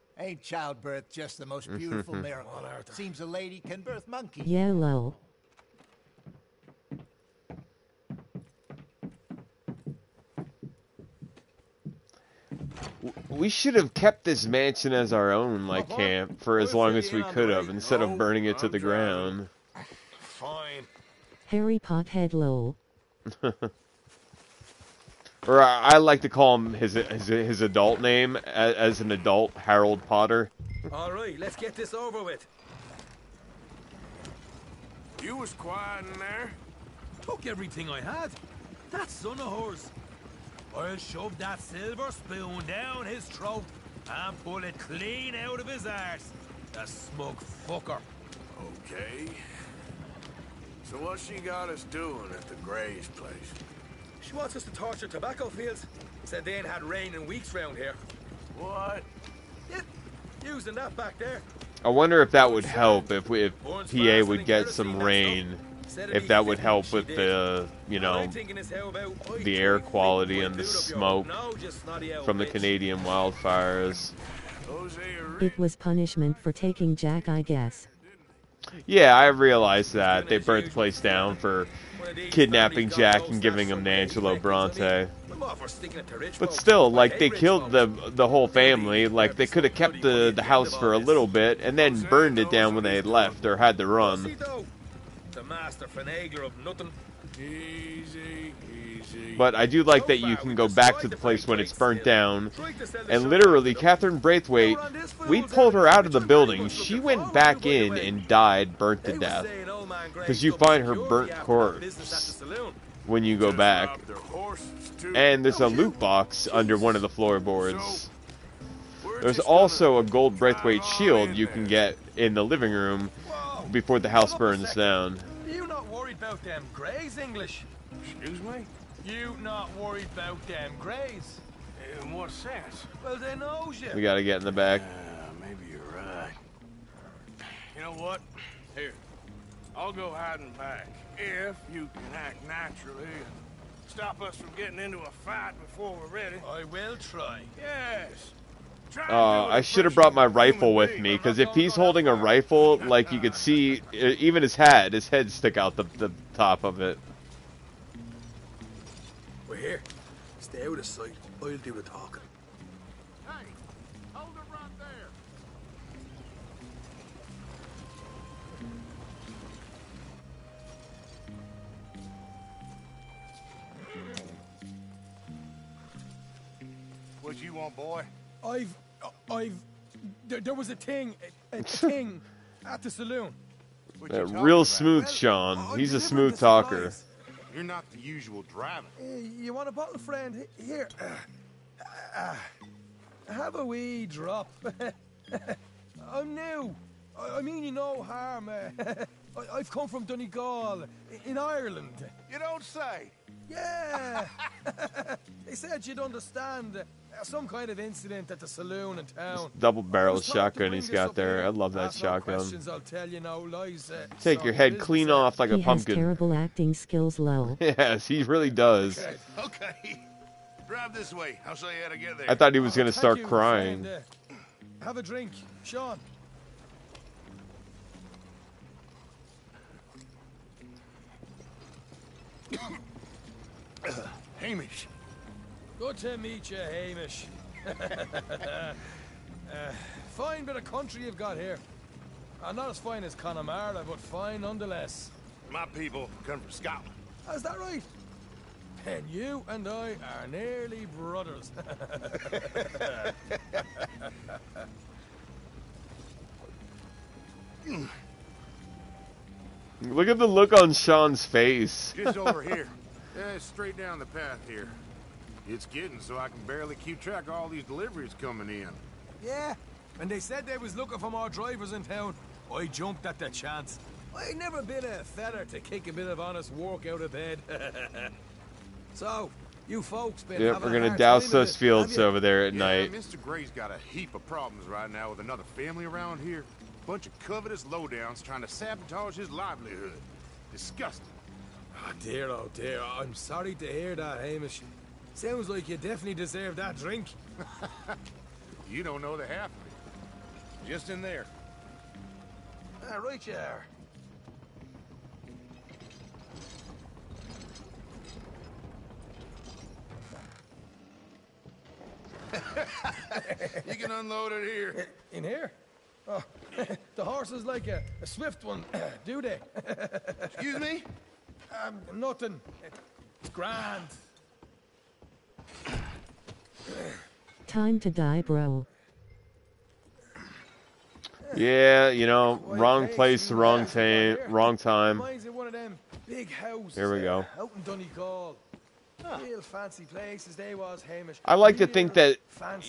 Ain't childbirth just the most beautiful miracle? On earth? Seems a lady can birth monkeys. Yellow. We should have kept this mansion as our own, like camp, for as long as we could have, instead of burning it to the ground. Fine. Harry Pothead lol. Or I, I like to call him his his, his adult name as, as an adult, Harold Potter. All right, let's get this over with. You was quiet in there. Took everything I had. That son of hers. I'll shove that silver spoon down his throat and pull it clean out of his arse. The smug fucker. Okay. So what she got us doing at the Gray's place? She wants us to torture tobacco fields. Said they ain't had rain in weeks round here. What? Yeah, using that back there. I wonder if that would help if we, if PA would get some rain, if that would help with the you know the air quality and the smoke from the Canadian wildfires. It was punishment for taking Jack, I guess. Yeah, I realized that they burnt the place down for kidnapping Jack and giving him to Angelo Bronte. But still, like they killed the the whole family. Like they could have kept the the house for a little bit and then burned it down when they left or had to run. But I do like that you can go back to the place when it's burnt down. And literally, Catherine Braithwaite, we pulled her out of the building. She went back in and died, burnt to death. Because you find her burnt corpse when you go back. And there's a loot box under one of the floorboards. There's also a gold Braithwaite shield you can get in the living room before the house burns down. You not worried about them greys, English? Excuse me? You not worried about them greys? In what sense? Well, they knows you. We gotta get in the back. Uh, maybe you're right. You know what? Here, I'll go hiding back. If you can act naturally and stop us from getting into a fight before we're ready. I will try. Yes. Uh, I should have brought my rifle with me, because if he's holding a rifle, like you could see, even his hat, his head stick out the, the top of it. We're here. Stay out of sight. I'll do the talking. What you want, boy? I've, I've, there, there was a thing, a, a thing at the saloon. Uh, real smooth, Sean. He's a smooth talker. You're not the usual driver. Uh, you want a bottle, friend? Here. Uh, uh, have a wee drop. I'm new. I, I mean you no harm. Uh, I, I've come from Donegal, in Ireland. You don't say. Yeah. they said you'd understand uh, some kind of incident at the saloon in town. Double barrel was to shotgun bring he's this got there. here. I love that Ask shotgun. questions, I'll tell you no lies. Uh, Take your head clean off like a he has pumpkin. terrible acting skills lol. Yes, he really does. Okay. Drive this way. I'll show you how to get there. I thought he was gonna Thank start you, crying. friend. Uh, have a drink, Sean. Hamish. Good to meet you, Hamish. uh, fine bit of country you've got here. Uh, not as fine as Connemara, but fine nonetheless. My people come from Scotland. Is that right? And you and I are nearly brothers. Look at the look on Sean's face. Just over here. Yeah, straight down the path here. It's getting so I can barely keep track of all these deliveries coming in. Yeah, and they said they was looking for more drivers in town. I jumped at the chance. I never been a feather to kick a bit of honest work out of bed. so, you folks been Yep, we're gonna hard douse time those fields over there at yeah, night. Mr. Gray's got a heap of problems right now with another family around here. Bunch of covetous lowdowns trying to sabotage his livelihood. Disgusting. Oh dear, oh dear. I'm sorry to hear that, Hamish. Sounds like you definitely deserve that drink. You don't know the half of it. Just in there. Ah, right you are. you can unload it here. In here? Oh, the horse is like a, a swift one, do they? Excuse me? Um, nothing. It's grand. Time to die, bro. Yeah, you know, wrong place, wrong time, wrong time. Reminds me of one of them big houses. Here we go. Out in Donegal. Real fancy places they was, Hamish. I like to think that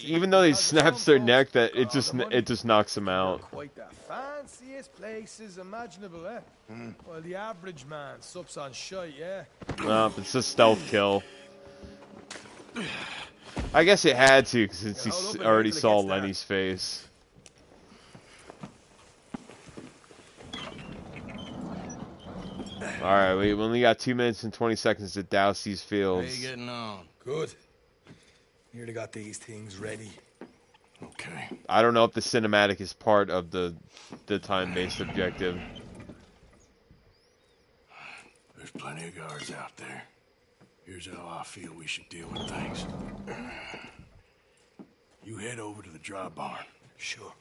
even though they because the snaps their neck, that it just it just knocks them out. Quite the fanciest places imaginable, eh? Well, the average man sups on shite, yeah? No, it's a stealth kill. I guess it had to since he already saw Lenny's face. All right, we only got two minutes and twenty seconds to douse these How fields. you getting on? Good. Nearly got these things ready. Okay. I don't know if the cinematic is part of the the time-based objective. There's plenty of guards out there. Here's how I feel we should deal with things. You head over to the dry barn. Sure.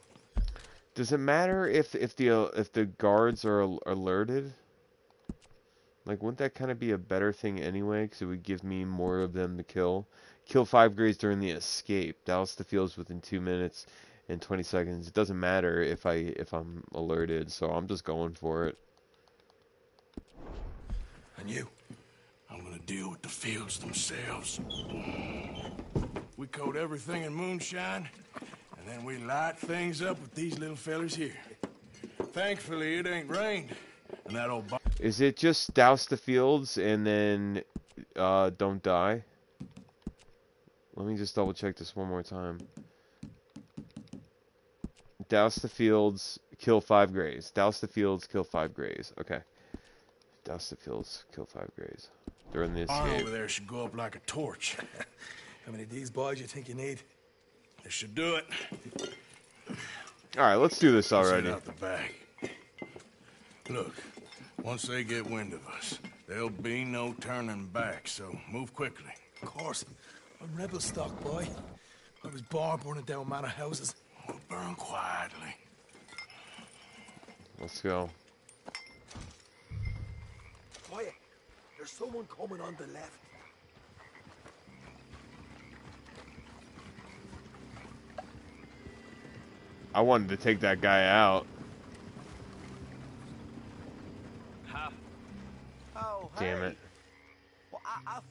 Does it matter if if the uh, if the guards are alerted? Like, wouldn't that kind of be a better thing anyway? Because it would give me more of them to kill. Kill five grays during the escape. Douse the fields within two minutes and twenty seconds. It doesn't matter if I if I'm alerted, so I'm just going for it. And you? Deal with the fields themselves. We coat everything in moonshine, and then we light things up with these little fellers here. Thankfully, it ain't rained, and that old. Is it just douse the fields and then uh, don't die? Let me just double check this one more time. Douse the fields, kill five grays. Douse the fields, kill five grays. Okay. Douse the fields, kill five grays. During the Barn escape. over there should go up like a torch. How many of these boys you think you need? This should do it. Alright, let's do this already. out the back. Look, once they get wind of us, there'll be no turning back, so move quickly. Of course. I'm rebel stock, boy. I was born burning down manor houses. We'll burn quietly. Let's go. There's someone coming on the left. I wanted to take that guy out. Damn oh, it.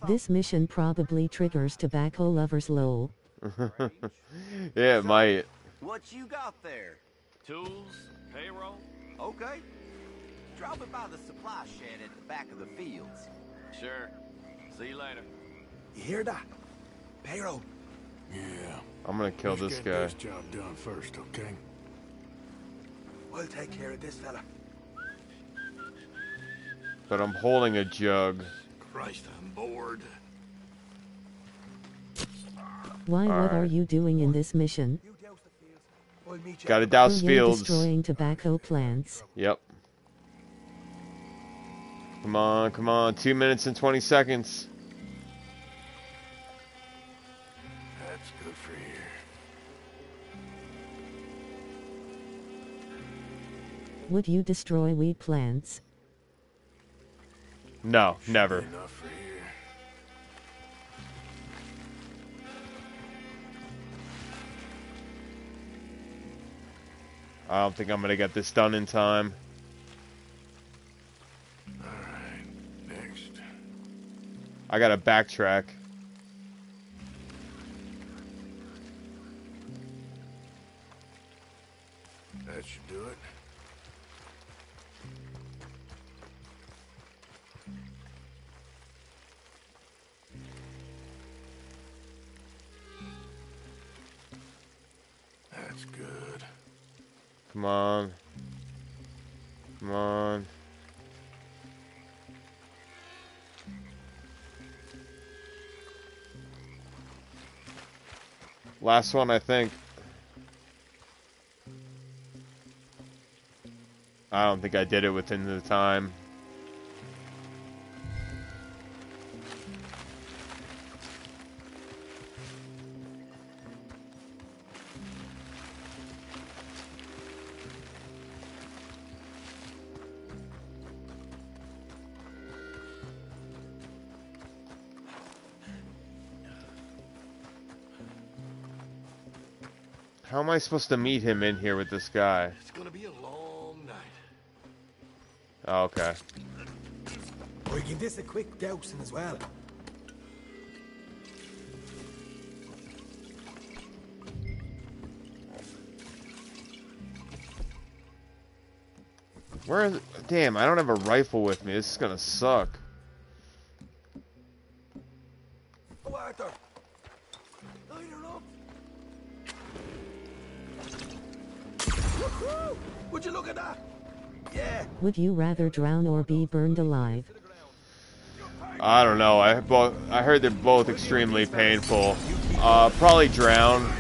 This mission probably triggers tobacco lovers lol. yeah, it might. What you got there? Tools, payroll. Okay. Drop it by the supply shed at the back of the fields. Sure. See you later. You hear that? Payroll. Yeah. I'm gonna kill Let's this get guy. this job done first, okay? We'll take care of this fella. But I'm holding a jug. Christ, I'm bored. Why what are you doing in this mission? I'll meet you. Gotta douse William fields. destroying tobacco plants. Yep. Come on, come on. Two minutes and 20 seconds. That's good for here. Would you destroy weed plants? No, never. Enough for here. I don't think I'm gonna get this done in time. I gotta backtrack. That should do it. That's good. Come on. Come on. Last one, I think. I don't think I did it within the time. How am I supposed to meet him in here with this guy? It's gonna be a long night. Oh, okay. We can this a quick dousing as well. Where is Damn, I don't have a rifle with me. This is gonna suck. Would you rather drown or be burned alive? I don't know. I both I heard they're both extremely painful. Uh, probably drown.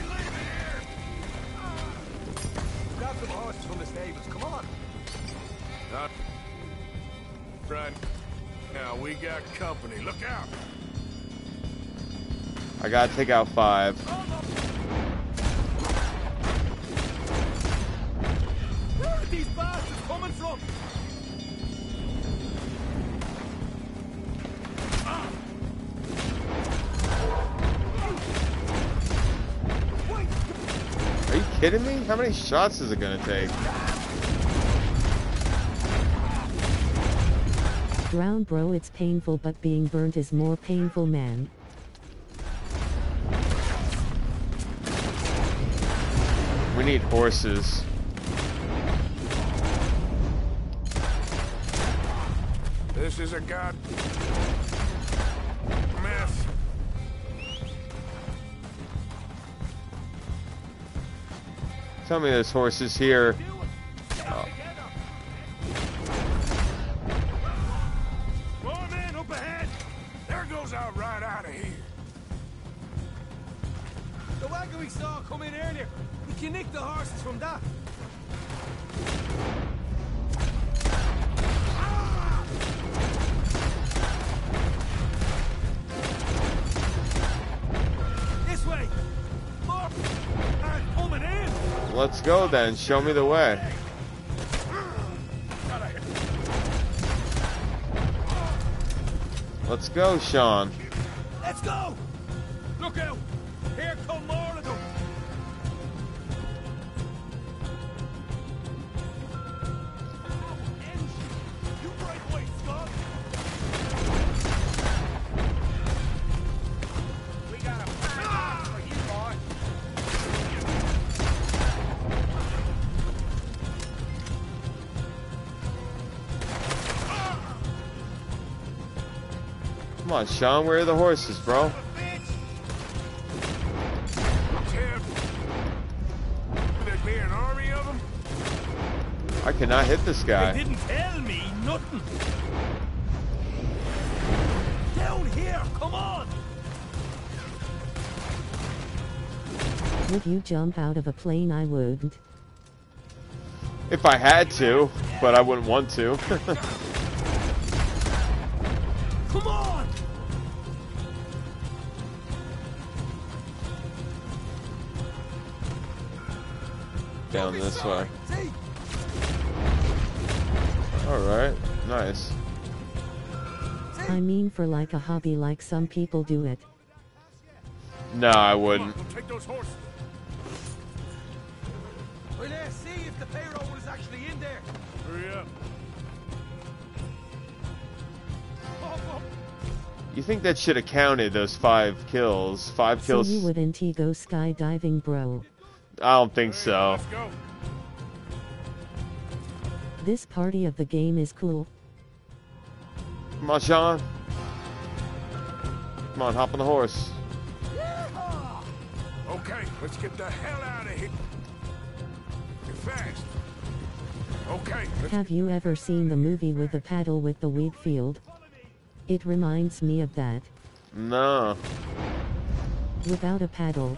Now we got company. Look out! I gotta take out five. How many shots is it gonna take? Drown bro it's painful but being burnt is more painful man. We need horses. This is a god Tell me there's horses here. Let's go then. Show me the way. Let's go, Sean. Let's go. Look out. On, Sean. Where are the horses, bro? Tim, there'd be an army of them. I cannot hit this They guy. didn't tell me nothing. Down here, come on. Would you jump out of a plane? I wouldn't. If I had to, but I wouldn't want to. this way. Alright, nice. I mean for like a hobby like some people do it. No, I wouldn't. We'll take those horses. Well, let's see if the payroll is actually in there. Hurry up. You think that should have counted those five kills? Five So kills? you wouldn't go skydiving, bro. I don't think so. Let's go. This party of the game is cool. Come on, Sean. Come on, hop on the horse. Okay, let's get the hell out of here. You're fast. Okay, Have you ever seen the movie with the paddle with the wheat field? It reminds me of that. No. Without a paddle,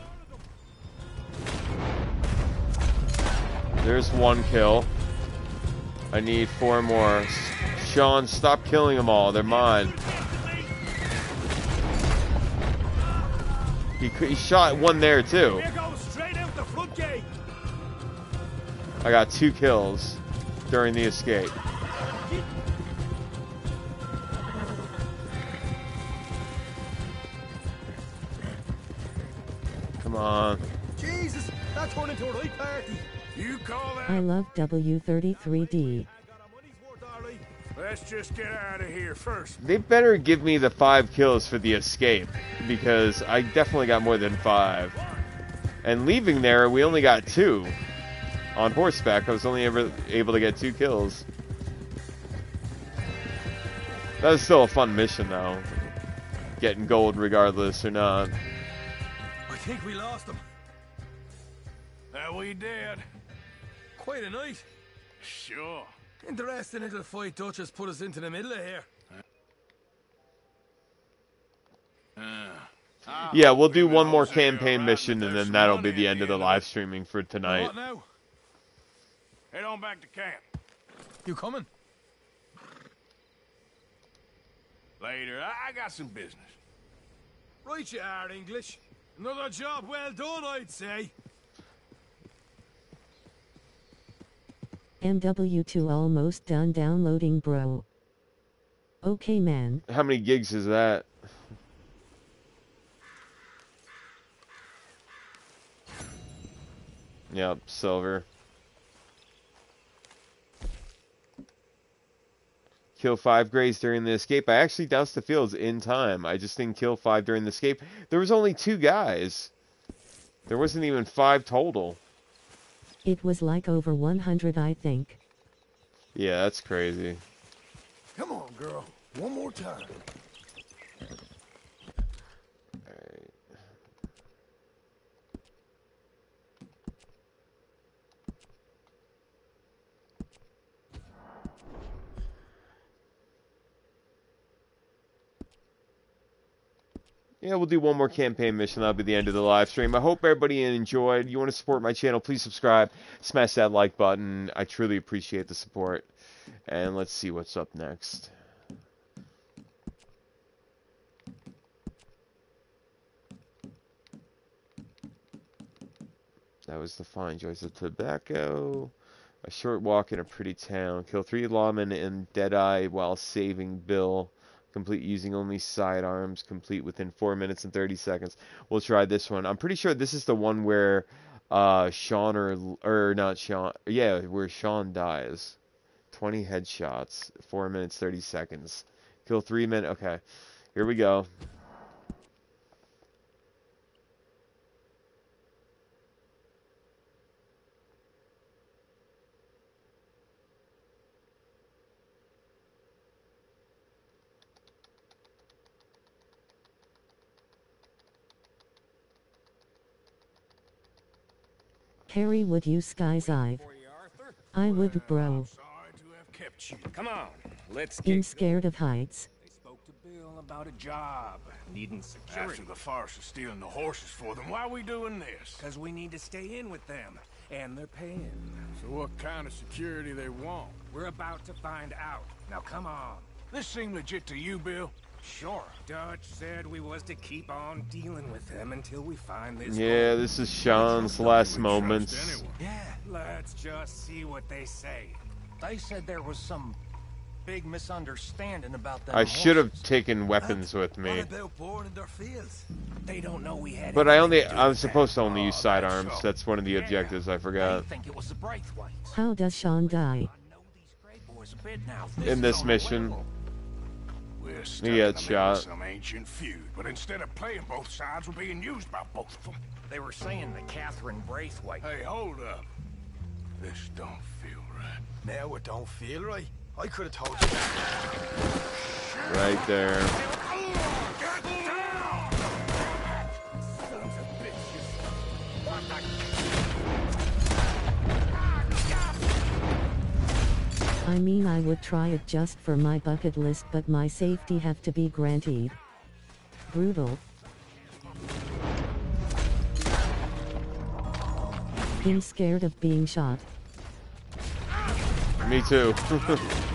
There's one kill. I need four more. Sean, stop killing them all. They're mine. He, he shot one there too. We're going straight out the front gate. I got two kills during the escape. Come on. Jesus, that turned into a right party. You call that? I love W33D. Let's just get out of here first. They better give me the five kills for the escape because I definitely got more than five. And leaving there, we only got two. On horseback, I was only ever able to get two kills. That was still a fun mission, though. Getting gold regardless or not. I think we lost them. That we did. Quite a night. Sure. Interesting little fight Dutch has put us into the middle of here. Ah. Yeah, we'll do one more campaign mission and then that'll be the end of the live streaming for tonight. What now? Head on back to camp. You coming? Later. I, I got some business. Right you are, English. Another job well done, I'd say. MW2 almost done downloading, bro. Okay, man. How many gigs is that? Yep, silver. Kill five grays during the escape. I actually doused the fields in time. I just didn't kill five during the escape. There was only two guys. There wasn't even five total. It was like over 100, I think. Yeah, that's crazy. Come on, girl. One more time. Yeah, we'll do one more campaign mission. That'll be the end of the live stream. I hope everybody enjoyed. You want to support my channel, please subscribe. Smash that like button. I truly appreciate the support. And let's see what's up next. That was the fine joys of tobacco. A short walk in a pretty town. Kill three lawmen and Deadeye while saving Bill. Complete using only sidearms. Complete within 4 minutes and 30 seconds. We'll try this one. I'm pretty sure this is the one where uh, Sean or, or not Sean. Yeah, where Sean dies. 20 headshots. 4 minutes 30 seconds. Kill 3 men. Okay. Here we go. Harry, would you sky's eye? I would, bro. Kept you. Come on. Let's I'm scared of heights. spoke to Bill about a job. Needing security. After the farce of stealing the horses for them, why are we doing this? Because we need to stay in with them. And they're paying. So what kind of security they want? We're about to find out. Now come on. This seem legit to you, Bill? Sure. Dutch said we was to keep on dealing with them until we find this Yeah, this is Sean's last moments. Yeah, let's just see what they say. They said there was some big misunderstanding about that. I should have taken weapons with me. about in their fields? They don't know we had But I only to do I with was supposed to only oh, use sidearms. That's one of the objectives I forgot. think it was the How does Sean die? Boys a bit now. In this mission. We're stuck He in gets the middle of shot. some ancient feud, but instead of playing both sides, we're being used by both of them. They were saying that Catherine Braithwaite. Hey, hold up. This don't feel right. Now it don't feel right. I could have told you that. Right there. Sons I mean I would try it just for my bucket list but my safety have to be granted. Brutal. I'm scared of being shot. Me too.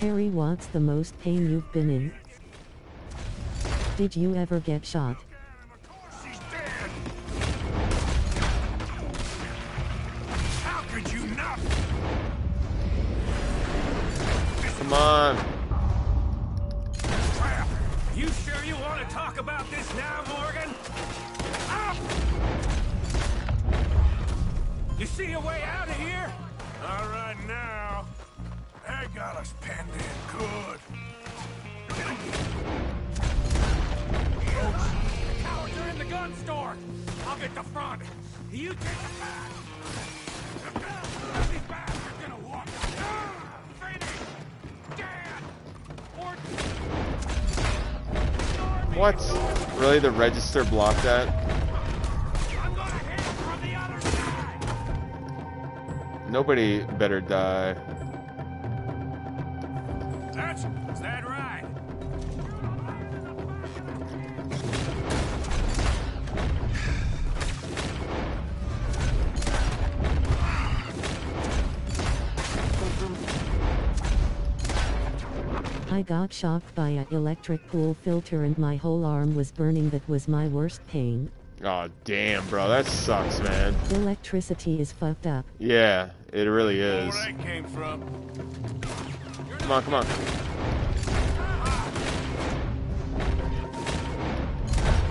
Harry, what's the most pain you've been in? Did you ever get shot? How could you not? Come on. Crap! You sure you want to talk about this now, Morgan? Up! You see a way out of here? Got us penned in good. The cowards are in the gun store. I'll get the front. You take the back. These bastards gonna walk. Finish! Dan! Or What? Really? The register blocked that? Nobody better die. That's is that right? I got shocked by a electric pool filter and my whole arm was burning that was my worst pain. Oh damn, bro, that sucks, man. Electricity is fucked up. Yeah, it really is. Where that came from? Come on, come on.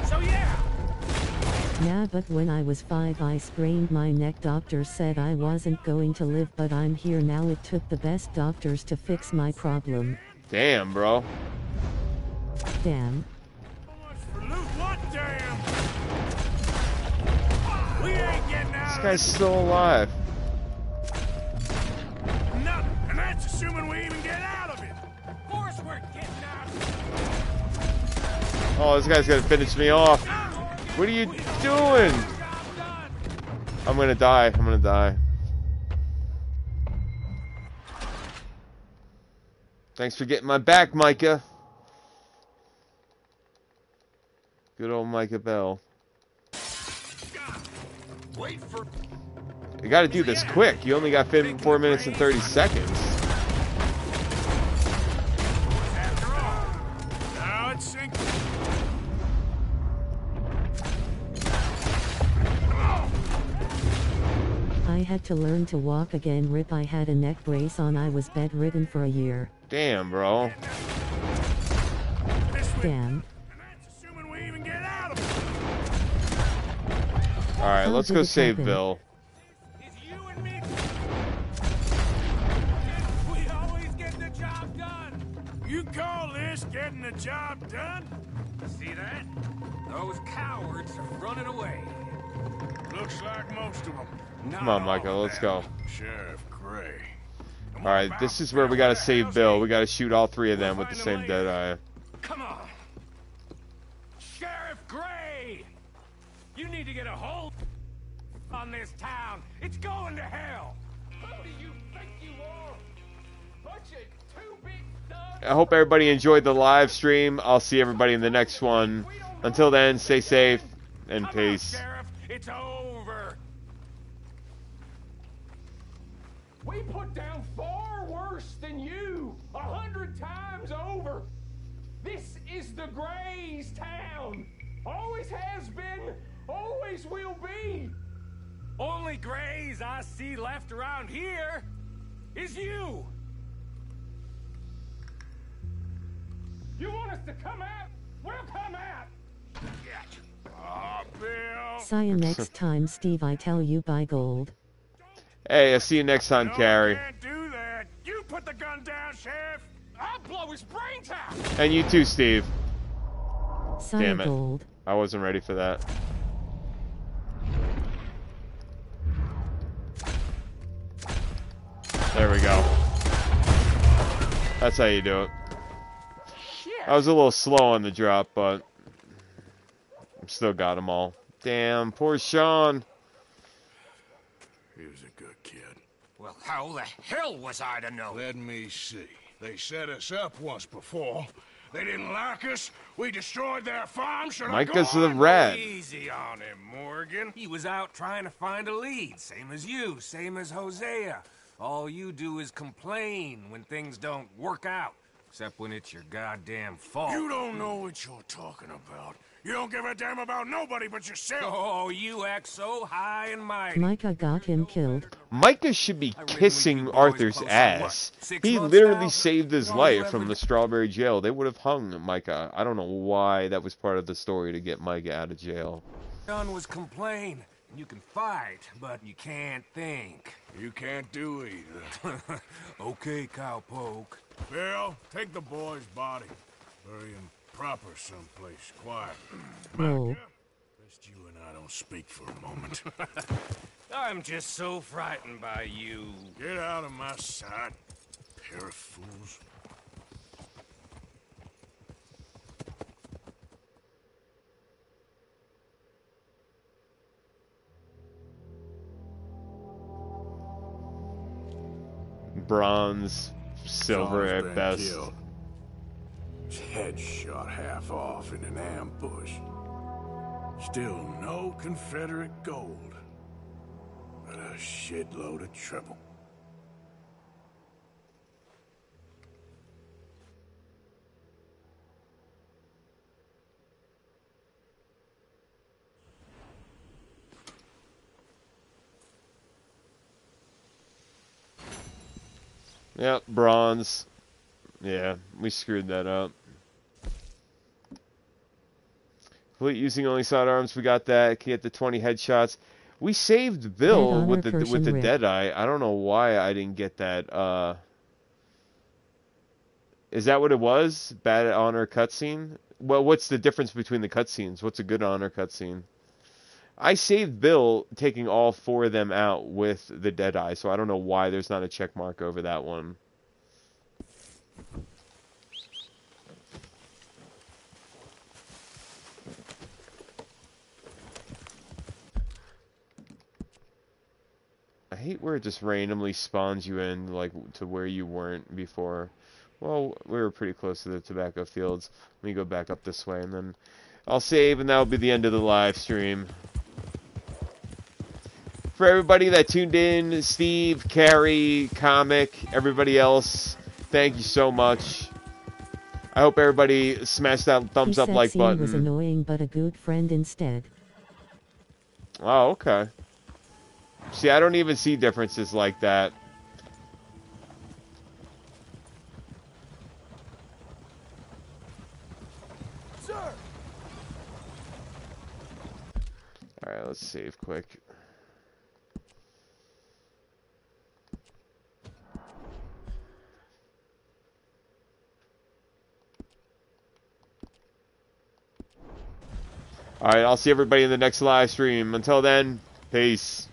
So yeah, Yeah, but when I was five, I sprained my neck. Doctors said I wasn't going to live, but I'm here now. It took the best doctors to fix my problem. Damn, bro. Damn. For loot what damn? We ain't getting This guy's still alive. Of and that's assuming we even get out of it. of course we're getting out. Oh, this guy's gonna finish me off. What are you doing? I'm gonna die. I'm gonna die. Thanks for getting my back, Micah. Good old Micah Bell. Wait for You gotta do this quick. You only got 4 minutes and 30 seconds. Had to learn to walk again. Rip, I had a neck brace on. I was bedridden for a year. Damn, bro. Damn. Assuming we even get out of it. Alright, let's go save happen? Bill. We always get the job done. You call this getting the job done? See that? Those cowards are running away. Looks like most of them. Come on, Michael, let's go. Sheriff Gray. Alright, this is where we gotta save Bill. We gotta shoot all three of them with the same dead eye. Come on. Sheriff Gray! You need to get a hold on this town. It's going to hell. Who do you think you are? Bunch of two big thugs. I hope everybody enjoyed the live stream. I'll see everybody in the next one. Until then, stay safe and peace. It's over. We put down far worse than you, a hundred times over. This is the Grays town. Always has been, always will be. Only grays I see left around here is you. You want us to come out? We'll come out. Bill. See you next time, Steve. I tell you, buy gold. Hey, I'll see you next time, Carrie. Can't Do that. You put the gun down, Sheriff. Sheriff. I'll blow his brains out. And you too, Steve. Damn it. Gold. I wasn't ready for that. There we go. That's how you do it. I was a little slow on the drop, but still got them all. Damn, poor Sean. He was a good kid. Well, how the hell was I to know? Let me see. They set us up once before. They didn't like us. We destroyed their farm. Should Micah's I go the on? rat. Easy on him, Morgan. He was out trying to find a lead, same as you, same as Hosea. All you do is complain when things don't work out, except when it's your goddamn fault. You don't know what you're talking about. You don't give a damn about nobody but yourself. Oh, you act so high and mighty. Micah got him killed. Micah should be kissing Arthur's ass. He literally saved his life from the strawberry jail. They would have hung Micah. I don't know why that was part of the story to get Micah out of jail. Done was complain. You can fight, but you can't think. You can't do either. okay, cowpoke. Bill, take the boy's body. Bury him proper someplace quiet. Oh. Roll. Best you and I don't speak for a moment. I'm just so frightened by you. Get out of my sight, pair of fools. Bronze, silver John's at best. killed. His head shot half off in an ambush. Still no Confederate gold, but a shitload of trouble. Yep, bronze. Yeah, we screwed that up. Complete using only sidearms. We got that. Can get the 20 headshots. We saved Bill with the with the Rick. dead eye. I don't know why I didn't get that. Uh, is that what it was? Bad honor cutscene. Well, what's the difference between the cutscenes? What's a good honor cutscene? I saved Bill taking all four of them out with the dead eye, so I don't know why there's not a check mark over that one. I hate where it just randomly spawns you in like to where you weren't before. Well, we were pretty close to the tobacco fields. Let me go back up this way and then I'll save and that'll be the end of the live stream. For everybody that tuned in, Steve, Carrie, Comic, everybody else, thank you so much. I hope everybody smashed that thumbs he up said like Scene button. was annoying but a good friend instead. Oh, okay. See, I don't even see differences like that. Sir! Alright, let's save quick. Alright, I'll see everybody in the next live stream. Until then, peace.